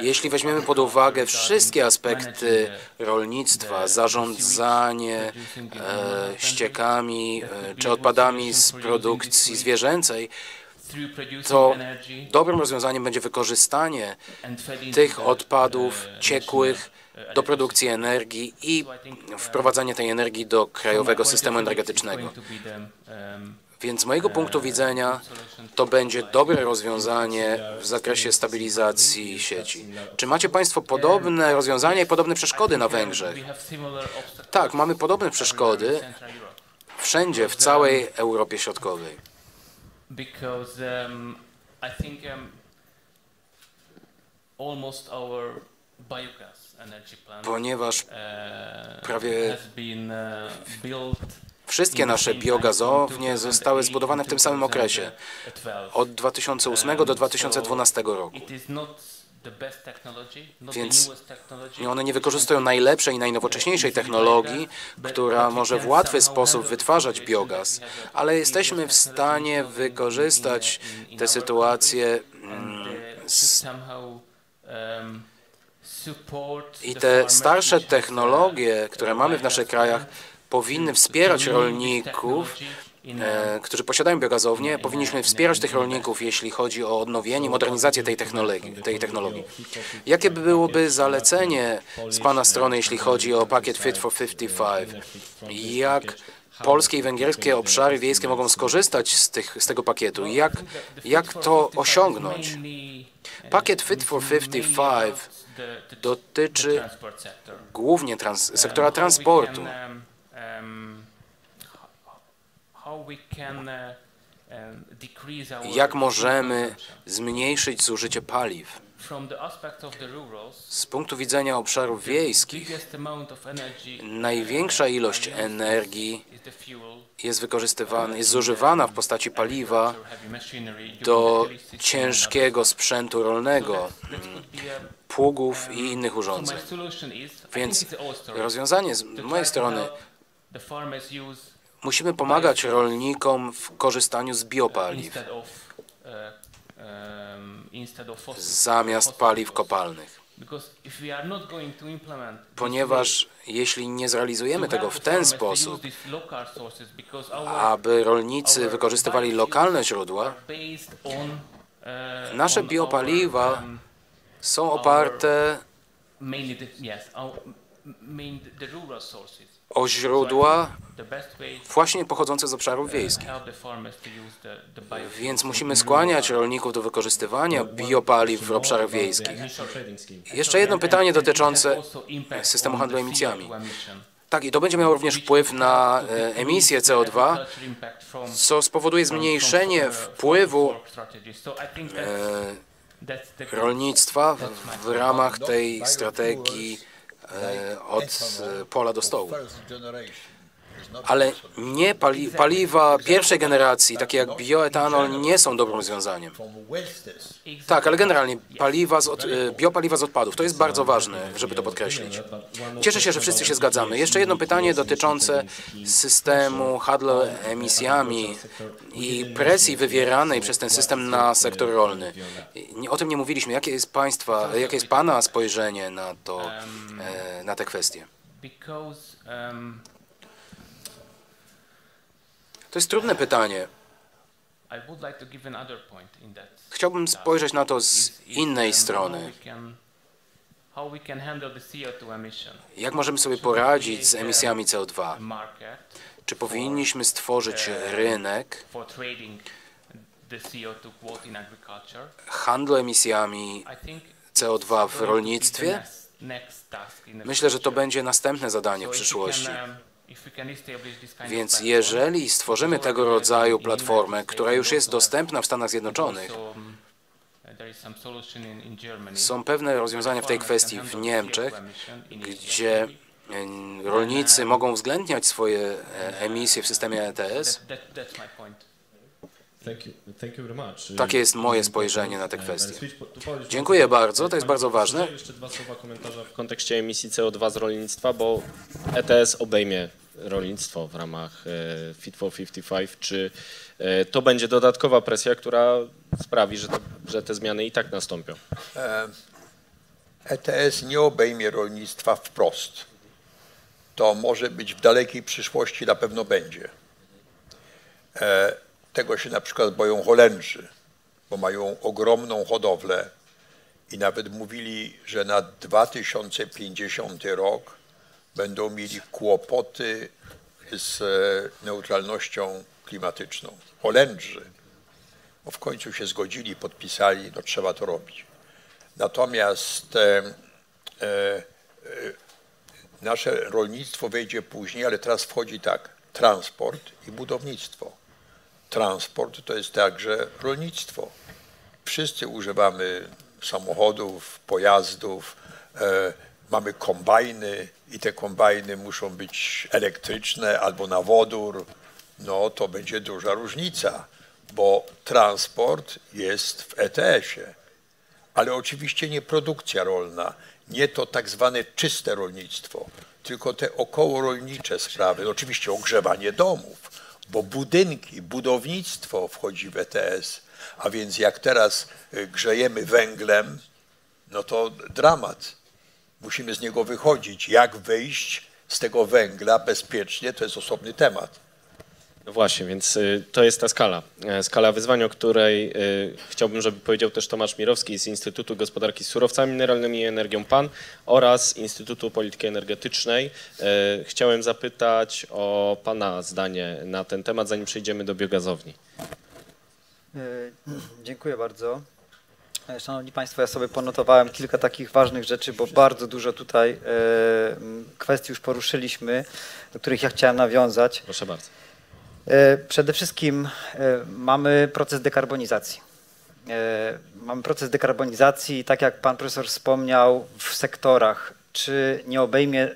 jeśli weźmiemy pod uwagę wszystkie aspekty rolnictwa, zarządzanie e, ściekami e, czy odpadami z produkcji zwierzęcej, to dobrym rozwiązaniem będzie wykorzystanie tych odpadów ciekłych do produkcji energii i wprowadzanie tej energii do krajowego systemu energetycznego. Więc z mojego punktu widzenia to będzie dobre rozwiązanie w zakresie stabilizacji sieci. Czy macie Państwo podobne rozwiązania i podobne przeszkody na Węgrzech? Tak, mamy podobne przeszkody wszędzie, w całej Europie Środkowej. Because um, I think um, almost our biogas energy plant Ponieważ uh, prawie uh, built Wszystkie nasze biogazownie zostały zbudowane w tym samym okresie, od 2008 do 2012 roku. Więc one nie wykorzystują najlepszej i najnowocześniejszej technologii, która może w łatwy sposób wytwarzać biogaz, ale jesteśmy w stanie wykorzystać tę sytuację i te starsze technologie, które mamy w naszych krajach, powinny wspierać rolników, którzy posiadają biogazownie. Powinniśmy wspierać tych rolników, jeśli chodzi o odnowienie, modernizację tej technologii. Tej technologii. Jakie byłoby zalecenie z Pana strony, jeśli chodzi o pakiet Fit for 55? Jak polskie i węgierskie obszary wiejskie mogą skorzystać z, tych, z tego pakietu? Jak, jak to osiągnąć? Pakiet Fit for 55 dotyczy głównie trans sektora transportu. Jak możemy zmniejszyć zużycie paliw? Z punktu widzenia obszarów wiejskich, największa ilość energii jest wykorzystywana, jest zużywana w postaci paliwa do ciężkiego sprzętu rolnego, pługów i innych urządzeń. Więc rozwiązanie z mojej strony Musimy pomagać rolnikom w korzystaniu z biopaliw zamiast paliw kopalnych. Ponieważ jeśli nie zrealizujemy tego w ten sposób, aby rolnicy wykorzystywali lokalne źródła, nasze biopaliwa są oparte o źródła właśnie pochodzące z obszarów wiejskich. Więc musimy skłaniać rolników do wykorzystywania biopaliw w obszarach wiejskich. Jeszcze jedno pytanie dotyczące systemu handlu emisjami. Tak, i to będzie miało również wpływ na e, emisję CO2, co spowoduje zmniejszenie wpływu e, rolnictwa w ramach tej strategii od e, pola do stołu. Ale nie pali, paliwa pierwszej generacji, takie jak bioetanol, nie są dobrym rozwiązaniem. Tak, ale generalnie paliwa z od, e, biopaliwa z odpadów, to jest bardzo ważne, żeby to podkreślić. Cieszę się, że wszyscy się zgadzamy. Jeszcze jedno pytanie dotyczące systemu handlu emisjami i presji wywieranej przez ten system na sektor rolny. O tym nie mówiliśmy. Jakie jest państwa, jakie jest Pana spojrzenie na to, na te kwestie? To jest trudne pytanie. Chciałbym spojrzeć na to z innej strony. Jak możemy sobie poradzić z emisjami CO2? Czy powinniśmy stworzyć rynek handlu emisjami CO2 w rolnictwie? Myślę, że to będzie następne zadanie w przyszłości. Więc jeżeli stworzymy tego rodzaju platformę, która już jest dostępna w Stanach Zjednoczonych, są pewne rozwiązania w tej kwestii w Niemczech, gdzie rolnicy mogą uwzględniać swoje e, emisje w systemie ETS. Takie jest moje spojrzenie na te kwestie. Dziękuję bardzo, to jest bardzo ważne. Jeszcze dwa słowa komentarza w kontekście emisji CO2 z rolnictwa, bo ETS obejmie rolnictwo w ramach e, Fit for 55. Czy e, to będzie dodatkowa presja, która sprawi, że, to, że te zmiany i tak nastąpią? ETS nie obejmie rolnictwa wprost. To może być w dalekiej przyszłości, na pewno będzie. E, tego się na przykład boją Holendrzy, bo mają ogromną hodowlę i nawet mówili, że na 2050 rok będą mieli kłopoty z e, neutralnością klimatyczną. Holendrzy bo w końcu się zgodzili, podpisali, no trzeba to robić. Natomiast e, e, nasze rolnictwo wejdzie później, ale teraz wchodzi tak, transport i budownictwo. Transport to jest także rolnictwo. Wszyscy używamy samochodów, pojazdów, e, mamy kombajny i te kombajny muszą być elektryczne albo na wodór. No to będzie duża różnica, bo transport jest w ETS-ie, ale oczywiście nie produkcja rolna, nie to tak zwane czyste rolnictwo, tylko te okołorolnicze sprawy, oczywiście ogrzewanie domów, bo budynki, budownictwo wchodzi w ETS, a więc jak teraz y, grzejemy węglem, no to dramat. Musimy z niego wychodzić. Jak wyjść z tego węgla bezpiecznie, to jest osobny temat. No właśnie, więc y, to jest ta skala. E, skala wyzwań, o której y, chciałbym, żeby powiedział też Tomasz Mirowski z Instytutu Gospodarki Surowcami Mineralnymi i Energią PAN oraz Instytutu Polityki Energetycznej. E, chciałem zapytać o Pana zdanie na ten temat, zanim przejdziemy do biogazowni. E, dziękuję bardzo. Szanowni Państwo, ja sobie ponotowałem kilka takich ważnych rzeczy, bo bardzo dużo tutaj kwestii już poruszyliśmy, do których ja chciałem nawiązać. Proszę bardzo. E, przede wszystkim e, mamy proces dekarbonizacji. E, mamy proces dekarbonizacji, tak jak pan profesor wspomniał, w sektorach, czy nie obejmie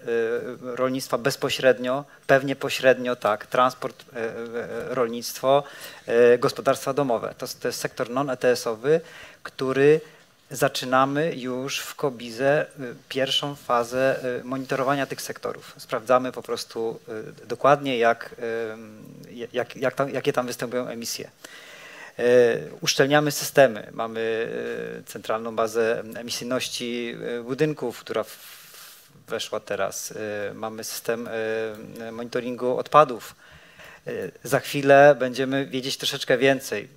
rolnictwa bezpośrednio? Pewnie pośrednio tak. Transport, rolnictwo, gospodarstwa domowe. To, to jest sektor non-ETS-owy, który zaczynamy już w Kobize y, pierwszą fazę y, monitorowania tych sektorów. Sprawdzamy po prostu y, dokładnie, jak, jak, jak tam, jakie tam występują emisje. Uszczelniamy systemy. Mamy centralną bazę emisyjności budynków, która weszła teraz. Mamy system monitoringu odpadów. Za chwilę będziemy wiedzieć troszeczkę więcej.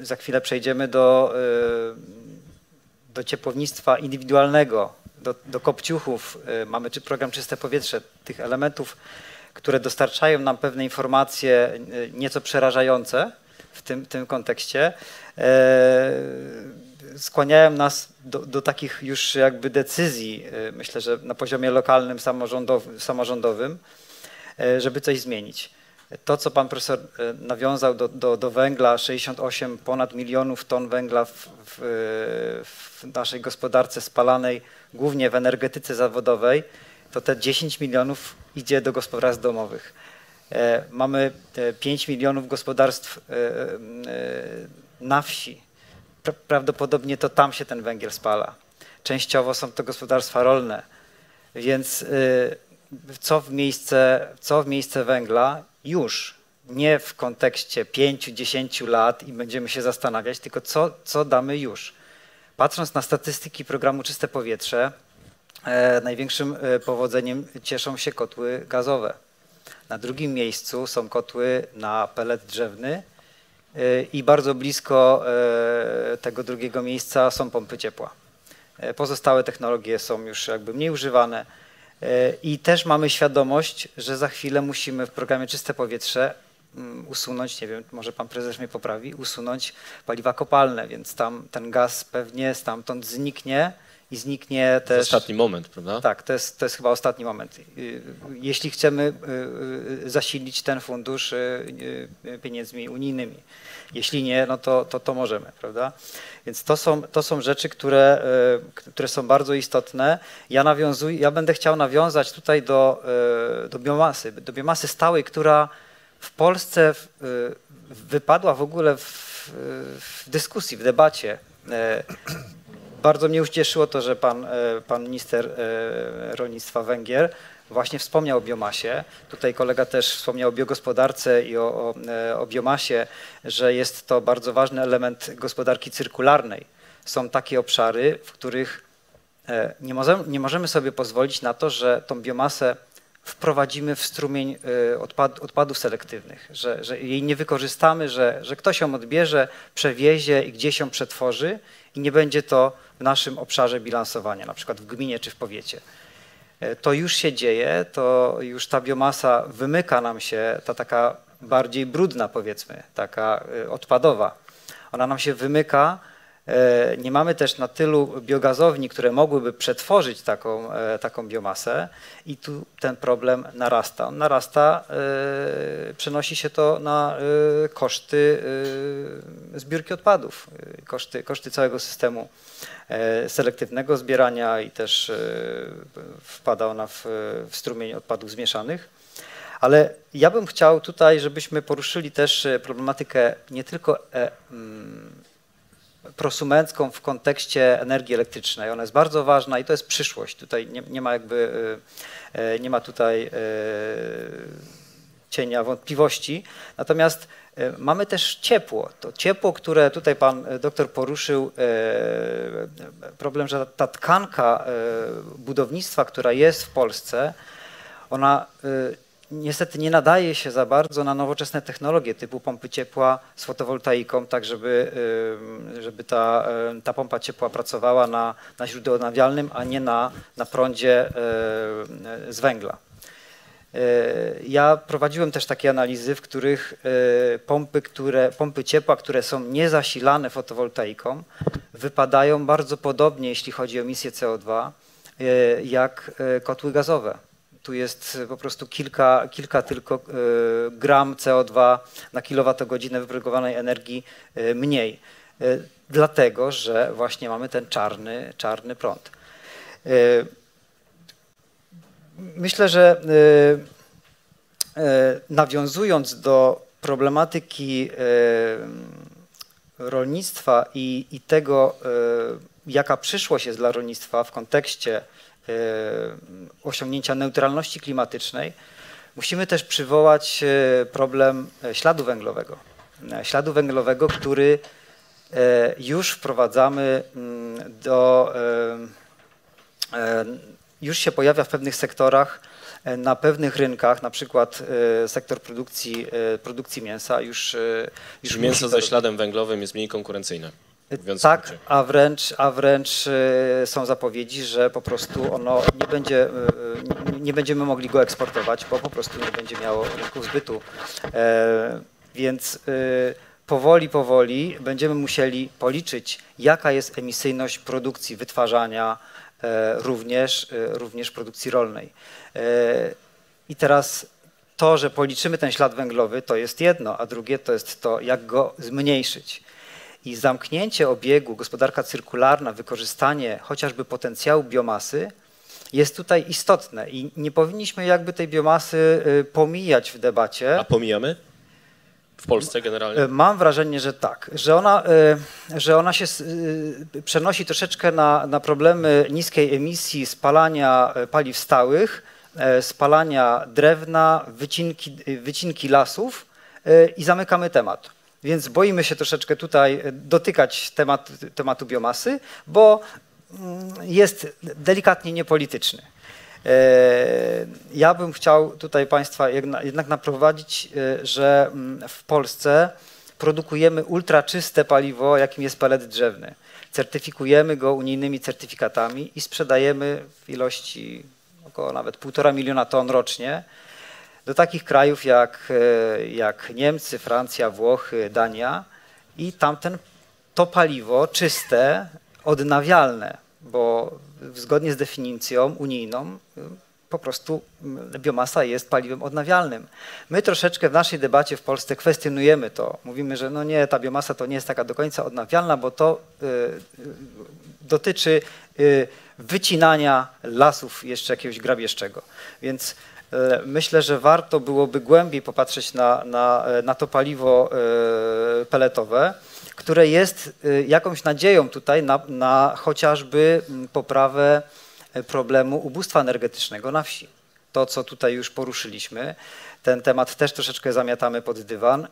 Za chwilę przejdziemy do do ciepłownictwa indywidualnego, do, do kopciuchów, y, mamy czy program Czyste Powietrze, tych elementów, które dostarczają nam pewne informacje y, nieco przerażające w tym, tym kontekście, y, skłaniają nas do, do, takich już jakby decyzji, myślę, że na poziomie lokalnym, samorządowym, samorządowym żeby coś zmienić. To, co pan profesor e, nawiązał do, do, do węgla, 68 ponad milionów ton węgla w, w, w, naszej gospodarce spalanej, głównie w energetyce zawodowej, to te 10 milionów idzie do gospodarstw domowych. E, mamy 5 milionów gospodarstw e, na wsi. Prawdopodobnie to tam się ten węgiel spala. Częściowo są to gospodarstwa rolne. Więc co w miejsce, co w miejsce węgla już, nie w kontekście 5-10 lat i będziemy się zastanawiać, tylko co, co damy już. Patrząc na statystyki programu Czyste Powietrze, e, największym e, powodzeniem cieszą się kotły gazowe. Na drugim miejscu są kotły na pelet drzewny e, i bardzo blisko e, tego drugiego miejsca są pompy ciepła. E, pozostałe technologie są już jakby mniej używane. I też mamy świadomość, że za chwilę musimy w programie Czyste Powietrze mm, usunąć, nie wiem, może pan prezes mnie poprawi, usunąć paliwa kopalne, więc tam ten gaz pewnie stamtąd zniknie i zniknie też... Ostatni moment, prawda? Tak, to jest, to jest chyba ostatni moment. Jeśli chcemy zasilić ten fundusz pieniędzmi unijnymi. Jeśli nie, no to, to, to możemy, prawda? Więc to są, to są rzeczy, które, które są bardzo istotne. Ja ja będę chciał nawiązać tutaj do, do biomasy, do biomasy stałej, która w Polsce wypadła w ogóle w, w dyskusji, w debacie. Bardzo mnie ucieszyło to, że pan, pan minister rolnictwa Węgier właśnie wspomniał o biomasie. Tutaj kolega też wspomniał o biogospodarce i o, o, o biomasie, że jest to bardzo ważny element gospodarki cyrkularnej. Są takie obszary, w których nie możemy, nie możemy sobie pozwolić na to, że tą biomasę wprowadzimy w strumień odpad, odpadów selektywnych, że, że jej nie wykorzystamy, że, że ktoś ją odbierze, przewiezie i gdzieś ją przetworzy i nie będzie to w naszym obszarze bilansowania, na przykład w gminie czy w powiecie. To już się dzieje, to już ta biomasa wymyka nam się, ta taka bardziej brudna powiedzmy, taka odpadowa. Ona nam się wymyka, nie mamy też na tylu biogazowni, które mogłyby przetworzyć taką, taką biomasę i tu ten problem narasta. On narasta, przenosi się to na koszty zbiórki odpadów, koszty, koszty całego systemu selektywnego zbierania i też wpada ona w, w strumień odpadów zmieszanych. Ale ja bym chciał tutaj, żebyśmy poruszyli też problematykę nie tylko prosumencką w kontekście energii elektrycznej. Ona jest bardzo ważna i to jest przyszłość. Tutaj nie, nie ma jakby, nie ma tutaj cienia wątpliwości. Natomiast mamy też ciepło. To ciepło, które tutaj pan doktor poruszył, problem, że ta tkanka budownictwa, która jest w Polsce, ona niestety nie nadaje się za bardzo na nowoczesne technologie typu pompy ciepła z fotowoltaiką, tak żeby, żeby ta, ta pompa ciepła pracowała na, na źródle odnawialnym, a nie na, na prądzie z węgla. Ja prowadziłem też takie analizy, w których pompy, które, pompy ciepła, które są niezasilane fotowoltaiką, wypadają bardzo podobnie, jeśli chodzi o emisję CO2, jak kotły gazowe. Tu jest po prostu kilka, kilka tylko gram CO2 na kilowatogodzinę wyprodukowanej energii mniej. Dlatego, że właśnie mamy ten czarny, czarny prąd. Myślę, że nawiązując do problematyki rolnictwa i, i tego, jaka przyszłość jest dla rolnictwa w kontekście osiągnięcia neutralności klimatycznej, musimy też przywołać problem śladu węglowego. Śladu węglowego, który już wprowadzamy do, już się pojawia w pewnych sektorach, na pewnych rynkach, na przykład sektor produkcji, produkcji mięsa już... już mięso ze śladem węglowym jest mniej konkurencyjne. Tak, a wręcz, a wręcz są zapowiedzi, że po prostu ono nie będzie, nie będziemy mogli go eksportować, bo po prostu nie będzie miało rynków zbytu. Więc powoli, powoli będziemy musieli policzyć, jaka jest emisyjność produkcji, wytwarzania, również, również produkcji rolnej. I teraz to, że policzymy ten ślad węglowy, to jest jedno, a drugie to jest to, jak go zmniejszyć. I zamknięcie obiegu, gospodarka cyrkularna, wykorzystanie chociażby potencjału biomasy jest tutaj istotne i nie powinniśmy jakby tej biomasy pomijać w debacie. A pomijamy? W Polsce generalnie? Mam wrażenie, że tak, że ona, że ona się przenosi troszeczkę na, na problemy niskiej emisji spalania paliw stałych, spalania drewna, wycinki, wycinki lasów i zamykamy temat. Więc boimy się troszeczkę tutaj dotykać temat, tematu biomasy, bo jest delikatnie niepolityczny. Ja bym chciał tutaj Państwa jednak naprowadzić, że w Polsce produkujemy ultraczyste paliwo, jakim jest pelet drzewny. Certyfikujemy go unijnymi certyfikatami i sprzedajemy w ilości około nawet półtora miliona ton rocznie do takich krajów jak, jak Niemcy, Francja, Włochy, Dania i tamten to paliwo czyste, odnawialne, bo zgodnie z definicją unijną po prostu biomasa jest paliwem odnawialnym. My troszeczkę w naszej debacie w Polsce kwestionujemy to. Mówimy, że no nie, ta biomasa to nie jest taka do końca odnawialna, bo to y, dotyczy y, wycinania lasów jeszcze jakiegoś grabieszczego. Więc myślę, że warto byłoby głębiej popatrzeć na, na, na to paliwo peletowe, które jest jakąś nadzieją tutaj na, na chociażby poprawę problemu ubóstwa energetycznego na wsi. To, co tutaj już poruszyliśmy, ten temat też troszeczkę zamiatamy pod dywan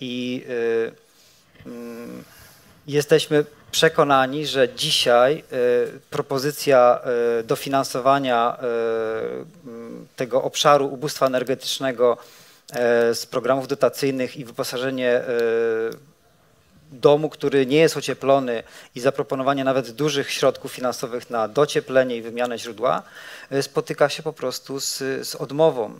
i y, mm, jesteśmy przekonani, że dzisiaj y, propozycja dofinansowania mm, tego obszaru ubóstwa energetycznego z programów dotacyjnych i wyposażenie domu, który nie jest ocieplony i zaproponowanie nawet dużych środków finansowych na docieplenie i wymianę źródła, e, spotyka się po prostu z, z odmową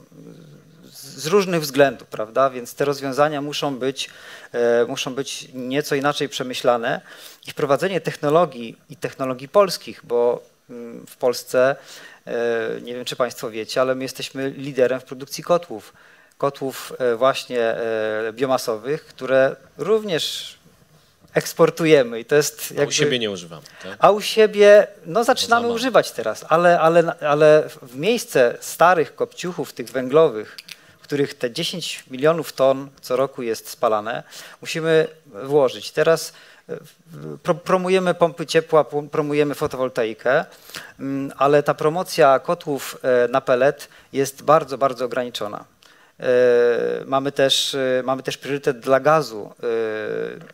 z różnych względów, prawda? Więc te rozwiązania muszą być, e, muszą być nieco inaczej przemyślane i wprowadzenie technologii i technologii polskich, bo mm, w Polsce, e, nie wiem czy Państwo wiecie, ale my jesteśmy liderem w produkcji kotłów. Kotłów właśnie biomasowych, które również eksportujemy i to jest jakby... A u siebie nie używamy, tak? A u siebie, no zaczynamy używać teraz, ale, ale, ale w miejsce starych kopciuchów, tych węglowych, których te 10 milionów ton co roku jest spalane, musimy włożyć. Teraz e, promujemy pompy ciepła, promujemy fotowoltaikę, mm, ale ta promocja kotłów e, na pelet jest bardzo, bardzo ograniczona. E, mamy też, mamy też priorytet dla gazu,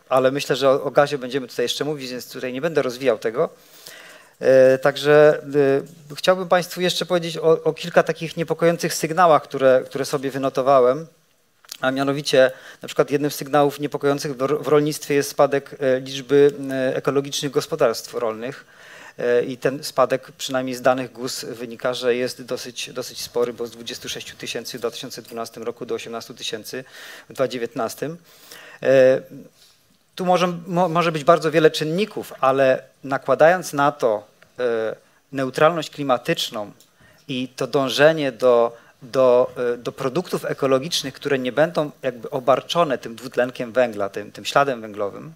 ale myślę, że o, o gazie będziemy tutaj jeszcze mówić, więc tutaj nie będę rozwijał tego. Także chciałbym Państwu jeszcze powiedzieć o, o, kilka takich niepokojących sygnałach, które, które sobie wynotowałem. A mianowicie, na przykład jednym z sygnałów niepokojących w rolnictwie jest spadek liczby ekologicznych gospodarstw rolnych. E, i ten spadek, przynajmniej z danych GUS, wynika, że jest dosyć, dosyć spory, bo z 26 tysięcy w 2012 roku do 18 tysięcy w 2019. E, tu może, może być bardzo wiele czynników, ale nakładając na to e, neutralność klimatyczną i to dążenie do, do, do produktów ekologicznych, które nie będą jakby obarczone tym dwutlenkiem węgla, tym, tym śladem węglowym,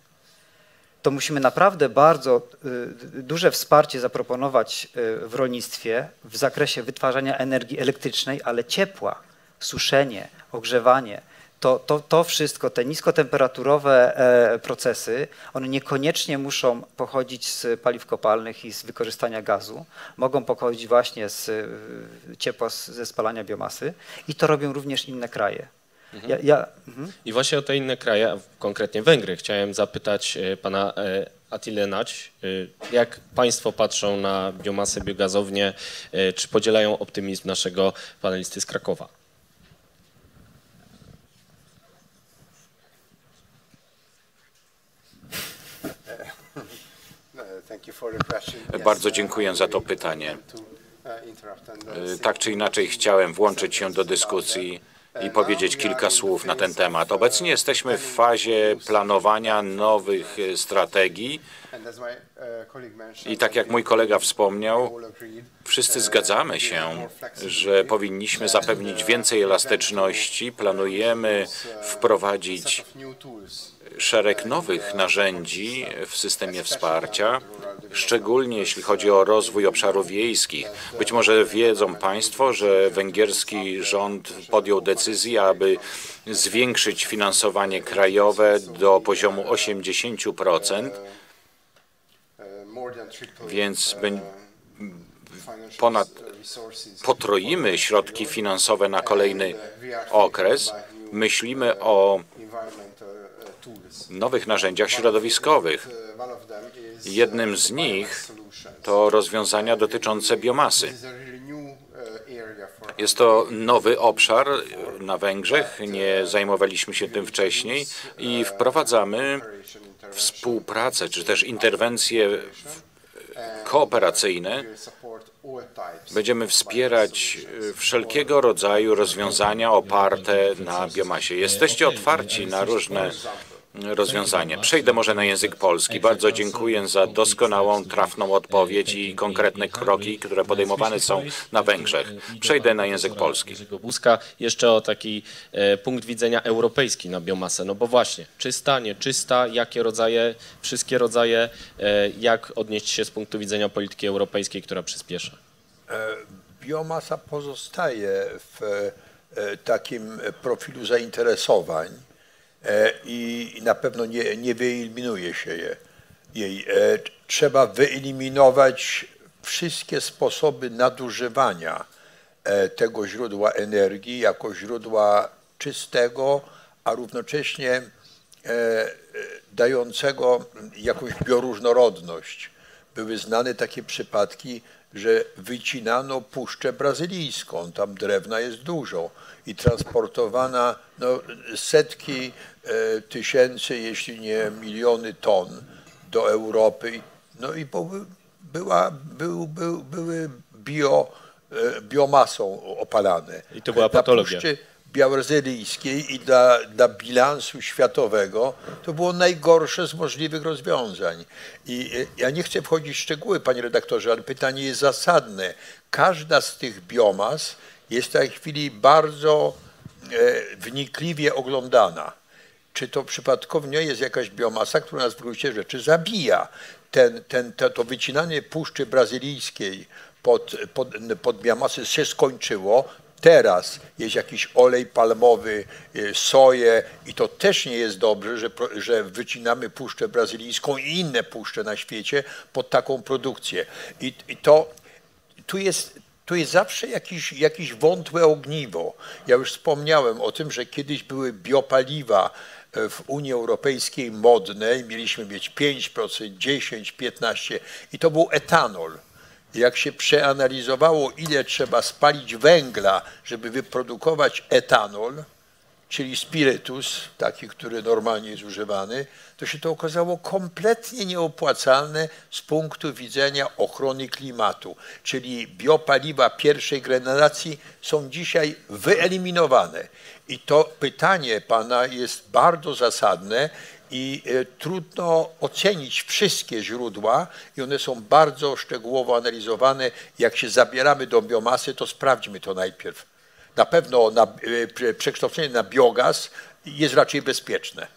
to musimy naprawdę bardzo y, duże wsparcie zaproponować w rolnictwie w zakresie wytwarzania energii elektrycznej, ale ciepła, suszenie, ogrzewanie. To, to, to wszystko, te niskotemperaturowe e, procesy, one niekoniecznie muszą pochodzić z paliw kopalnych i z wykorzystania gazu. Mogą pochodzić właśnie z ciepła ze spalania biomasy i to robią również inne kraje. Mhm. Ja, ja, mhm. I właśnie o te inne kraje, konkretnie Węgry, chciałem zapytać e, pana e, Atile Nać, jak państwo patrzą na biomasę, biogazownię, czy podzielają optymizm naszego panelisty z Krakowa? Bardzo dziękuję za to pytanie. Tak czy inaczej chciałem włączyć się do dyskusji i powiedzieć kilka słów na ten temat. Obecnie jesteśmy w fazie planowania nowych strategii i tak jak mój kolega wspomniał, wszyscy zgadzamy się, że powinniśmy zapewnić więcej elastyczności, planujemy wprowadzić szereg nowych narzędzi w systemie wsparcia, szczególnie jeśli chodzi o rozwój obszarów wiejskich. Być może wiedzą Państwo, że węgierski rząd podjął decyzję, aby zwiększyć finansowanie krajowe do poziomu 80%, więc ponad potroimy środki finansowe na kolejny okres. Myślimy o nowych narzędziach środowiskowych. Jednym z nich to rozwiązania dotyczące biomasy. Jest to nowy obszar na Węgrzech, nie zajmowaliśmy się tym wcześniej i wprowadzamy współpracę czy też interwencje kooperacyjne. Będziemy wspierać wszelkiego rodzaju rozwiązania oparte na biomasie. Jesteście otwarci na różne rozwiązanie. Przejdę może na język polski. Bardzo dziękuję za doskonałą, trafną odpowiedź i konkretne kroki, które podejmowane są na Węgrzech. Przejdę na język polski. Buzka jeszcze o taki e, punkt widzenia europejski na biomasę, no bo właśnie, czysta, nieczysta, jakie rodzaje, wszystkie rodzaje, e, jak odnieść się z punktu widzenia polityki europejskiej, która przyspiesza? E, biomasa pozostaje w takim profilu zainteresowań e, i na pewno nie, nie wyeliminuje się je, jej. Trzeba wyeliminować wszystkie sposoby nadużywania tego źródła energii jako źródła czystego, a równocześnie dającego jakąś bioróżnorodność. Były znane takie przypadki, że wycinano Puszczę Brazylijską, tam drewna jest dużo i transportowana no, setki e, tysięcy, jeśli nie miliony ton do Europy. No i była, był, był, były bio, e, biomasą opalane. I to była patologia. Puszczy, białozylijskiej i dla, dla bilansu światowego to było najgorsze z możliwych rozwiązań. I ja nie chcę wchodzić w szczegóły, panie redaktorze, ale pytanie jest zasadne. Każda z tych biomas jest w tej chwili bardzo e, wnikliwie oglądana. Czy to przypadkowo nie jest jakaś biomasa, która nas w gruncie rzeczy zabija? Ten, ten, to, to wycinanie Puszczy Brazylijskiej pod, pod, pod biomasy się skończyło, Teraz jest jakiś olej palmowy, y, soję i to też nie jest dobrze, że, że wycinamy puszczę brazylijską i inne puszcze na świecie pod taką produkcję. I, i to tu jest, tu jest zawsze jakiś, jakiś wątłe ogniwo. Ja już wspomniałem o tym, że kiedyś były biopaliwa e, w Unii Europejskiej modne i mieliśmy mieć 5%, 10, 15 i to był etanol jak się przeanalizowało, ile trzeba spalić węgla, żeby wyprodukować etanol, czyli spirytus, taki, który normalnie jest używany, to się to okazało kompletnie nieopłacalne z punktu widzenia ochrony klimatu. Czyli biopaliwa pierwszej generacji są dzisiaj wyeliminowane. I to pytanie pana jest bardzo zasadne i e, trudno ocenić wszystkie źródła i one są bardzo szczegółowo analizowane. Jak się zabieramy do biomasy, to sprawdźmy to najpierw. Na pewno na, e, przekształcenie na biogaz jest raczej bezpieczne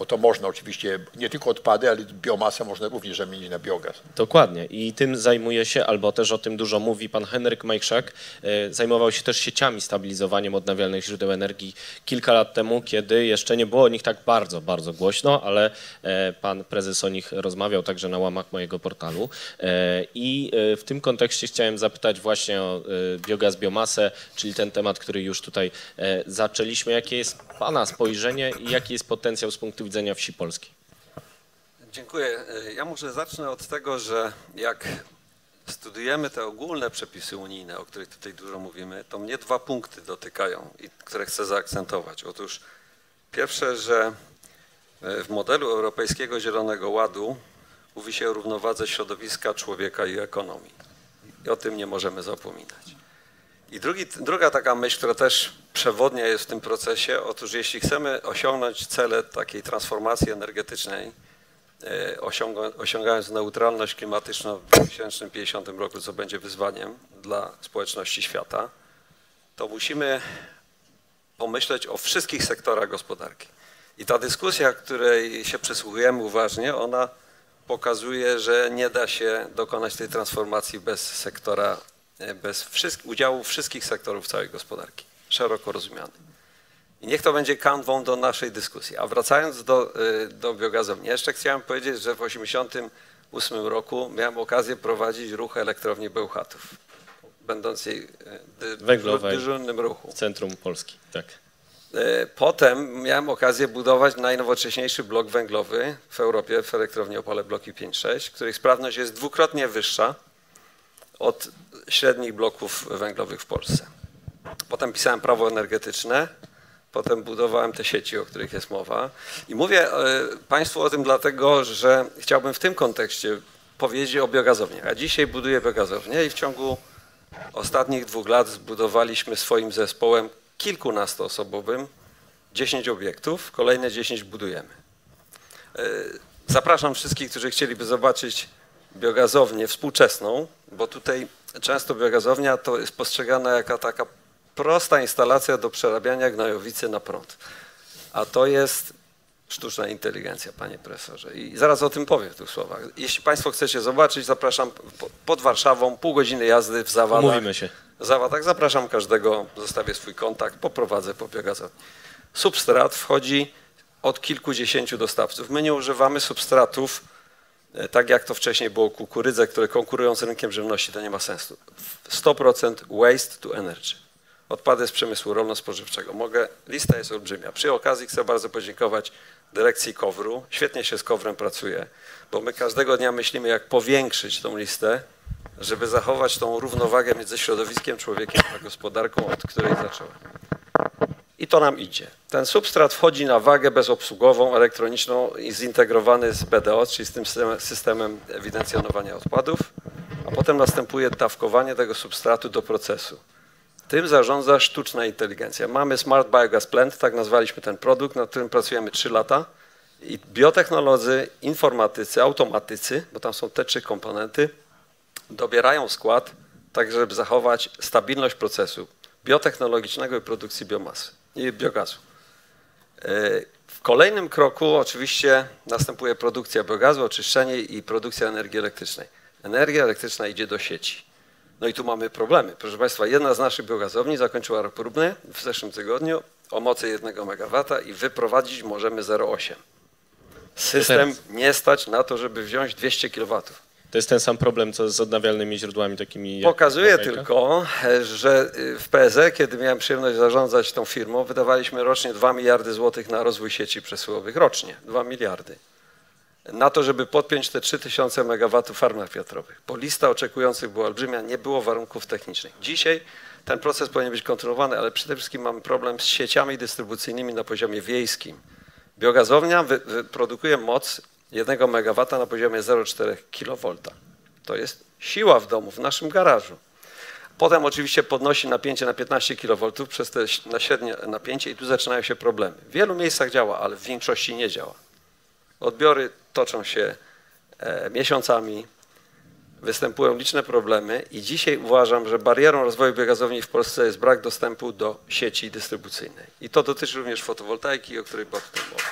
bo to można oczywiście, nie tylko odpady, ale biomasę można również zamienić na biogaz. Dokładnie i tym zajmuje się, albo też o tym dużo mówi pan Henryk Majszak, e, zajmował się też sieciami stabilizowaniem odnawialnych źródeł energii kilka lat temu, kiedy jeszcze nie było o nich tak bardzo, bardzo głośno, ale e, pan prezes o nich rozmawiał także na łamach mojego portalu e, i w tym kontekście chciałem zapytać właśnie o biogaz, biomasę, czyli ten temat, który już tutaj zaczęliśmy. Jakie jest pana spojrzenie i jaki jest potencjał z punktu widzenia wsi polskiej? Dziękuję. Ja może zacznę od tego, że jak studujemy te ogólne przepisy unijne, o których tutaj dużo mówimy, to mnie dwa punkty dotykają, i które chcę zaakcentować. Otóż pierwsze, że w modelu Europejskiego Zielonego Ładu mówi się o równowadze środowiska, człowieka i ekonomii. I o tym nie możemy zapominać. I drugi, druga taka myśl, która też przewodnia jest w tym procesie, otóż jeśli chcemy osiągnąć cele takiej transformacji energetycznej, e, osiągając neutralność klimatyczną w 2050 roku, co będzie wyzwaniem dla społeczności świata, to musimy pomyśleć o wszystkich sektorach gospodarki. I ta dyskusja, której się przysłuchujemy uważnie, ona pokazuje, że nie da się dokonać tej transformacji bez sektora bez udziału wszystkich sektorów całej gospodarki, szeroko rozumiany. I niech to będzie kanwą do naszej dyskusji. A wracając do, e, do biogazowni, jeszcze chciałem powiedzieć, że w 1988 roku miałem okazję prowadzić ruch elektrowni Bełchatów, będącej e, Węglowej dyżurnym ruchu. W centrum Polski, tak. Potem miałem okazję budować najnowocześniejszy blok węglowy w Europie, w elektrowni Opole bloki 5-6, których sprawność jest dwukrotnie wyższa od średnich bloków węglowych w Polsce. Potem pisałem prawo energetyczne, potem budowałem te sieci, o których jest mowa. I mówię e, Państwu o tym dlatego, że chciałbym w tym kontekście powiedzieć o biogazowniach. A dzisiaj buduję biogazownię i w ciągu ostatnich dwóch lat zbudowaliśmy swoim zespołem kilkunastoosobowym 10 obiektów, kolejne 10 budujemy. Zapraszam wszystkich, którzy chcieliby zobaczyć biogazownię współczesną, bo tutaj często biogazownia to jest postrzegana jako taka prosta instalacja do przerabiania gnojowicy na prąd. A to jest sztuczna inteligencja, panie profesorze. I zaraz o tym powiem w tych słowach. Jeśli państwo chcecie zobaczyć, zapraszam pod Warszawą, pół godziny jazdy w Zawadach. Umówimy się. Zawadach zapraszam każdego, zostawię swój kontakt, poprowadzę po biogazowni. Substrat wchodzi od kilkudziesięciu dostawców. My nie używamy substratów, tak jak to wcześniej było kukurydze, które konkurują z rynkiem żywności, to nie ma sensu. 100% waste to energy. Odpady z przemysłu rolno-spożywczego. Mogę, lista jest olbrzymia. Przy okazji chcę bardzo podziękować dyrekcji Kowru. Świetnie się z Kowrem pracuje, bo my każdego dnia myślimy, jak powiększyć tą listę, żeby zachować tą równowagę między środowiskiem, człowiekiem a gospodarką, od której zacząłem. I to nam idzie. Ten substrat wchodzi na wagę bezobsługową, elektroniczną i zintegrowany z BDO, czyli z tym systemem ewidencjonowania odpadów, a potem następuje dawkowanie tego substratu do procesu. Tym zarządza sztuczna inteligencja. Mamy Smart Biogas Plant, tak nazwaliśmy ten produkt, nad którym pracujemy 3 lata. I biotechnolodzy, informatycy, automatycy, bo tam są te trzy komponenty, dobierają skład, tak żeby zachować stabilność procesu biotechnologicznego i produkcji biomasy biogazu. E, w kolejnym kroku oczywiście następuje produkcja biogazu, oczyszczenie i produkcja energii elektrycznej. Energia elektryczna idzie do sieci. No i tu mamy problemy. Proszę Państwa, jedna z naszych biogazowni zakończyła rok próbny w zeszłym tygodniu o mocy 1 MW i wyprowadzić możemy 0,8. System nie stać na to, żeby wziąć 200 kW. To jest ten sam problem, co z odnawialnymi źródłami takimi. Pokazuję tylko, że w PSE, kiedy miałem przyjemność zarządzać tą firmą, wydawaliśmy rocznie 2 miliardy złotych na rozwój sieci przesyłowych. Rocznie 2 miliardy. Na to, żeby podpiąć te 3000 MW farmach wiatrowych. Bo lista oczekujących była olbrzymia, nie było warunków technicznych. Dzisiaj ten proces powinien być kontrolowany, ale przede wszystkim mamy problem z sieciami dystrybucyjnymi na poziomie wiejskim. Biogazownia wyprodukuje moc 1 MW na poziomie 0,4 kV. To jest siła w domu, w naszym garażu. Potem oczywiście podnosi napięcie na 15 kV przez te na średnie napięcie i tu zaczynają się problemy. W wielu miejscach działa, ale w większości nie działa. Odbiory toczą się e, miesiącami, występują liczne problemy i dzisiaj uważam, że barierą rozwoju biogazowni w Polsce jest brak dostępu do sieci dystrybucyjnej. I to dotyczy również fotowoltaiki, o której była mowa.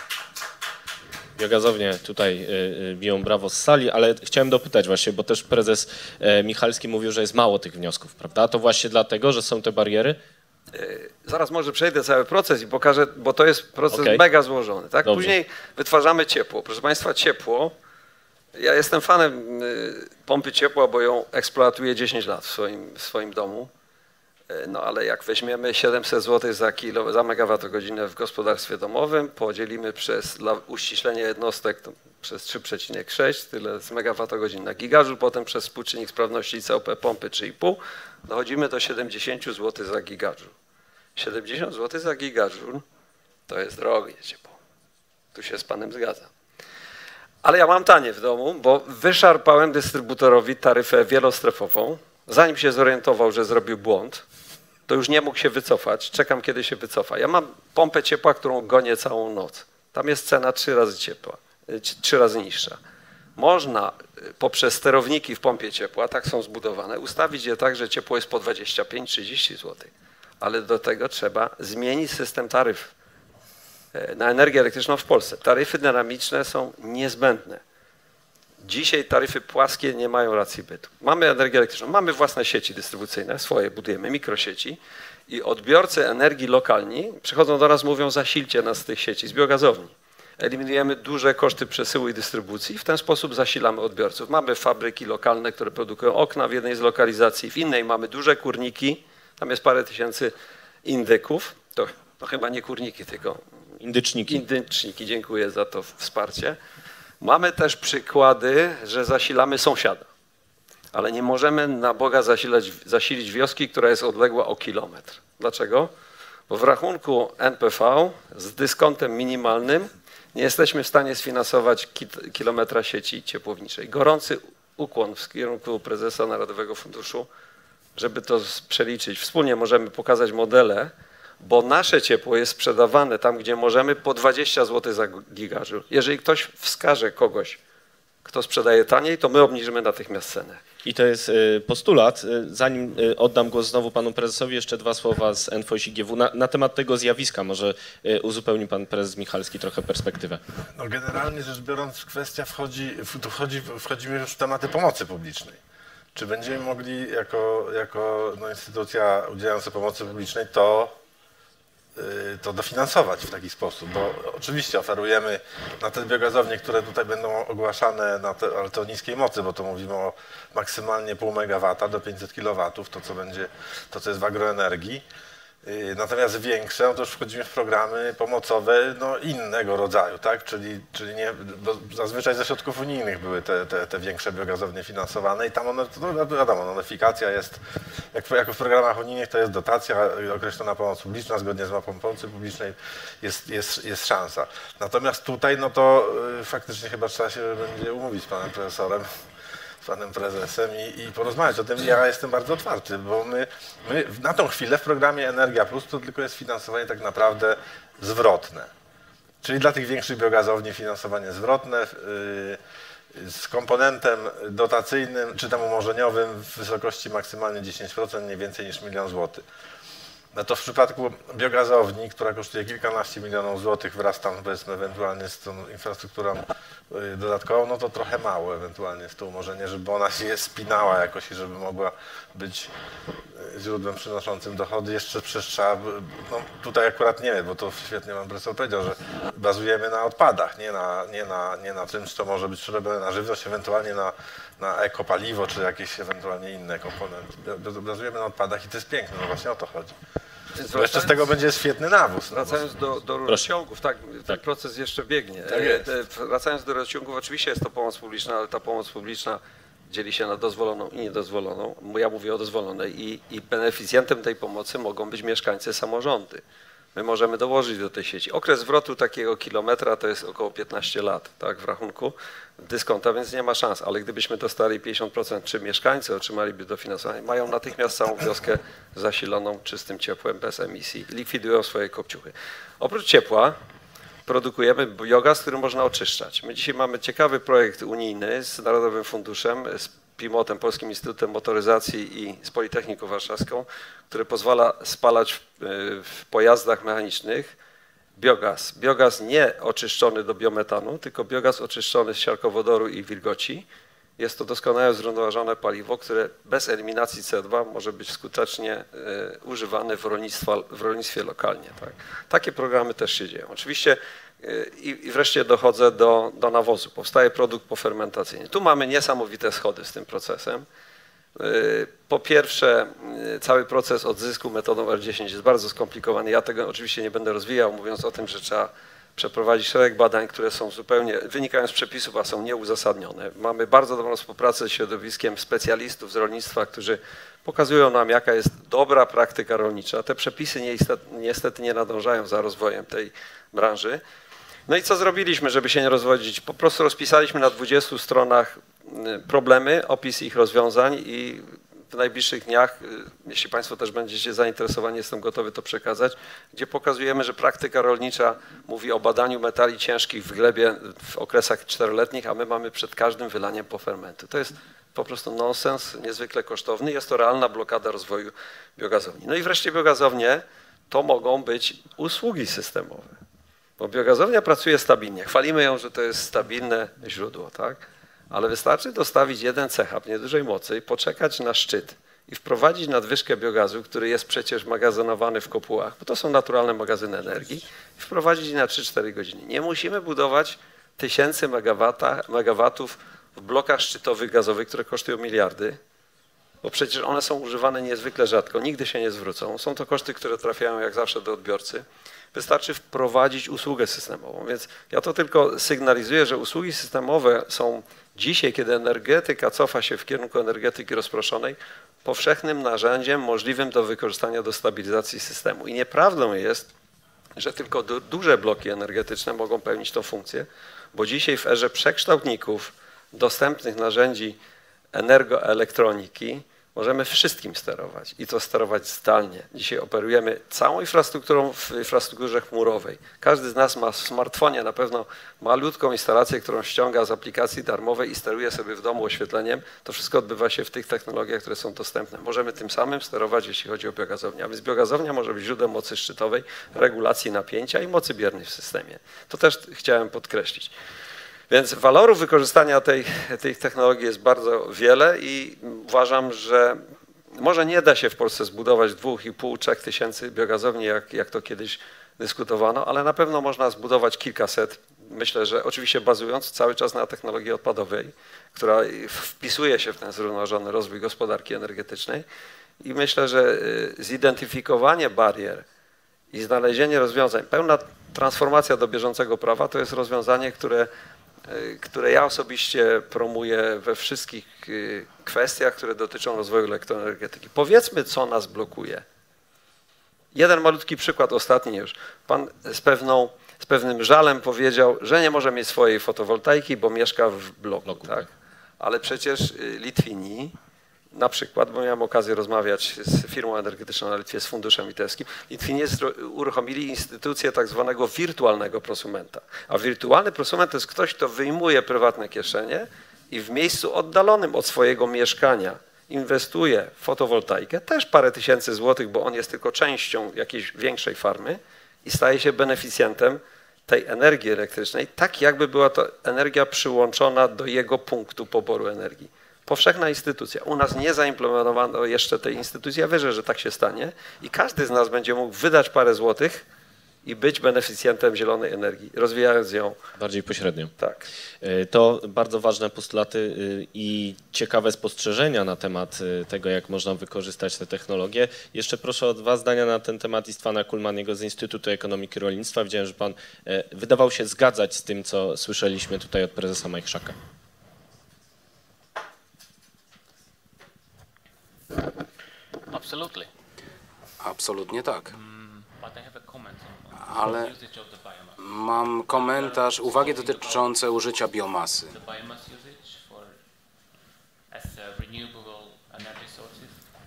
Biogazownie tutaj y, y, biją brawo z sali, ale chciałem dopytać właśnie, bo też prezes e, Michalski mówił, że jest mało tych wniosków, prawda? To właśnie dlatego, że są te bariery? E, zaraz może przejdę cały proces i pokażę, bo to jest proces okay. mega złożony. Tak? Później wytwarzamy ciepło. Proszę Państwa, ciepło. Ja jestem fanem y, pompy ciepła, bo ją eksploatuję 10 lat w swoim, w swoim domu. E, no ale jak weźmiemy 700 zł za, kilo, za megawattogodzinę w gospodarstwie domowym, podzielimy przez, dla uściślenia jednostek przez 3,6, tyle z megawattogodzin na gigajoule, potem przez współczynnik sprawności COP pompy 3,5, dochodzimy do 70 zł za gigajoule. 70 zł za gigajoule to jest drogie ciepło. Tu się z panem zgadzam. Ale ja mam tanie w domu, bo wyszarpałem dystrybutorowi taryfę wielostrefową, zanim się zorientował, że zrobił błąd, to już nie mógł się wycofać. Czekam, kiedy się wycofa. Ja mam pompę ciepła, którą gonię całą noc. Tam jest cena trzy razy ciepła, y, trzy razy niższa. Można y, poprzez sterowniki w pompie ciepła, tak są zbudowane, ustawić je tak, że ciepło jest po 25-30 zł. Ale do tego trzeba zmienić system taryf y, na energię elektryczną w Polsce. Taryfy dynamiczne są niezbędne. Dzisiaj taryfy płaskie nie mają racji bytu. Mamy energię elektryczną, mamy własne sieci dystrybucyjne, swoje budujemy, mikrosieci i odbiorcy energii lokalni przychodzą do nas, mówią zasilcie nas z tych sieci, z biogazowni. Eliminujemy duże koszty przesyłu i dystrybucji i w ten sposób zasilamy odbiorców. Mamy fabryki lokalne, które produkują okna w jednej z lokalizacji, w innej mamy duże kurniki, tam jest parę tysięcy indyków, to, to chyba nie kurniki, tylko indyczniki. Indyczniki, dziękuję za to wsparcie. Mamy też przykłady, że zasilamy sąsiada, ale nie możemy na Boga zasilać, zasilić wioski, która jest odległa o kilometr. Dlaczego? Bo w rachunku NPV z dyskontem minimalnym nie jesteśmy w stanie sfinansować kilometra sieci ciepłowniczej. Gorący ukłon w kierunku prezesa Narodowego Funduszu, żeby to przeliczyć. Wspólnie możemy pokazać modele, bo nasze ciepło jest sprzedawane tam, gdzie możemy po 20 zł za gigajoule. Jeżeli ktoś wskaże kogoś, kto sprzedaje taniej, to my obniżymy natychmiast cenę. I to jest y, postulat. Y, Zanim y, oddam głos znowu panu prezesowi, jeszcze dwa słowa z NFOŚ i GW na, na temat tego zjawiska. Może uzupełni pan prezes Michalski trochę perspektywę. No generalnie rzecz biorąc, kwestia wchodzi, wchodzi, wchodzimy już w tematy pomocy publicznej. Czy będziemy mogli jako, jako no, instytucja udzielająca pomocy publicznej to, to dofinansować w taki sposób? Bo oczywiście oferujemy na te biogazownie, które tutaj będą ogłaszane, te, ale to niskiej mocy, bo to mówimy o maksymalnie pół megawata do 500 kW, to co będzie, to co jest w agroenergii. Y, Natomiast większe, no to już wchodzimy w programy pomocowe no, innego rodzaju, tak? Czyli, czyli nie, zazwyczaj ze środków unijnych były te, te, te większe biogazownie finansowane i tam one, no wiadomo, no, notyfikacja jest, jak, jak w programach unijnych to jest dotacja, określona pomoc publiczna, zgodnie z mapą pomocy publicznej jest, jest, jest szansa. Natomiast tutaj, no to y, faktycznie chyba trzeba się będzie umówić z panem profesorem, panem prezesem i, i porozmawiać o tym. Ja jestem bardzo otwarty, bo my, my na tą chwilę w programie Energia Plus to tylko jest finansowanie tak naprawdę zwrotne. Czyli dla tych większych biogazowni finansowanie zwrotne yy, z komponentem dotacyjnym czy tam umorzeniowym w wysokości maksymalnie 10%, nie więcej niż milion złotych. No to w przypadku biogazowni, która kosztuje kilkanaście milionów złotych wraz tam powiedzmy ewentualnie z tą infrastrukturą y, dodatkową, no to trochę mało ewentualnie jest to umorzenie, żeby ona się spinała jakoś i żeby mogła być y, źródłem przynoszącym dochody. Jeszcze przecież trzeba, no tutaj akurat nie wiem, bo to świetnie pan profesor powiedział, że bazujemy na odpadach, nie na, nie na, nie na czymś, co może być przerobione na żywność, ewentualnie na, na ekopaliwo, czy jakieś ewentualnie inne komponenty. Ba- Bazujemy na odpadach i to jest piękne, no właśnie o to chodzi. Jeszcze z tego będzie świetny nawóz. no Wracając do, do rurociągów, tak, ten proces jeszcze biegnie. Tak. E, e, Wracając do rurociągów, oczywiście jest to pomoc publiczna, ale ta pomoc publiczna dzieli się na dozwoloną i niedozwoloną. Ja mówię o dozwolonej i, i beneficjentem tej pomocy mogą być mieszkańcy samorządy. My możemy dołożyć do tej sieci. Okres zwrotu takiego kilometra to jest około 15 lat, tak, w rachunku dyskonta, więc nie ma szans. Ale gdybyśmy dostali 50%, czy mieszkańcy otrzymaliby dofinansowanie, mają natychmiast całą wioskę zasiloną czystym ciepłem, bez emisji, likwidują swoje kopciuchy. Oprócz ciepła produkujemy biogaz, który można oczyszczać. My dzisiaj mamy ciekawy projekt unijny z Narodowym Funduszem, z PIMOT-em, Polskim Instytutem Motoryzacji i z Politechniką Warszawską, który pozwala spalać w, w pojazdach mechanicznych biogaz. Biogaz nie oczyszczony do biometanu, tylko biogaz oczyszczony z siarkowodoru i wilgoci. Jest to doskonale zrównoważone paliwo, które bez eliminacji CO2 może być skutecznie e, używane w, w rolnictwie lokalnie. Tak. Takie programy też się dzieją. Oczywiście e, i, wreszcie dochodzę do, do nawozu. Powstaje produkt pofermentacyjny. Tu mamy niesamowite schody z tym procesem. E, Po pierwsze, cały proces odzysku metodą R10 jest bardzo skomplikowany. Ja tego oczywiście nie będę rozwijał, mówiąc o tym, że trzeba przeprowadzić szereg badań, które są zupełnie, wynikają z przepisów, a są nieuzasadnione. Mamy bardzo dobrą współpracę z środowiskiem specjalistów z rolnictwa, którzy pokazują nam, jaka jest dobra praktyka rolnicza. Te przepisy niestety, nie nadążają za rozwojem tej branży. No i co zrobiliśmy, żeby się nie rozwodzić? Po prostu rozpisaliśmy na 20 stronach y, problemy, opis ich rozwiązań i w najbliższych dniach, y, jeśli Państwo też będziecie zainteresowani, jestem gotowy to przekazać, gdzie pokazujemy, że praktyka rolnicza mówi o badaniu metali ciężkich w glebie w okresach czteroletnich, a my mamy przed każdym wylaniem po fermentu. To jest po prostu nonsens, niezwykle kosztowny. Jest to realna blokada rozwoju biogazowni. No i wreszcie biogazownie to mogą być usługi systemowe. Bo biogazownia pracuje stabilnie. Chwalimy ją, że to jest stabilne źródło, tak? Ale wystarczy dostawić jeden cechab niedużej mocy poczekać na szczyt i wprowadzić nadwyżkę biogazu, który jest przecież magazynowany w kopułach, bo to są naturalne magazyny energii, i wprowadzić na 3-4 godziny. Nie musimy budować tysięcy megawatów w blokach szczytowych gazowych, które kosztują miliardy, bo przecież one są używane niezwykle rzadko, nigdy się nie zwrócą. Są to koszty, które trafiają jak zawsze do odbiorcy. Wystarczy wprowadzić usługę systemową. Więc ja to tylko sygnalizuję, że usługi systemowe są dzisiaj, kiedy energetyka cofa się w kierunku energetyki rozproszonej, powszechnym narzędziem możliwym do wykorzystania do stabilizacji systemu. I nieprawdą jest, że tylko du duże bloki energetyczne mogą pełnić tą funkcję, bo dzisiaj w erze przekształtników dostępnych narzędzi energoelektroniki Możemy wszystkim sterować i to sterować zdalnie. Dzisiaj operujemy całą infrastrukturą w infrastrukturze chmurowej. Każdy z nas ma w smartfonie na pewno malutką instalację, którą ściąga z aplikacji darmowej i steruje sobie w domu oświetleniem. To wszystko odbywa się w tych technologiach, które są dostępne. Możemy tym samym sterować, jeśli chodzi o biogazownię. A więc biogazownia może być źródłem mocy szczytowej, regulacji napięcia i mocy biernej w systemie. To też chciałem podkreślić. Więc walorów wykorzystania tej, tej technologii jest bardzo wiele i uważam, że może nie da się w Polsce zbudować 2,5-3 tysięcy biogazowni, jak, jak to kiedyś dyskutowano, ale na pewno można zbudować kilkaset. Myślę, że oczywiście bazując cały czas na technologii odpadowej, która wpisuje się w ten zrównoważony rozwój gospodarki energetycznej i myślę, że y, zidentyfikowanie barier i znalezienie rozwiązań, pełna transformacja do bieżącego prawa to jest rozwiązanie, które które ja osobiście promuję we wszystkich y, kwestiach, które dotyczą rozwoju elektroenergetyki. Powiedzmy, co nas blokuje. Jeden malutki przykład, ostatni już. Pan z, pewną, z pewnym żalem powiedział, że nie może mieć swojej fotowoltaiki, bo mieszka w bloku. Tak? Ale przecież y, Litwini na przykład, bo miałem okazję rozmawiać z firmą energetyczną na Litwie, z funduszem litewskim, Litwinie uruchomili instytucję tak zwanego wirtualnego prosumenta. A wirtualny prosument to jest ktoś, kto wyjmuje prywatne kieszenie i w miejscu oddalonym od swojego mieszkania inwestuje w fotowoltaikę, też parę tysięcy złotych, bo on jest tylko częścią jakiejś większej farmy i staje się beneficjentem tej energii elektrycznej, tak jakby była to energia przyłączona do jego punktu poboru energii powszechna instytucja. U nas nie zaimplementowano jeszcze tej instytucji. Ja wierzę, że tak się stanie i każdy z nas będzie mógł wydać parę złotych i być beneficjentem zielonej energii, rozwijając ją. Bardziej pośrednio. Tak. E, to bardzo ważne postulaty e, i ciekawe spostrzeżenia na temat e, tego, jak można wykorzystać te technologie. Jeszcze proszę o dwa zdania na ten temat Istwana Kulmaniego z Instytutu Ekonomiki Rolnictwa. Widziałem, że pan wydawał się zgadzać z tym, co słyszeliśmy tutaj od prezesa Majchrzaka. Absolutely. Absolutnie tak. Ale mam komentarz, uwagi dotyczące użycia biomasy.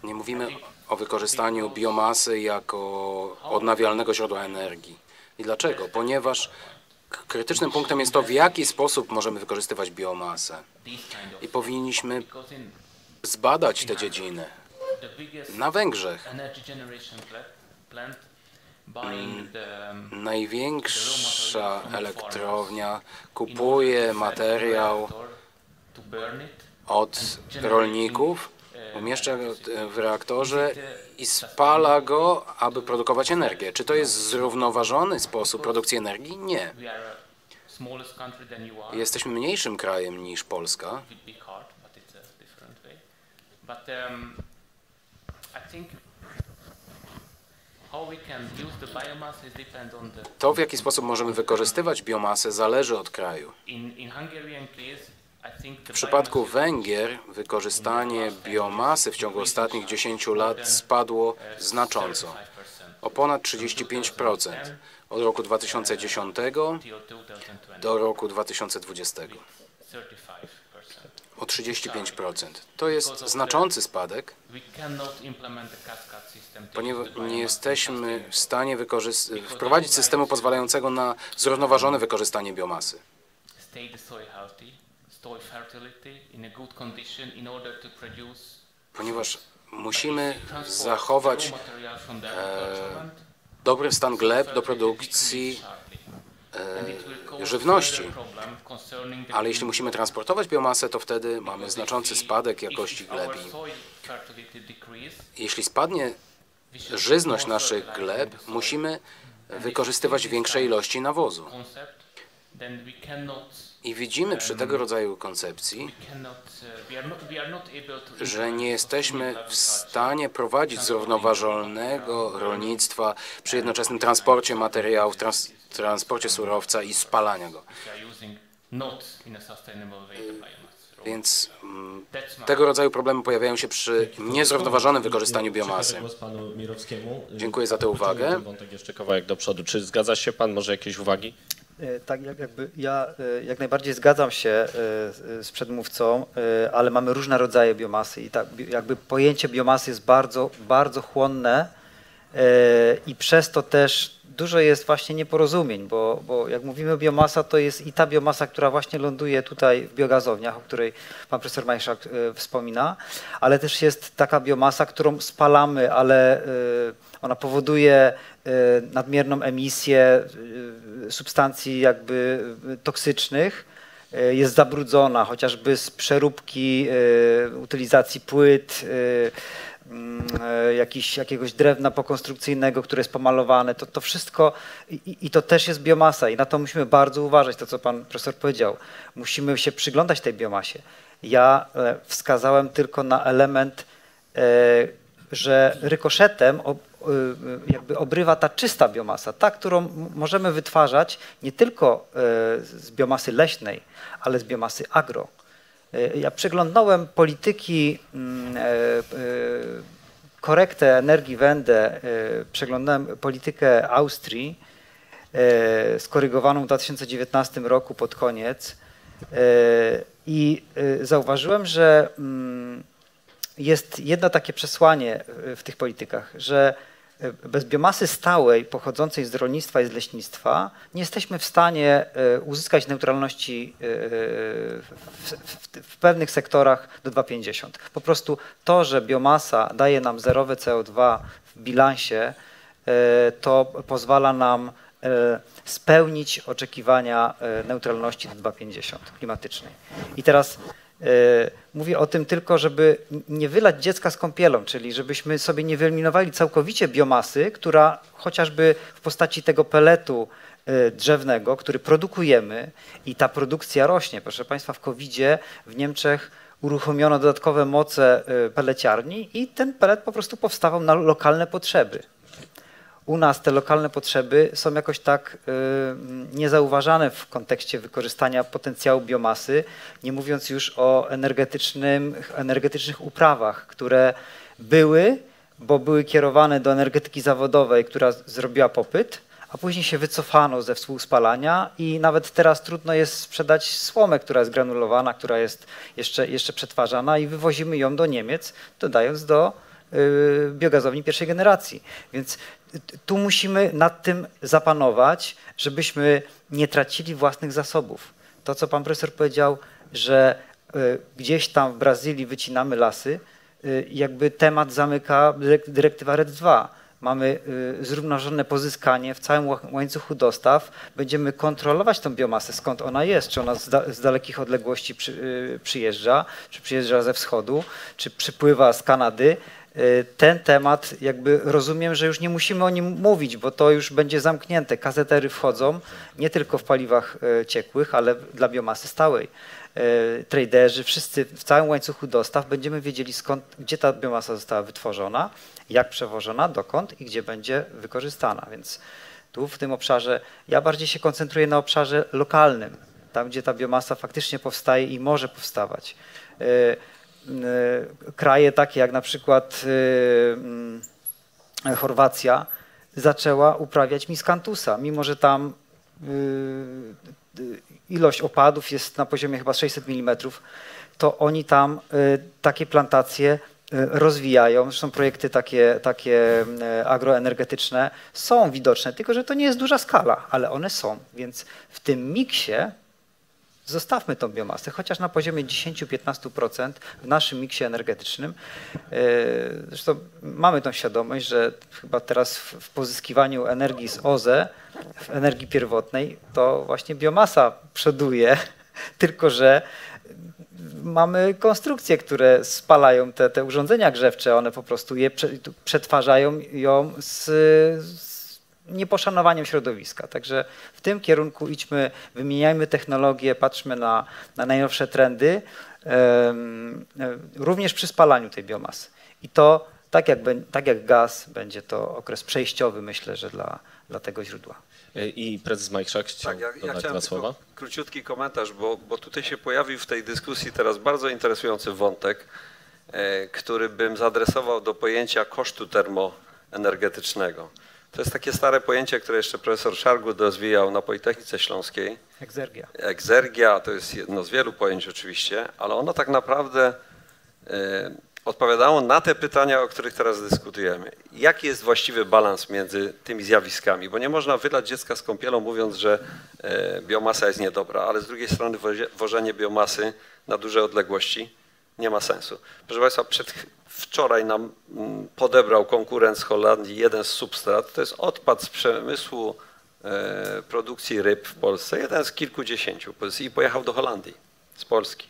Nie mówimy o wykorzystaniu biomasy jako odnawialnego źródła energii. I dlaczego? Ponieważ krytycznym punktem jest to, w jaki sposób możemy wykorzystywać biomasę. I powinniśmy zbadać te dziedziny. Na Węgrzech największa elektrownia kupuje materiał od rolników, umieszcza w reaktorze i spala go, aby produkować energię. Czy to jest zrównoważony sposób produkcji energii? Nie. Jesteśmy mniejszym krajem niż Polska. To, w jaki sposób możemy wykorzystywać biomasę, zależy od kraju. W przypadku Węgier wykorzystanie biomasy w ciągu ostatnich 10 lat spadło znacząco, o ponad 35% od roku 2010 do roku 2020 o 35%. To jest znaczący spadek, ponieważ nie jesteśmy w stanie wprowadzić systemu pozwalającego na zrównoważone wykorzystanie biomasy. Ponieważ musimy zachować e, dobry stan gleb do produkcji żywności. Ale jeśli musimy transportować biomasę, to wtedy mamy znaczący spadek jakości gleby. Jeśli spadnie żyzność naszych gleb, musimy wykorzystywać większe ilości nawozu. I widzimy przy tego rodzaju koncepcji, że nie jesteśmy w stanie prowadzić zrównoważonego rolnictwa przy jednoczesnym transporcie materiałów, trans transporcie surowca i spalania go. Więc mm, tego rodzaju problemy pojawiają się przy niezrównoważonym wykorzystaniu biomasy. Dziękuję za tę uwagę. Wątek jeszcze kawałek do przodu. Czy zgadza się Pan? Może jakieś uwagi? E, tak, jak, jakby ja e, jak najbardziej zgadzam się e, z przedmówcą, ale mamy różne rodzaje biomasy i tak, jakby pojęcie biomasy jest bardzo, bardzo chłonne i przez to też dużo jest właśnie nieporozumień, bo, bo jak mówimy biomasa, to jest i ta biomasa, która właśnie ląduje tutaj w biogazowniach, o której pan profesor Majszak wspomina, ale też jest taka biomasa, którą spalamy, ale ona powoduje nadmierną emisję substancji jakby toksycznych e, jest zabrudzona, chociażby z przeróbki e, utylizacji płyt, e, mm, jakiś, jakiegoś drewna pokonstrukcyjnego, które jest pomalowane, to, to wszystko i, i, to też jest biomasa i na to musimy bardzo uważać, to co pan profesor powiedział. Musimy się przyglądać tej biomasie. Ja wskazałem tylko na element, że rykoszetem Y, jakby obrywa ta czysta biomasa, ta, którą możemy wytwarzać nie tylko y, z biomasy leśnej, ale z biomasy agro. Y, ja przeglądnąłem polityki mm, korektę energii Wende, przeglądałem politykę Austrii skorygowaną w 2019 roku pod koniec i zauważyłem, że mm, jest jedno takie przesłanie w tych politykach, że bez biomasy stałej pochodzącej z rolnictwa i z leśnictwa nie jesteśmy w stanie e, uzyskać neutralności e, w, w, w pewnych sektorach do 2,50. Po prostu to, że biomasa daje nam zerowe CO2 w bilansie, e, to pozwala nam spełnić oczekiwania neutralności do 2,50 klimatycznej. I teraz E, mówię o tym tylko, żeby nie wylać dziecka z kąpielą, czyli żebyśmy sobie nie wyeliminowali całkowicie biomasy, która chociażby w postaci tego peletu e, drzewnego, który produkujemy i ta produkcja rośnie. Proszę Państwa, w covid w Niemczech uruchomiono dodatkowe moce e, peleciarni i ten pelet po prostu powstawał na lokalne potrzeby u nas te lokalne potrzeby są jakoś tak y, niezauważane w kontekście wykorzystania potencjału biomasy, nie mówiąc już o energetycznym, energetycznych uprawach, które były, bo były kierowane do energetyki zawodowej, która zrobiła popyt, a później się wycofano ze współspalania i nawet teraz trudno jest sprzedać słomę, która jest granulowana, która jest jeszcze, jeszcze przetwarzana i wywozimy ją do Niemiec, dodając do y, biogazowni pierwszej generacji. Więc tu musimy nad tym zapanować, żebyśmy nie tracili własnych zasobów. To, co pan profesor powiedział, że y, gdzieś tam w Brazylii wycinamy lasy, y, jakby temat zamyka dyrektywa RED 2. Mamy y, zrównoważone pozyskanie w całym łańcuchu dostaw. Będziemy kontrolować tą biomasę, skąd ona jest, czy ona z, dalekich odległości przyjeżdża, czy przyjeżdża ze wschodu, czy przypływa z Kanady ten temat jakby rozumiem, że już nie musimy o nim mówić, bo to już będzie zamknięte. Kazetery wchodzą nie tylko w paliwach y, ciekłych, ale dla biomasy stałej. Y, traderzy, wszyscy w całym łańcuchu dostaw będziemy wiedzieli skąd, gdzie ta biomasa została wytworzona, jak przewożona, dokąd i gdzie będzie wykorzystana. Więc tu w tym obszarze, ja bardziej się koncentruję na obszarze lokalnym, tam gdzie ta biomasa faktycznie powstaje i może powstawać. Y, kraje takie jak na przykład y, mm, Chorwacja zaczęła uprawiać miskantusa, mimo że tam y, ilość opadów jest na poziomie chyba 600 mm, to oni tam takie plantacje rozwijają. Zresztą projekty takie, takie agroenergetyczne są widoczne, tylko że to nie jest duża skala, ale one są. Więc w tym miksie Zostawmy tą biomasę, chociaż na poziomie 10-15% w naszym miksie energetycznym. E, zresztą mamy tą świadomość, że chyba teraz w pozyskiwaniu energii z OZE, w energii pierwotnej, to właśnie biomasa przoduje, tylko że mamy konstrukcje, które spalają te, te urządzenia grzewcze, one po prostu je przetwarzają ją z, z nieposzanowaniem środowiska. Także w tym kierunku idźmy, wymieniajmy technologie, patrzmy na, na najnowsze trendy, również przy spalaniu tej biomasy. I to tak jak, tak jak gaz, będzie to okres przejściowy, myślę, że dla, dla tego źródła. I prezes Majchrzak chciał tak, ja, ja dodać dwa słowa. Króciutki komentarz, bo, bo tutaj się pojawił w tej dyskusji teraz bardzo interesujący wątek, e, który bym zaadresował do pojęcia kosztu termoenergetycznego. To jest takie stare pojęcie, które jeszcze profesor Szargut rozwijał na Politechnice Śląskiej. Egzergia. Egzergia to jest jedno z wielu pojęć oczywiście, ale ono tak naprawdę e, odpowiadało na te pytania, o których teraz dyskutujemy. Jaki jest właściwy balans między tymi zjawiskami? Bo nie można wylać dziecka z kąpielą mówiąc, że e, biomasa jest niedobra, ale z drugiej strony wożenie biomasy na duże odległości nie ma sensu. Proszę Państwa, przed, wczoraj nam mm, podebrał konkurent z Holandii jeden z substrat, to jest odpad z przemysłu e, produkcji ryb w Polsce, jeden z kilkudziesięciu i pojechał do Holandii z Polski.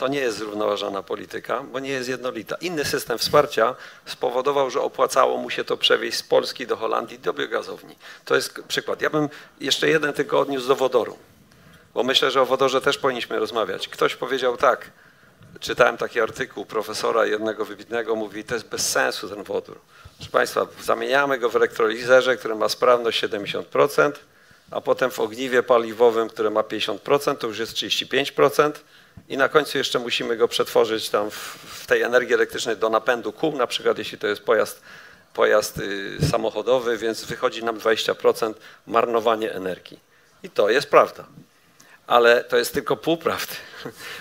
To nie jest zrównoważona polityka, bo nie jest jednolita. Inny system wsparcia spowodował, że opłacało mu się to przewieźć z Polski do Holandii do biogazowni. To jest przykład. Ja bym jeszcze jeden tylko odniósł do wodoru, bo myślę, że o wodorze też powinniśmy rozmawiać. Ktoś powiedział tak, czytałem taki artykuł profesora jednego wybitnego, mówi, to jest bez sensu ten wodór. Proszę Państwa, zamieniamy go w elektrolizerze, który ma sprawność 70%, a potem w ogniwie paliwowym, które ma 50%, to już jest 35%, i na końcu jeszcze musimy go przetworzyć tam w, w tej energii elektrycznej do napędu kół, na przykład jeśli to jest pojazd, pojazd y, samochodowy, więc wychodzi nam 20% marnowanie energii. I to jest prawda. Ale to jest tylko pół prawdy,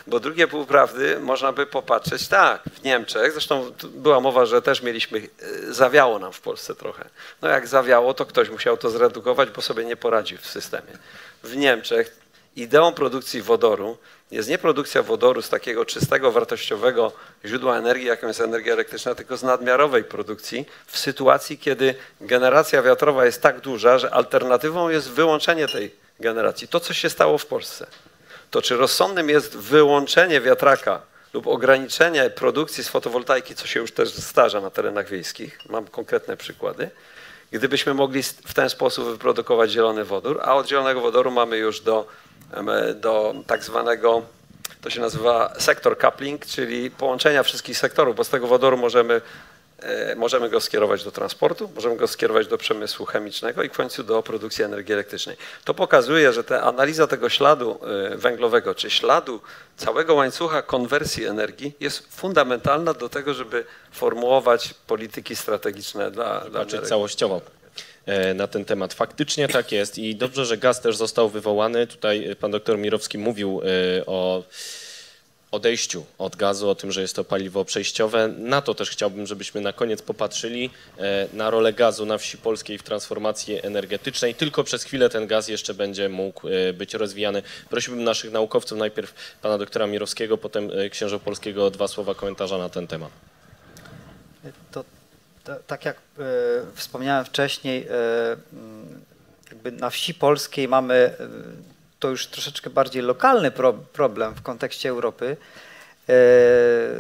bo drugie pół prawdy można by popatrzeć tak, w Niemczech, zresztą była mowa, że też mieliśmy, y, zawiało nam w Polsce trochę. No jak zawiało, to ktoś musiał to zredukować, bo sobie nie poradził w systemie. W Niemczech ideą produkcji wodoru jest nie produkcja wodoru z takiego czystego, wartościowego źródła energii, jaką jest energia elektryczna, tylko z nadmiarowej produkcji w sytuacji, kiedy generacja wiatrowa jest tak duża, że alternatywą jest wyłączenie tej generacji. To, co się stało w Polsce. To czy rozsądnym jest wyłączenie wiatraka lub ograniczenie produkcji z fotowoltaiki, co się już też zdarza na terenach wiejskich, mam konkretne przykłady, gdybyśmy mogli w ten sposób wyprodukować zielony wodór, a od zielonego wodoru mamy już do do tak zwanego, to się nazywa sektor coupling, czyli połączenia wszystkich sektorów, bo z tego wodoru możemy, możemy go skierować do transportu, możemy go skierować do przemysłu chemicznego i w końcu do produkcji energii elektrycznej. To pokazuje, że ta analiza tego śladu e, węglowego, czy śladu całego łańcucha konwersji energii jest fundamentalna do tego, żeby formułować polityki strategiczne dla, dla całościowo. E, na ten temat. Faktycznie tak jest i dobrze, że gaz też został wywołany. Tutaj pan doktor Mirowski mówił e, o odejściu od gazu, o tym, że jest to paliwo przejściowe. Na to też chciałbym, żebyśmy na koniec popatrzyli e, na rolę gazu na wsi polskiej w transformacji energetycznej. Tylko przez chwilę ten gaz jeszcze będzie mógł być rozwijany. Prosiłbym naszych naukowców, najpierw pana doktora Mirowskiego, potem księża polskiego o dwa słowa komentarza na ten temat. To tak jak e, wspomniałem wcześniej, e, jakby na wsi polskiej mamy e, to już troszeczkę bardziej lokalny pro, problem w kontekście Europy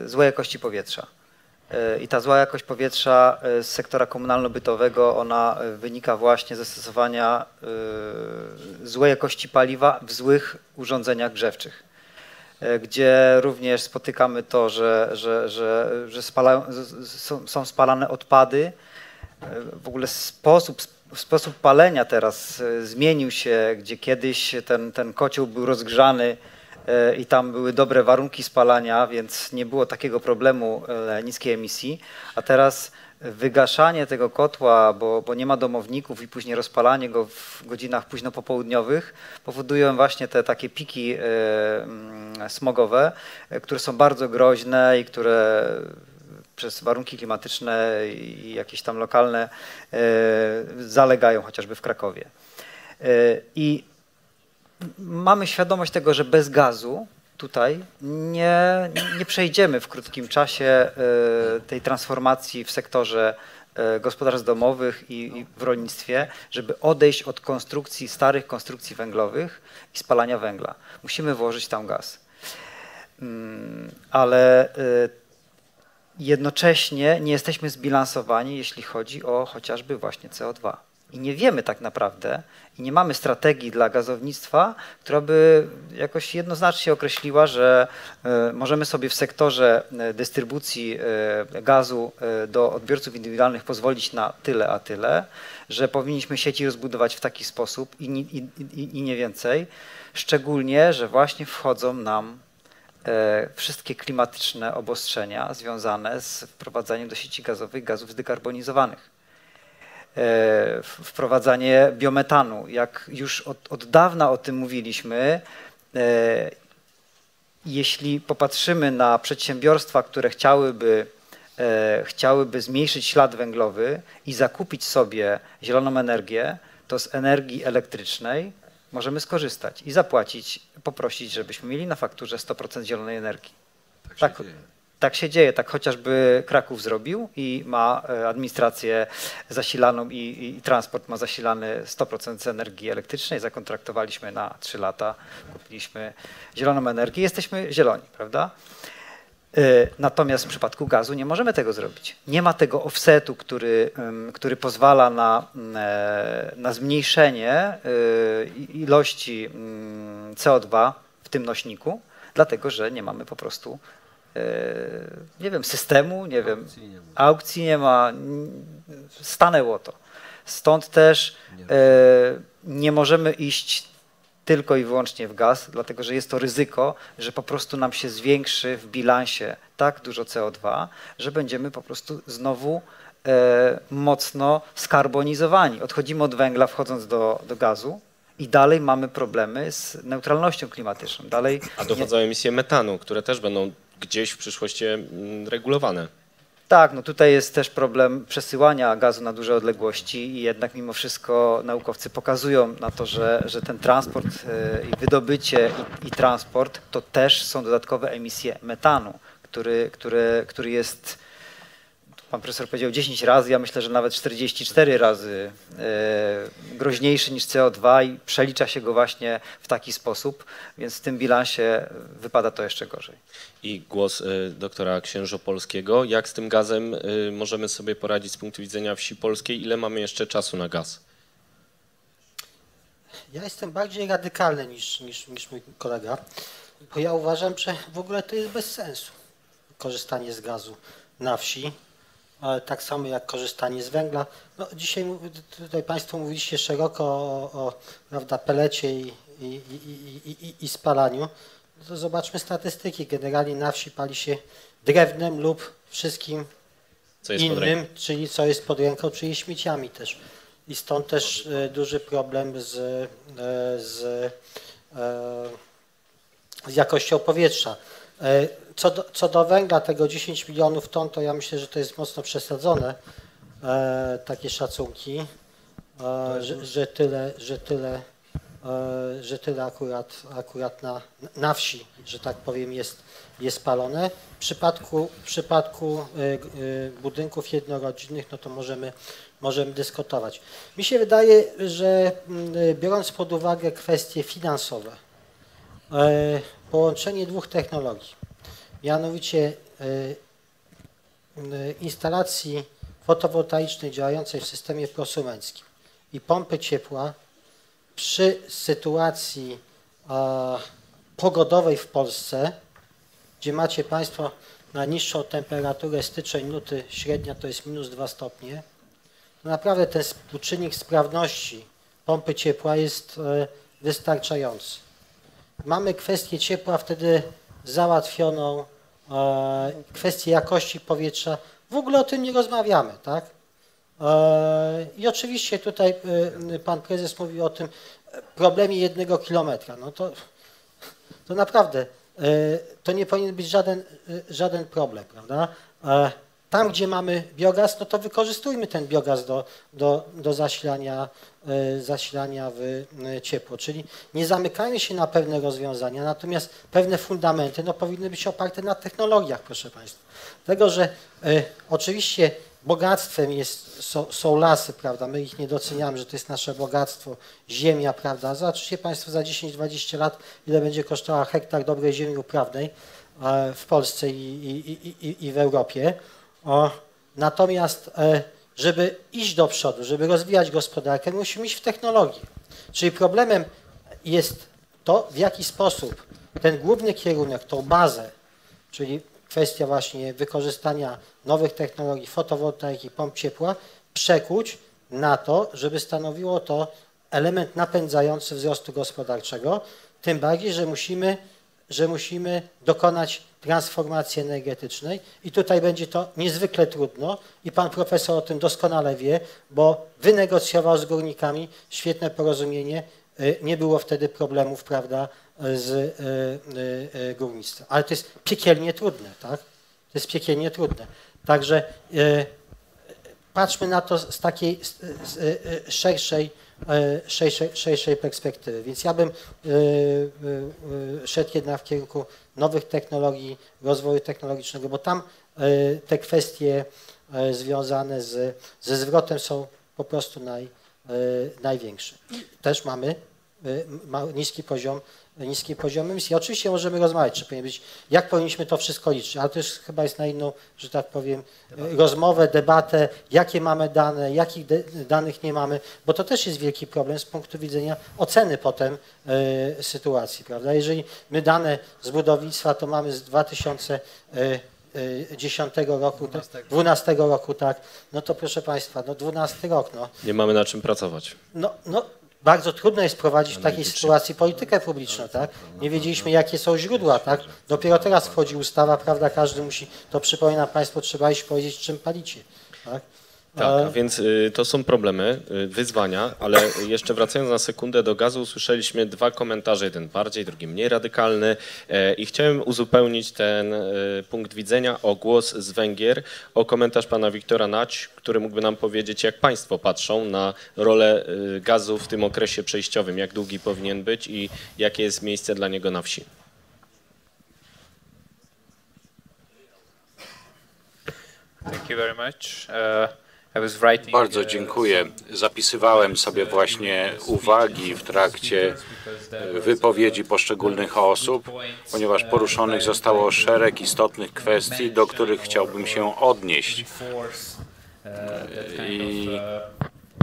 złej jakości powietrza. I ta zła jakość powietrza z sektora komunalno-bytowego, ona wynika właśnie ze stosowania złej jakości paliwa w złych urządzeniach grzewczych. E, gdzie również spotykamy to, że, że, że, że spalają, są, spalane odpady. E, w ogóle sposób, sposób palenia teraz e, zmienił się, gdzie kiedyś ten, ten kocioł był rozgrzany i tam były dobre warunki spalania, więc nie było takiego problemu niskiej emisji, a teraz wygaszanie tego kotła, bo, bo nie ma domowników i później rozpalanie go w godzinach późno popołudniowych powodują właśnie te takie piki e, smogowe, e, które są bardzo groźne i które przez warunki klimatyczne i jakieś tam lokalne e, zalegają chociażby w Krakowie. I mamy świadomość tego, że bez gazu tutaj nie, nie przejdziemy w krótkim czasie e, tej transformacji w sektorze e, gospodarstw domowych i, w rolnictwie, żeby odejść od konstrukcji, starych konstrukcji węglowych i spalania węgla. Musimy włożyć tam gaz. Mm, ale e, jednocześnie nie jesteśmy zbilansowani, jeśli chodzi o chociażby właśnie CO2 i nie wiemy tak naprawdę i nie mamy strategii dla gazownictwa, która by jakoś jednoznacznie określiła, że e, możemy sobie w sektorze e, dystrybucji e, gazu do odbiorców indywidualnych pozwolić na tyle, a tyle, że powinniśmy sieci rozbudować w taki sposób i, i, nie więcej. Szczególnie, że właśnie wchodzą nam wszystkie klimatyczne obostrzenia związane z wprowadzaniem do sieci gazowych gazów zdekarbonizowanych. wprowadzanie biometanu. Jak już od, od dawna o tym mówiliśmy, jeśli popatrzymy na przedsiębiorstwa, które chciałyby, chciałyby zmniejszyć ślad węglowy i zakupić sobie zieloną energię, to z energii elektrycznej możemy skorzystać i zapłacić, poprosić, żebyśmy mieli na fakturze 100% zielonej energii. Tak, tak, tak, się dzieje, tak chociażby Kraków zrobił i ma e, administrację zasilaną i, i, i transport ma zasilany 100% z energii elektrycznej. Zakontraktowaliśmy na 3 lata, kupiliśmy zieloną energię, jesteśmy zieloni, prawda? E, natomiast w przypadku gazu nie możemy tego zrobić. Nie ma tego offsetu, który, który pozwala na, e, na zmniejszenie e, ilości mm, CO2 w tym nośniku, dlatego że nie mamy po prostu nie wiem, systemu, nie wiem, aukcji nie ma, stanęło to. Stąd też nie możemy iść tylko i wyłącznie w gaz, dlatego że jest to ryzyko, że po prostu nam się zwiększy w bilansie tak dużo CO2, że będziemy po prostu znowu e, mocno skarbonizowani. Odchodzimy od węgla wchodząc do, do gazu, i dalej mamy problemy z neutralnością klimatyczną. Dalej A dochodzą nie... emisje metanu, które też będą gdzieś w przyszłości mm, regulowane. Tak, no tutaj jest też problem przesyłania gazu na duże odległości i jednak mimo wszystko naukowcy pokazują na to, że, że ten transport e, i wydobycie i, i transport to też są dodatkowe emisje metanu, który, który, który jest pan profesor powiedział 10 razy, ja myślę, że nawet 44 razy e, groźniejszy niż CO2 i przelicza się go właśnie w taki sposób, więc w tym bilansie wypada to jeszcze gorzej. I głos e, doktora Księżopolskiego. Jak z tym gazem e, możemy sobie poradzić z punktu widzenia wsi polskiej? Ile mamy jeszcze czasu na gaz? Ja jestem bardziej radykalny niż, niż, niż mój kolega, bo ja uważam, że w ogóle to jest bez sensu korzystanie z gazu na wsi tak samo jak korzystanie z węgla. No, dzisiaj tutaj Państwo mówiliście szeroko o, o prawda, pelecie i, i, i, i, spalaniu. No to zobaczmy statystyki. Generalnie na wsi pali się drewnem lub wszystkim innym, czyli co jest pod ręką, czyli śmieciami też. I stąd też e, duży problem z, e, z, e, z jakością powietrza. Co do, co do węgla, tego 10 milionów ton, to ja myślę, że to jest mocno przesadzone, e, takie szacunki, e, że, że, tyle, że tyle, e, że tyle akurat, akurat na, na wsi, że tak powiem, jest, jest palone. W przypadku, w przypadku e, e, budynków jednorodzinnych, no to możemy, możemy dyskutować. Mi się wydaje, że biorąc pod uwagę kwestie finansowe, e, połączenie dwóch technologii, mianowicie e, e, instalacji fotowoltaicznej działającej w systemie prosumenckim i pompy ciepła przy sytuacji pogodowej w Polsce, gdzie macie Państwo najniższą temperaturę styczeń, luty, średnia to jest minus 2 stopnie, to naprawdę ten współczynnik sprawności pompy ciepła jest e, wystarczający. Mamy kwestię ciepła wtedy załatwioną e, kwestię jakości powietrza. W ogóle o tym nie rozmawiamy, tak? E, I oczywiście tutaj e, pan prezes mówił o tym problemie jednego kilometra. No to, to naprawdę to nie powinien być żaden, żaden problem, prawda? Tam, gdzie mamy biogaz, no to wykorzystujmy ten biogaz do, do, do zasilania, e, zasilania w e, ciepło. Czyli nie zamykajmy się na pewne rozwiązania, natomiast pewne fundamenty no, powinny być oparte na technologiach, proszę Państwa. Dlatego, że e, oczywiście bogactwem jest, są, są, lasy, prawda, my ich nie doceniamy, że to jest nasze bogactwo, ziemia, prawda. Zobaczcie Państwo za 10-20 lat, ile będzie kosztowała hektar dobrej ziemi uprawnej w Polsce i, i, i, i w Europie. O, natomiast, e, żeby iść do przodu, żeby rozwijać gospodarkę, musimy iść w technologię. Czyli problemem jest to, w jaki sposób ten główny kierunek, tą bazę, czyli kwestia właśnie wykorzystania nowych technologii, fotowoltaiki, pomp ciepła, przekuć na to, żeby stanowiło to element napędzający wzrostu gospodarczego, tym bardziej, że musimy że musimy dokonać transformacji energetycznej i tutaj będzie to niezwykle trudno i pan profesor o tym doskonale wie, bo wynegocjował z górnikami świetne porozumienie, y, nie było wtedy problemów, prawda, z y, y, górnictwem. Ale to jest piekielnie trudne, tak? To jest piekielnie trudne. Także patrzmy na to z takiej z, szerszej, szerszej, szerszej perspektywy. Więc ja bym szedł jednak w kierunku nowych technologii, rozwoju technologicznego, bo tam te kwestie związane z, ze zwrotem są po prostu naj, największe. Też mamy niski poziom niski poziom emisji. Oczywiście możemy rozmawiać, czy powinien być, jak powinniśmy to wszystko liczyć, ale to już chyba jest na inną, że tak powiem, rozmowę, debatę, jakie mamy dane, jakich danych nie mamy, bo to też jest wielki problem z punktu widzenia oceny potem y, sytuacji, prawda? Jeżeli my dane z budownictwa to mamy z 2000 10 roku, 12. 12 roku, tak, no to proszę Państwa, no 12 rok, no. Nie mamy na czym pracować. No, no bardzo trudno jest prowadzić w takiej sytuacji politykę publiczną, tak? Nie wiedzieliśmy, jakie są źródła, tak? Dopiero teraz wchodzi ustawa, prawda? Każdy musi, to przypominam Państwu, trzeba iść powiedzieć, czym palicie, tak? Tak, a więc y, to są problemy, y, wyzwania, ale jeszcze wracając na sekundę do gazu, usłyszeliśmy dwa komentarze, jeden bardziej, drugi mniej radykalny e, i chciałem uzupełnić ten e, punkt widzenia o głos z Węgier, o komentarz pana Wiktora Nać, który mógłby nam powiedzieć, jak państwo patrzą na rolę y, gazu w tym okresie przejściowym, jak długi powinien być i jakie jest miejsce dla niego na wsi. Thank you very much. Uh... Bardzo dziękuję. Zapisywałem sobie właśnie uwagi w trakcie wypowiedzi poszczególnych osób, ponieważ poruszonych zostało szereg istotnych kwestii, do których chciałbym się odnieść i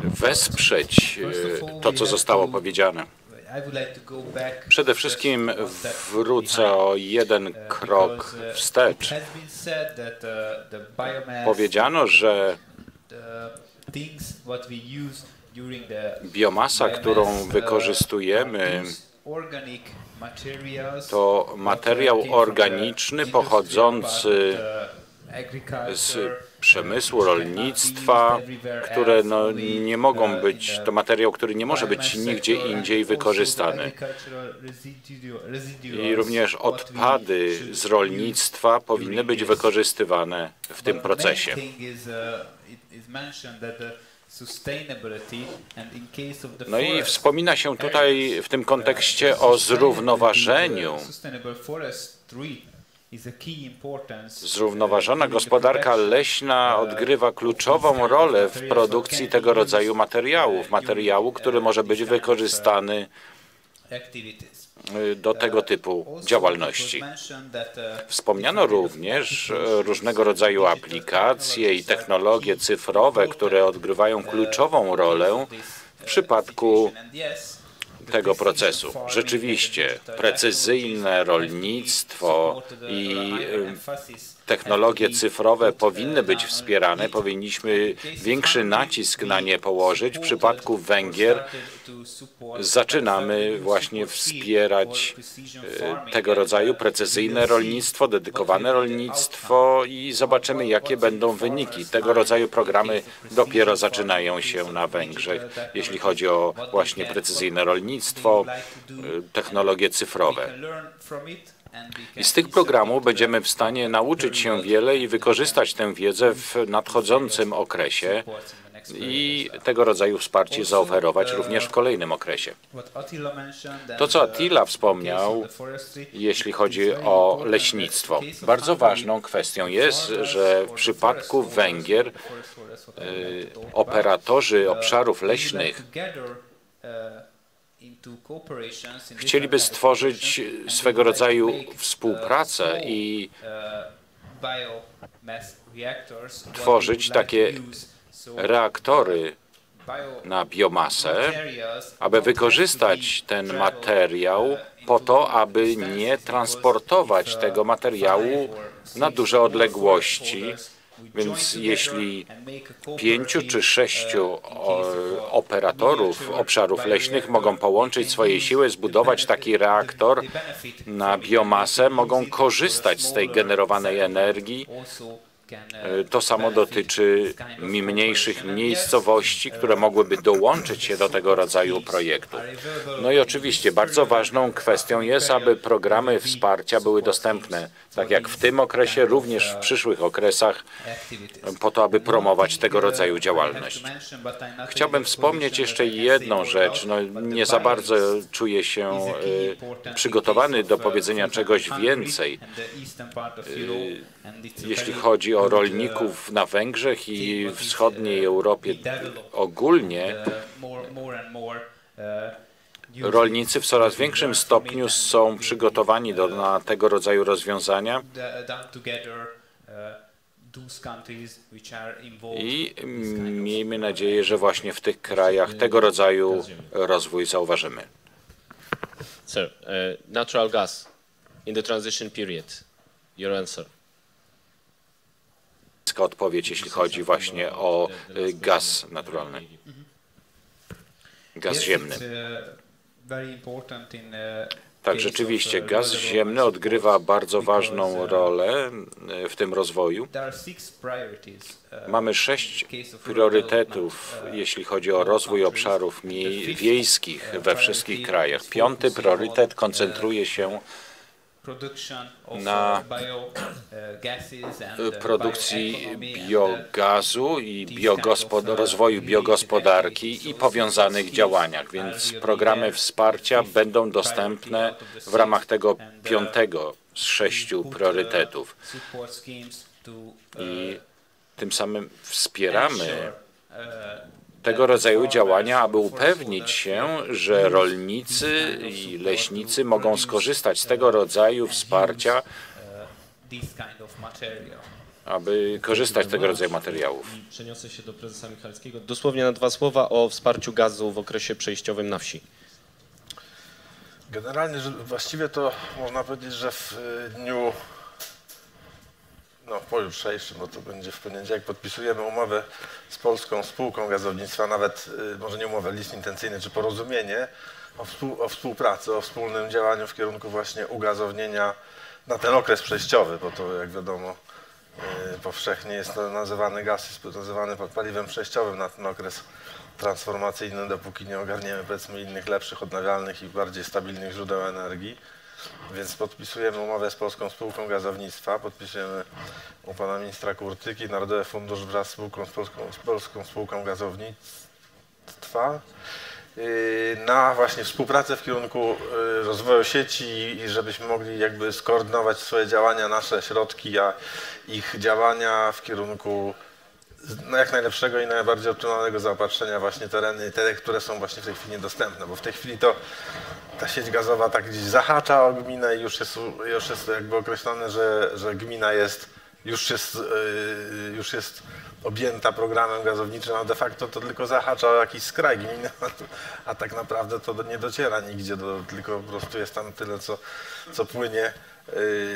wesprzeć e, to, co zostało powiedziane. Przede wszystkim wrócę o jeden krok wstecz. Powiedziano, że Biomasa, którą wykorzystujemy, to materiał organiczny pochodzący z przemysłu, rolnictwa, które no, nie mogą być, to materiał, który nie może być nigdzie indziej wykorzystany. I również odpady z rolnictwa powinny być wykorzystywane w tym procesie. No i wspomina się tutaj w tym kontekście o zrównoważeniu. Zrównoważona gospodarka leśna odgrywa kluczową rolę w produkcji tego rodzaju materiałów, materiału, który może być wykorzystany do tego typu działalności. Wspomniano również różnego rodzaju aplikacje i technologie cyfrowe, które odgrywają kluczową rolę w przypadku tego procesu. Rzeczywiście precyzyjne rolnictwo i technologie cyfrowe powinny być wspierane, powinniśmy większy nacisk na nie położyć. W przypadku Węgier zaczynamy właśnie wspierać e, tego rodzaju precyzyjne rolnictwo, dedykowane rolnictwo i zobaczymy, jakie będą wyniki. Tego rodzaju programy dopiero zaczynają się na Węgrzech, jeśli chodzi o właśnie precyzyjne rolnictwo, e, technologie cyfrowe. I z tych programów będziemy w stanie nauczyć się wiele i wykorzystać tę wiedzę w nadchodzącym okresie i tego rodzaju wsparcie zaoferować również w kolejnym okresie. To, co Attila wspomniał, jeśli chodzi o leśnictwo. Bardzo ważną kwestią jest, że w przypadku Węgier y, operatorzy obszarów leśnych Chcieliby stworzyć swego rodzaju współpracę i tworzyć takie reaktory na biomasę, aby wykorzystać ten materiał po to, aby nie transportować tego materiału na duże odległości Więc jeśli pięciu czy sześciu operatorów obszarów leśnych mogą połączyć swoje siły, zbudować taki reaktor na biomasę, mogą korzystać z tej generowanej energii to samo dotyczy mniejszych miejscowości, które mogłyby dołączyć się do tego rodzaju projektu. No i oczywiście bardzo ważną kwestią jest, aby programy wsparcia były dostępne, tak jak w tym okresie, również w przyszłych okresach, po to, aby promować tego rodzaju działalność. Chciałbym wspomnieć jeszcze jedną rzecz. No, nie za bardzo czuję się y, przygotowany do powiedzenia czegoś więcej. Y, jeśli chodzi o rolników na Węgrzech i wschodniej Europie ogólnie, rolnicy w coraz większym stopniu są przygotowani do, na tego rodzaju rozwiązania i miejmy nadzieję, że właśnie w tych krajach tego rodzaju rozwój zauważymy. Sir, uh, natural gas in the transition period. Your answer odpowiedź, jeśli chodzi właśnie o y, gaz naturalny, gaz ziemny. Tak, rzeczywiście gaz ziemny odgrywa bardzo ważną rolę y, w tym rozwoju. Mamy sześć priorytetów, jeśli chodzi o rozwój obszarów wiejskich we wszystkich krajach. Piąty priorytet koncentruje się na uh, produkcji biogazu i rozwoju biogospodarki i powiązanych działaniach, więc programy wsparcia będą dostępne w ramach tego piątego z sześciu priorytetów. I tym samym wspieramy tego rodzaju działania, aby upewnić się, że rolnicy i leśnicy mogą skorzystać z tego rodzaju wsparcia, aby korzystać z tego rodzaju materiałów. Przeniosę się do prezesa Michalskiego. Dosłownie na dwa słowa o wsparciu gazu w okresie przejściowym na wsi. Generalnie właściwie to można powiedzieć, że w dniu no, pojutrzejszym, bo to będzie w poniedziałek, podpisujemy umowę z Polską Spółką Gazownictwa, nawet y, może nie umowę, list intencyjny czy porozumienie o, współ, o współpracy, o wspólnym działaniu w kierunku właśnie ugazownienia na ten okres przejściowy, bo to jak wiadomo y, powszechnie jest to nazywany gaz, jest nazywany paliwem przejściowym na ten okres transformacyjny, dopóki nie ogarniemy powiedzmy innych lepszych, odnawialnych i bardziej stabilnych źródeł energii. Więc podpisujemy umowę z Polską Spółką Gazownictwa, podpisujemy u pana ministra Kurtyki, Narodowy Fundusz wraz z, spółką, z, Polską, z Polską Spółką Gazownictwa yy, na właśnie współpracę w kierunku yy, rozwoju sieci i żebyśmy mogli jakby skoordynować swoje działania, nasze środki, a ich działania w kierunku jak najlepszego i najbardziej optymalnego zaopatrzenia właśnie tereny, te, które są właśnie w tej chwili niedostępne, bo w tej chwili to ta sieć gazowa tak gdzieś zahacza o gminę i już jest, już jest jakby określone, że, że gmina jest, już jest, yy, już jest objęta programem gazowniczym, a de facto to tylko zahacza o jakiś skraj gminy, a, tak naprawdę to nie dociera nigdzie, do, tylko po prostu jest tam tyle, co, co płynie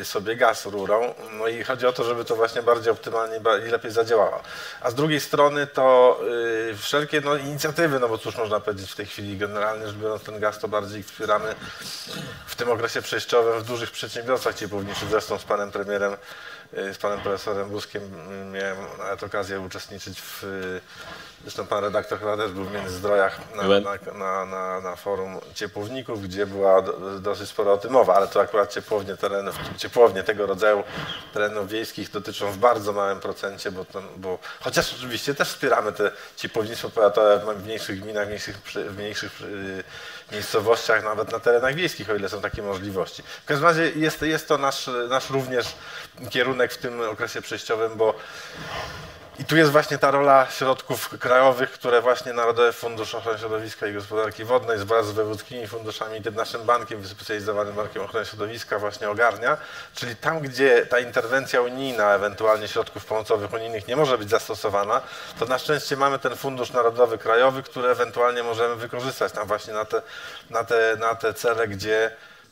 sobie gaz rurą. No i chodzi o to, żeby to właśnie bardziej optymalnie i lepiej zadziałało. A z drugiej strony to y, wszelkie no, inicjatywy, no bo cóż można powiedzieć w tej chwili, generalnie rzecz biorąc ten gaz to bardziej wspieramy w tym okresie przejściowym w dużych przedsiębiorstwach ciepłowniczych. Zresztą z panem premierem, y, z panem profesorem Buskiem miałem nawet okazję uczestniczyć w Zresztą pan redaktor chyba też był w Międzyzdrojach na, na, na, na, na forum ciepłowników, gdzie była do, dosyć spora o tym mowa, ale to akurat ciepłownie terenów, ciepłownie tego rodzaju terenów wiejskich dotyczą w bardzo małym procencie, bo, to, bo chociaż oczywiście też wspieramy te ciepłownictwo powiatowe w mniejszych gminach, w mniejszych, w mniejszych miejscowościach, nawet na terenach wiejskich, o ile są takie możliwości. W każdym razie jest, jest to nasz, nasz również kierunek w tym okresie przejściowym, bo i tu jest właśnie ta rola środków krajowych, które właśnie Narodowy Fundusz Ochrony Środowiska i Gospodarki Wodnej wraz z wojewódzkimi funduszami tym naszym bankiem, wyspecjalizowanym Bankiem Ochrony Środowiska właśnie ogarnia. Czyli tam, gdzie ta interwencja unijna, ewentualnie środków pomocowych unijnych nie może być zastosowana, to na szczęście mamy ten Fundusz Narodowy Krajowy, który ewentualnie możemy wykorzystać tam właśnie na te, na te, na te cele, gdzie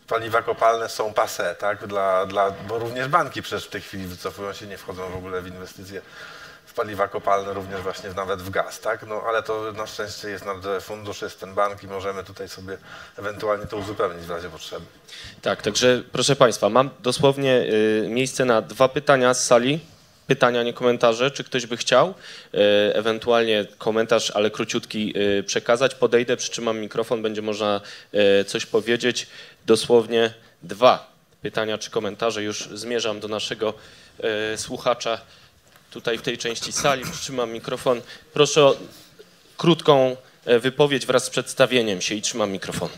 paliwa kopalne są passe, tak? Dla, dla, bo również banki przecież w tej chwili wycofują się, nie wchodzą w ogóle w inwestycje w paliwa kopalne, również właśnie nawet w gaz, tak? No ale to na szczęście jest nad fundusz, jest ten bank i możemy tutaj sobie ewentualnie to uzupełnić w razie potrzeby. Tak, także proszę Państwa, mam dosłownie y, miejsce na dwa pytania z sali. Pytania, nie komentarze. Czy ktoś by chciał y, ewentualnie komentarz, ale króciutki y, przekazać? Podejdę, przytrzymam mikrofon, będzie można coś powiedzieć. Dosłownie dwa pytania czy komentarze. Już zmierzam do naszego y, słuchacza tutaj w tej części sali. Przytrzymam mikrofon. Proszę o krótką e, wypowiedź wraz z przedstawieniem się i trzymam mikrofon.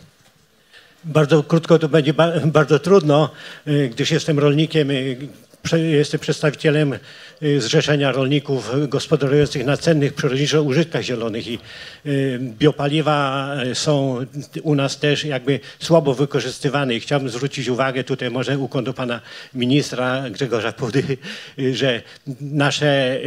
Bardzo krótko to będzie ba bardzo trudno, y, gdyż jestem rolnikiem, prze- jestem przedstawicielem y, Zrzeszenia Rolników Gospodarujących na cennych przyrodniczych użytkach zielonych i y, biopaliwa y, są u nas też jakby słabo wykorzystywane. I chciałbym zwrócić uwagę tutaj może ukłon do pana ministra Grzegorza Pudy, że nasze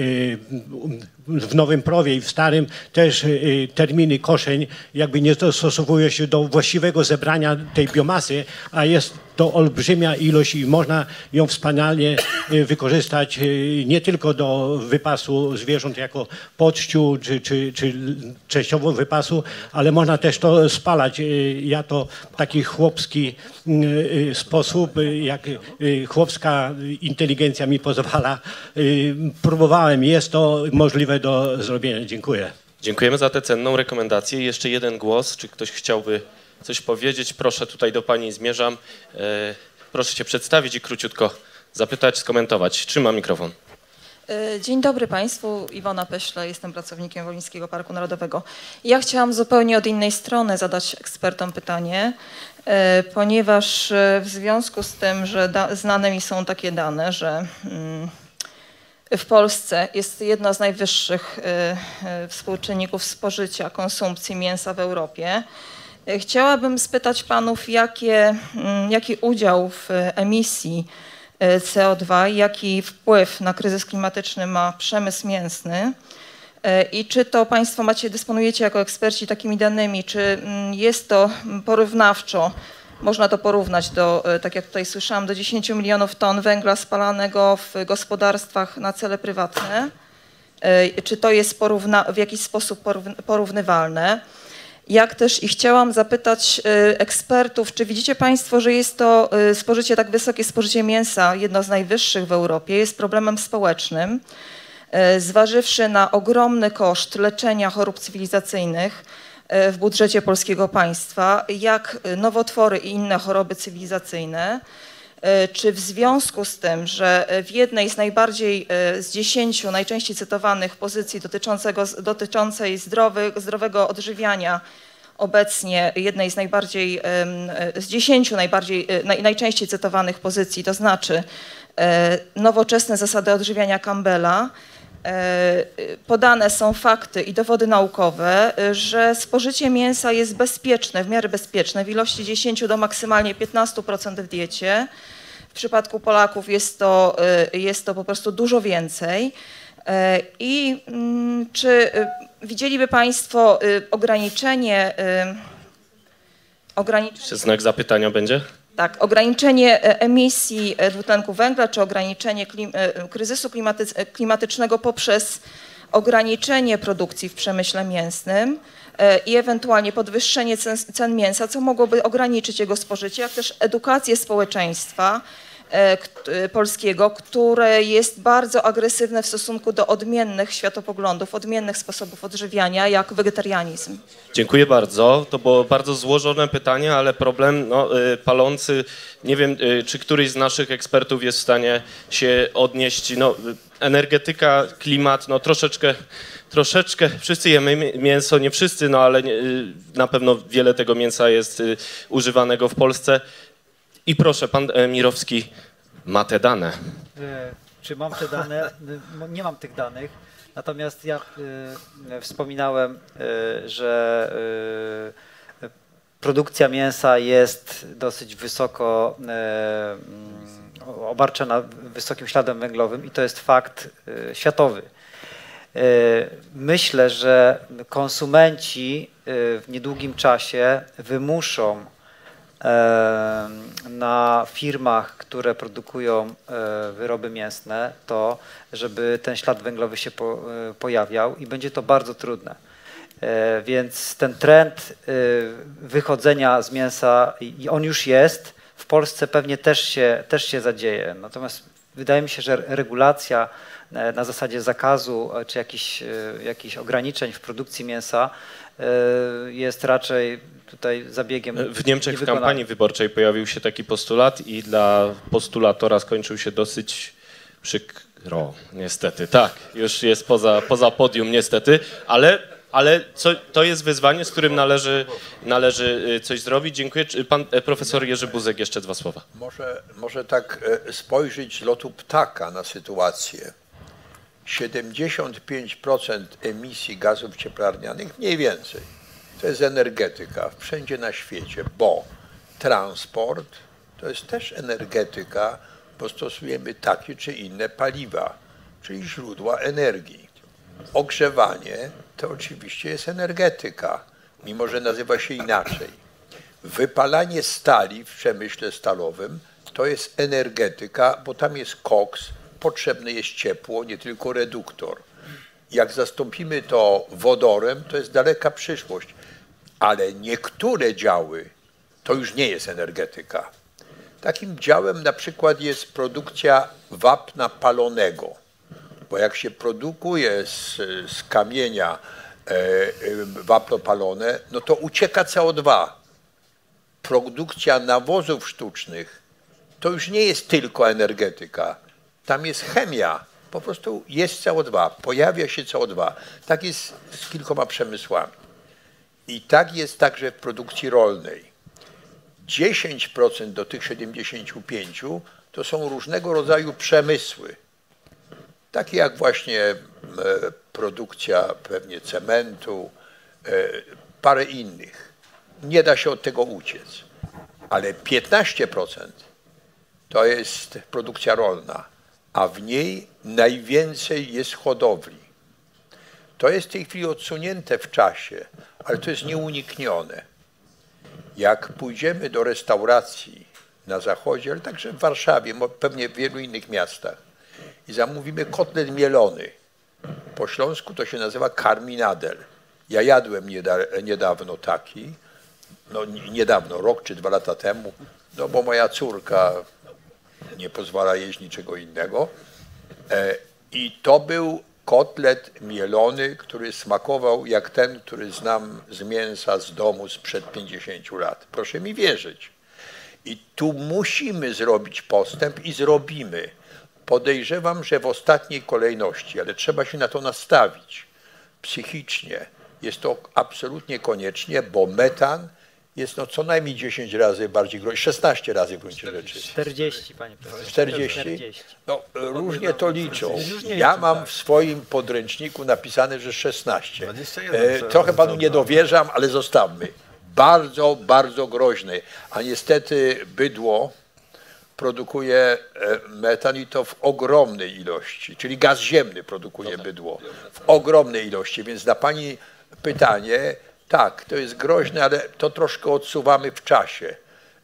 w Nowym Prowie i w Starym też y, terminy koszeń jakby nie dostosowują się do właściwego zebrania tej biomasy, a jest to olbrzymia ilość i można ją wspaniale y, wykorzystać y, nie tylko do wypasu zwierząt jako poczciu czy, czy, czy częściowo wypasu, ale można też to spalać. Y, Ja to taki chłopski y, y, sposób, y, jak y, chłopska inteligencja mi pozwala, y, próbowałem. Jest to możliwe do zrobienia. Dziękuję. Dziękujemy za tę cenną rekomendację. Jeszcze jeden głos. Czy ktoś chciałby coś powiedzieć? Proszę, tutaj do Pani zmierzam. E, Proszę się przedstawić i króciutko zapytać, skomentować. Trzymam mikrofon. E, Dzień dobry Państwu. Iwona Pyszle, jestem pracownikiem Wolińskiego Parku Narodowego. Ja chciałam zupełnie od innej strony zadać ekspertom pytanie, e, ponieważ w związku z tym, że da, znane mi są takie dane, że mm, w Polsce jest jedno z najwyższych e, e, współczynników spożycia, konsumpcji mięsa w Europie. E, Chciałabym spytać Panów, jakie, mm, jaki udział w emisji e, CO2, jaki wpływ na kryzys klimatyczny ma przemysł mięsny i czy to Państwo macie, dysponujecie jako eksperci takimi danymi, czy mm, jest to porównawczo, można to porównać do, e, tak jak tutaj słyszałam, do 10 milionów ton węgla spalanego w gospodarstwach na cele prywatne. E, Czy to jest porówna, w jakiś sposób porówny- porównywalne? Jak też i chciałam zapytać e, ekspertów, czy widzicie Państwo, że jest to spożycie, tak wysokie spożycie mięsa, jedno z najwyższych w Europie, jest problemem społecznym, zważywszy na ogromny koszt leczenia chorób cywilizacyjnych w budżecie polskiego państwa, jak e, nowotwory i inne choroby cywilizacyjne, E, Czy w związku z tym, że w jednej z najbardziej e, z dziesięciu najczęściej cytowanych pozycji dotyczącej zdrowy, zdrowego odżywiania obecnie jednej z najbardziej, e, z dziesięciu najbardziej, e, naj, najczęściej cytowanych pozycji, to znaczy e, nowoczesne zasady odżywiania Campbella, e, podane są fakty i dowody naukowe, e, że spożycie mięsa jest bezpieczne, w miarę bezpieczne, w ilości 10 do maksymalnie 15% w diecie. W przypadku Polaków jest to, e, jest to po prostu dużo więcej. E, I mm, czy e, widzieliby Państwo e, ograniczenie, e, ograniczenie Jeszcze znak zapytania będzie? Tak, ograniczenie e, emisji e, dwutlenku węgla czy ograniczenie klim, e, kryzysu klimaty, klimatycznego poprzez ograniczenie produkcji w przemyśle mięsnym i ewentualnie podwyższenie cen, cen mięsa, co mogłoby ograniczyć jego spożycie, jak też edukację społeczeństwa polskiego, które jest bardzo agresywne w stosunku do odmiennych światopoglądów, odmiennych sposobów odżywiania, jak wegetarianizm. Dziękuję bardzo. To było bardzo złożone pytanie, ale problem no, y, palący. Nie wiem, y, czy któryś z naszych ekspertów jest w stanie się odnieść. No, y, energetyka, klimat, no troszeczkę, troszeczkę, wszyscy jemy mi- mięso, nie wszyscy, no ale na pewno wiele tego mięsa jest używanego w Polsce. I proszę, pan e, Mirowski ma te dane. E, Czy mam te dane? M- Nie mam tych danych. Natomiast ja e, wspominałem, e, że e, produkcja mięsa jest dosyć wysoko e, mm, obarczona wysokim śladem węglowym i to jest fakt e, światowy. E, Myślę, że konsumenci e, w niedługim czasie wymuszą e, na firmach, które produkują e, wyroby mięsne, to żeby ten ślad węglowy się e, pojawiał i będzie to bardzo trudne. E, Więc ten trend wychodzenia z mięsa, i on już jest, w Polsce pewnie też się, też się zadzieje. Natomiast wydaje mi się, że regulacja na zasadzie zakazu czy jakichś, jakichś ograniczeń w produkcji mięsa jest raczej tutaj zabiegiem. W Niemczech w kampanii wyborczej pojawił się taki postulat i dla postulatora skończył się dosyć przykro, niestety. Tak, już jest poza, poza podium niestety, ale, ale co, to jest wyzwanie, z którym należy, należy y, coś zrobić. Dziękuję. Czy Pan e, profesor Jerzy Buzek, jeszcze dwa słowa. Może, może tak e, spojrzeć z lotu ptaka na sytuację. 75% emisji gazów cieplarnianych, mniej więcej, to jest energetyka wszędzie na świecie, bo transport to jest też energetyka, bo stosujemy takie czy inne paliwa, czyli źródła energii. Ogrzewanie to oczywiście jest energetyka, mimo że nazywa się inaczej. Wypalanie stali w przemyśle stalowym to jest energetyka, bo tam jest koks, potrzebne jest ciepło, nie tylko reduktor. Jak zastąpimy to wodorem, to jest daleka przyszłość. Ale niektóre działy to już nie jest energetyka. Takim działem na przykład jest produkcja wapna palonego, bo jak się produkuje z, z kamienia e, e, wapno palone, no to ucieka CO2 produkcja nawozów sztucznych to już nie jest tylko energetyka. Tam jest chemia. Po prostu jest CO2, pojawia się CO2. Tak jest z kilkoma przemysłami. I tak jest także w produkcji rolnej. 10% do tych 75% to są różnego rodzaju przemysły. Takie jak właśnie e, produkcja pewnie cementu, e, parę innych. Nie da się od tego uciec. Ale 15% to jest produkcja rolna, a w niej najwięcej jest hodowli. To jest w tej chwili odsunięte w czasie, ale to jest nieuniknione. Jak pójdziemy do restauracji na zachodzie, ale także w Warszawie, pewnie w wielu innych miastach i zamówimy kotlet mielony, po śląsku to się nazywa karminadel. Ja jadłem nieda- niedawno taki, no niedawno, rok czy dwa lata temu, no bo moja córka nie pozwala jeść niczego innego. E, I to był kotlet mielony, który smakował jak ten, który znam z mięsa z domu sprzed 50 lat. Proszę mi wierzyć. I tu musimy zrobić postęp i zrobimy. Podejrzewam, że w ostatniej kolejności, ale trzeba się na to nastawić psychicznie. Jest to absolutnie koniecznie, bo metan jest no co najmniej 10 razy bardziej groźny, 16 razy w gruncie rzeczy. 40, panie profesorze. 40? 40. No, różnie to liczą. Różnie Ja liczą, mam tak. w swoim podręczniku napisane, że 16. 21, E, Trochę panu nie dowierzam, ale zostawmy. Bardzo, bardzo groźny. A niestety bydło produkuje e, metan i to w ogromnej ilości, czyli gaz ziemny produkuje bydło w ogromnej ilości. Więc na pani pytanie, tak, to jest groźne, ale to troszkę odsuwamy w czasie.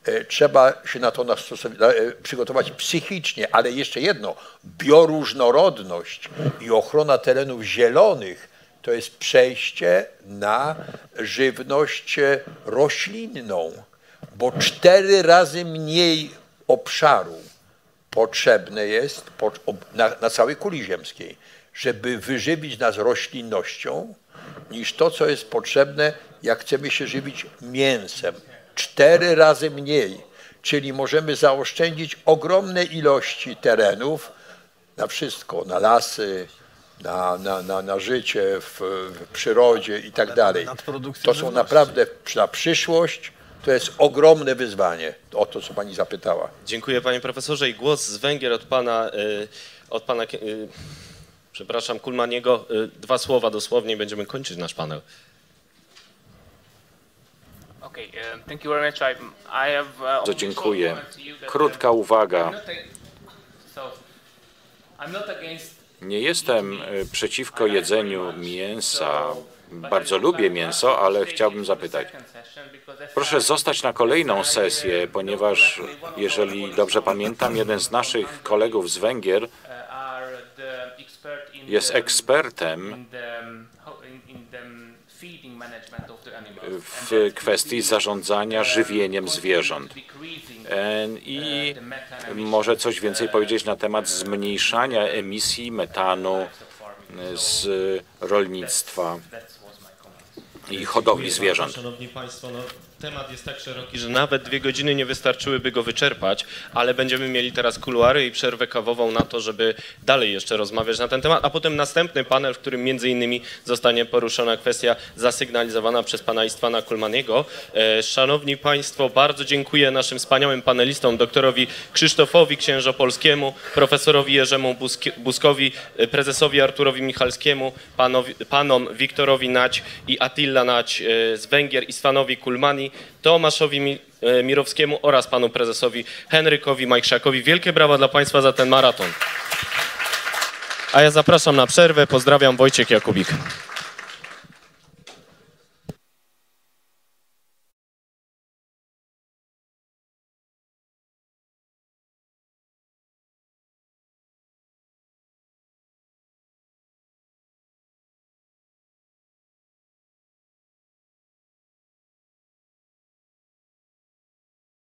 E, Trzeba się na to e, przygotować psychicznie, ale jeszcze jedno, bioróżnorodność i ochrona terenów zielonych to jest przejście na żywność e, roślinną, bo cztery razy mniej obszaru potrzebne jest na, na całej kuli ziemskiej, żeby wyżywić nas roślinnością, niż to, co jest potrzebne, jak chcemy się żywić mięsem. Cztery razy mniej, czyli możemy zaoszczędzić ogromne ilości terenów na wszystko, na lasy, na, na, na, na życie w, w przyrodzie i tak dalej. To są naprawdę na przyszłość, to jest ogromne wyzwanie, o to, co pani zapytała. Dziękuję panie profesorze i głos z Węgier od pana, y, od pana y, przepraszam, Kulmaniego. Y, Dwa słowa dosłownie i będziemy kończyć nasz panel. Okay, um, thank you very much. I, I have uh, Bardzo dziękuję. that, Krótka uwaga. Nie jestem e, przeciwko jedzeniu mięsa bardzo lubię mięso, ale chciałbym zapytać. Proszę zostać na kolejną sesję, ponieważ jeżeli dobrze pamiętam, jeden z naszych kolegów z Węgier jest ekspertem w kwestii zarządzania żywieniem zwierząt. E, I może coś więcej powiedzieć na temat zmniejszania emisji metanu z rolnictwa i hodowli zwierząt. Szanowni Państwo, no, temat jest tak szeroki, że nawet dwie godziny nie wystarczyłyby go wyczerpać, ale będziemy mieli teraz kuluary i przerwę kawową na to, żeby dalej jeszcze rozmawiać na ten temat, a potem następny panel, w którym między innymi zostanie poruszona kwestia zasygnalizowana przez pana Istwana Kulmaniego. E, Szanowni Państwo, bardzo dziękuję naszym wspaniałym panelistom, doktorowi Krzysztofowi Księżopolskiemu, profesorowi Jerzemu Buskowi, e, prezesowi Arturowi Michalskiemu, panowi, panom Wiktorowi Nać i Attila Nać e, z Węgier, Istwanowi Kulmani, Tomaszowi e, Mirowskiemu oraz panu prezesowi Henrykowi Majkrzakowi. Wielkie brawa dla Państwa za ten maraton. A ja zapraszam na przerwę. Pozdrawiam, Wojciech Jakubik.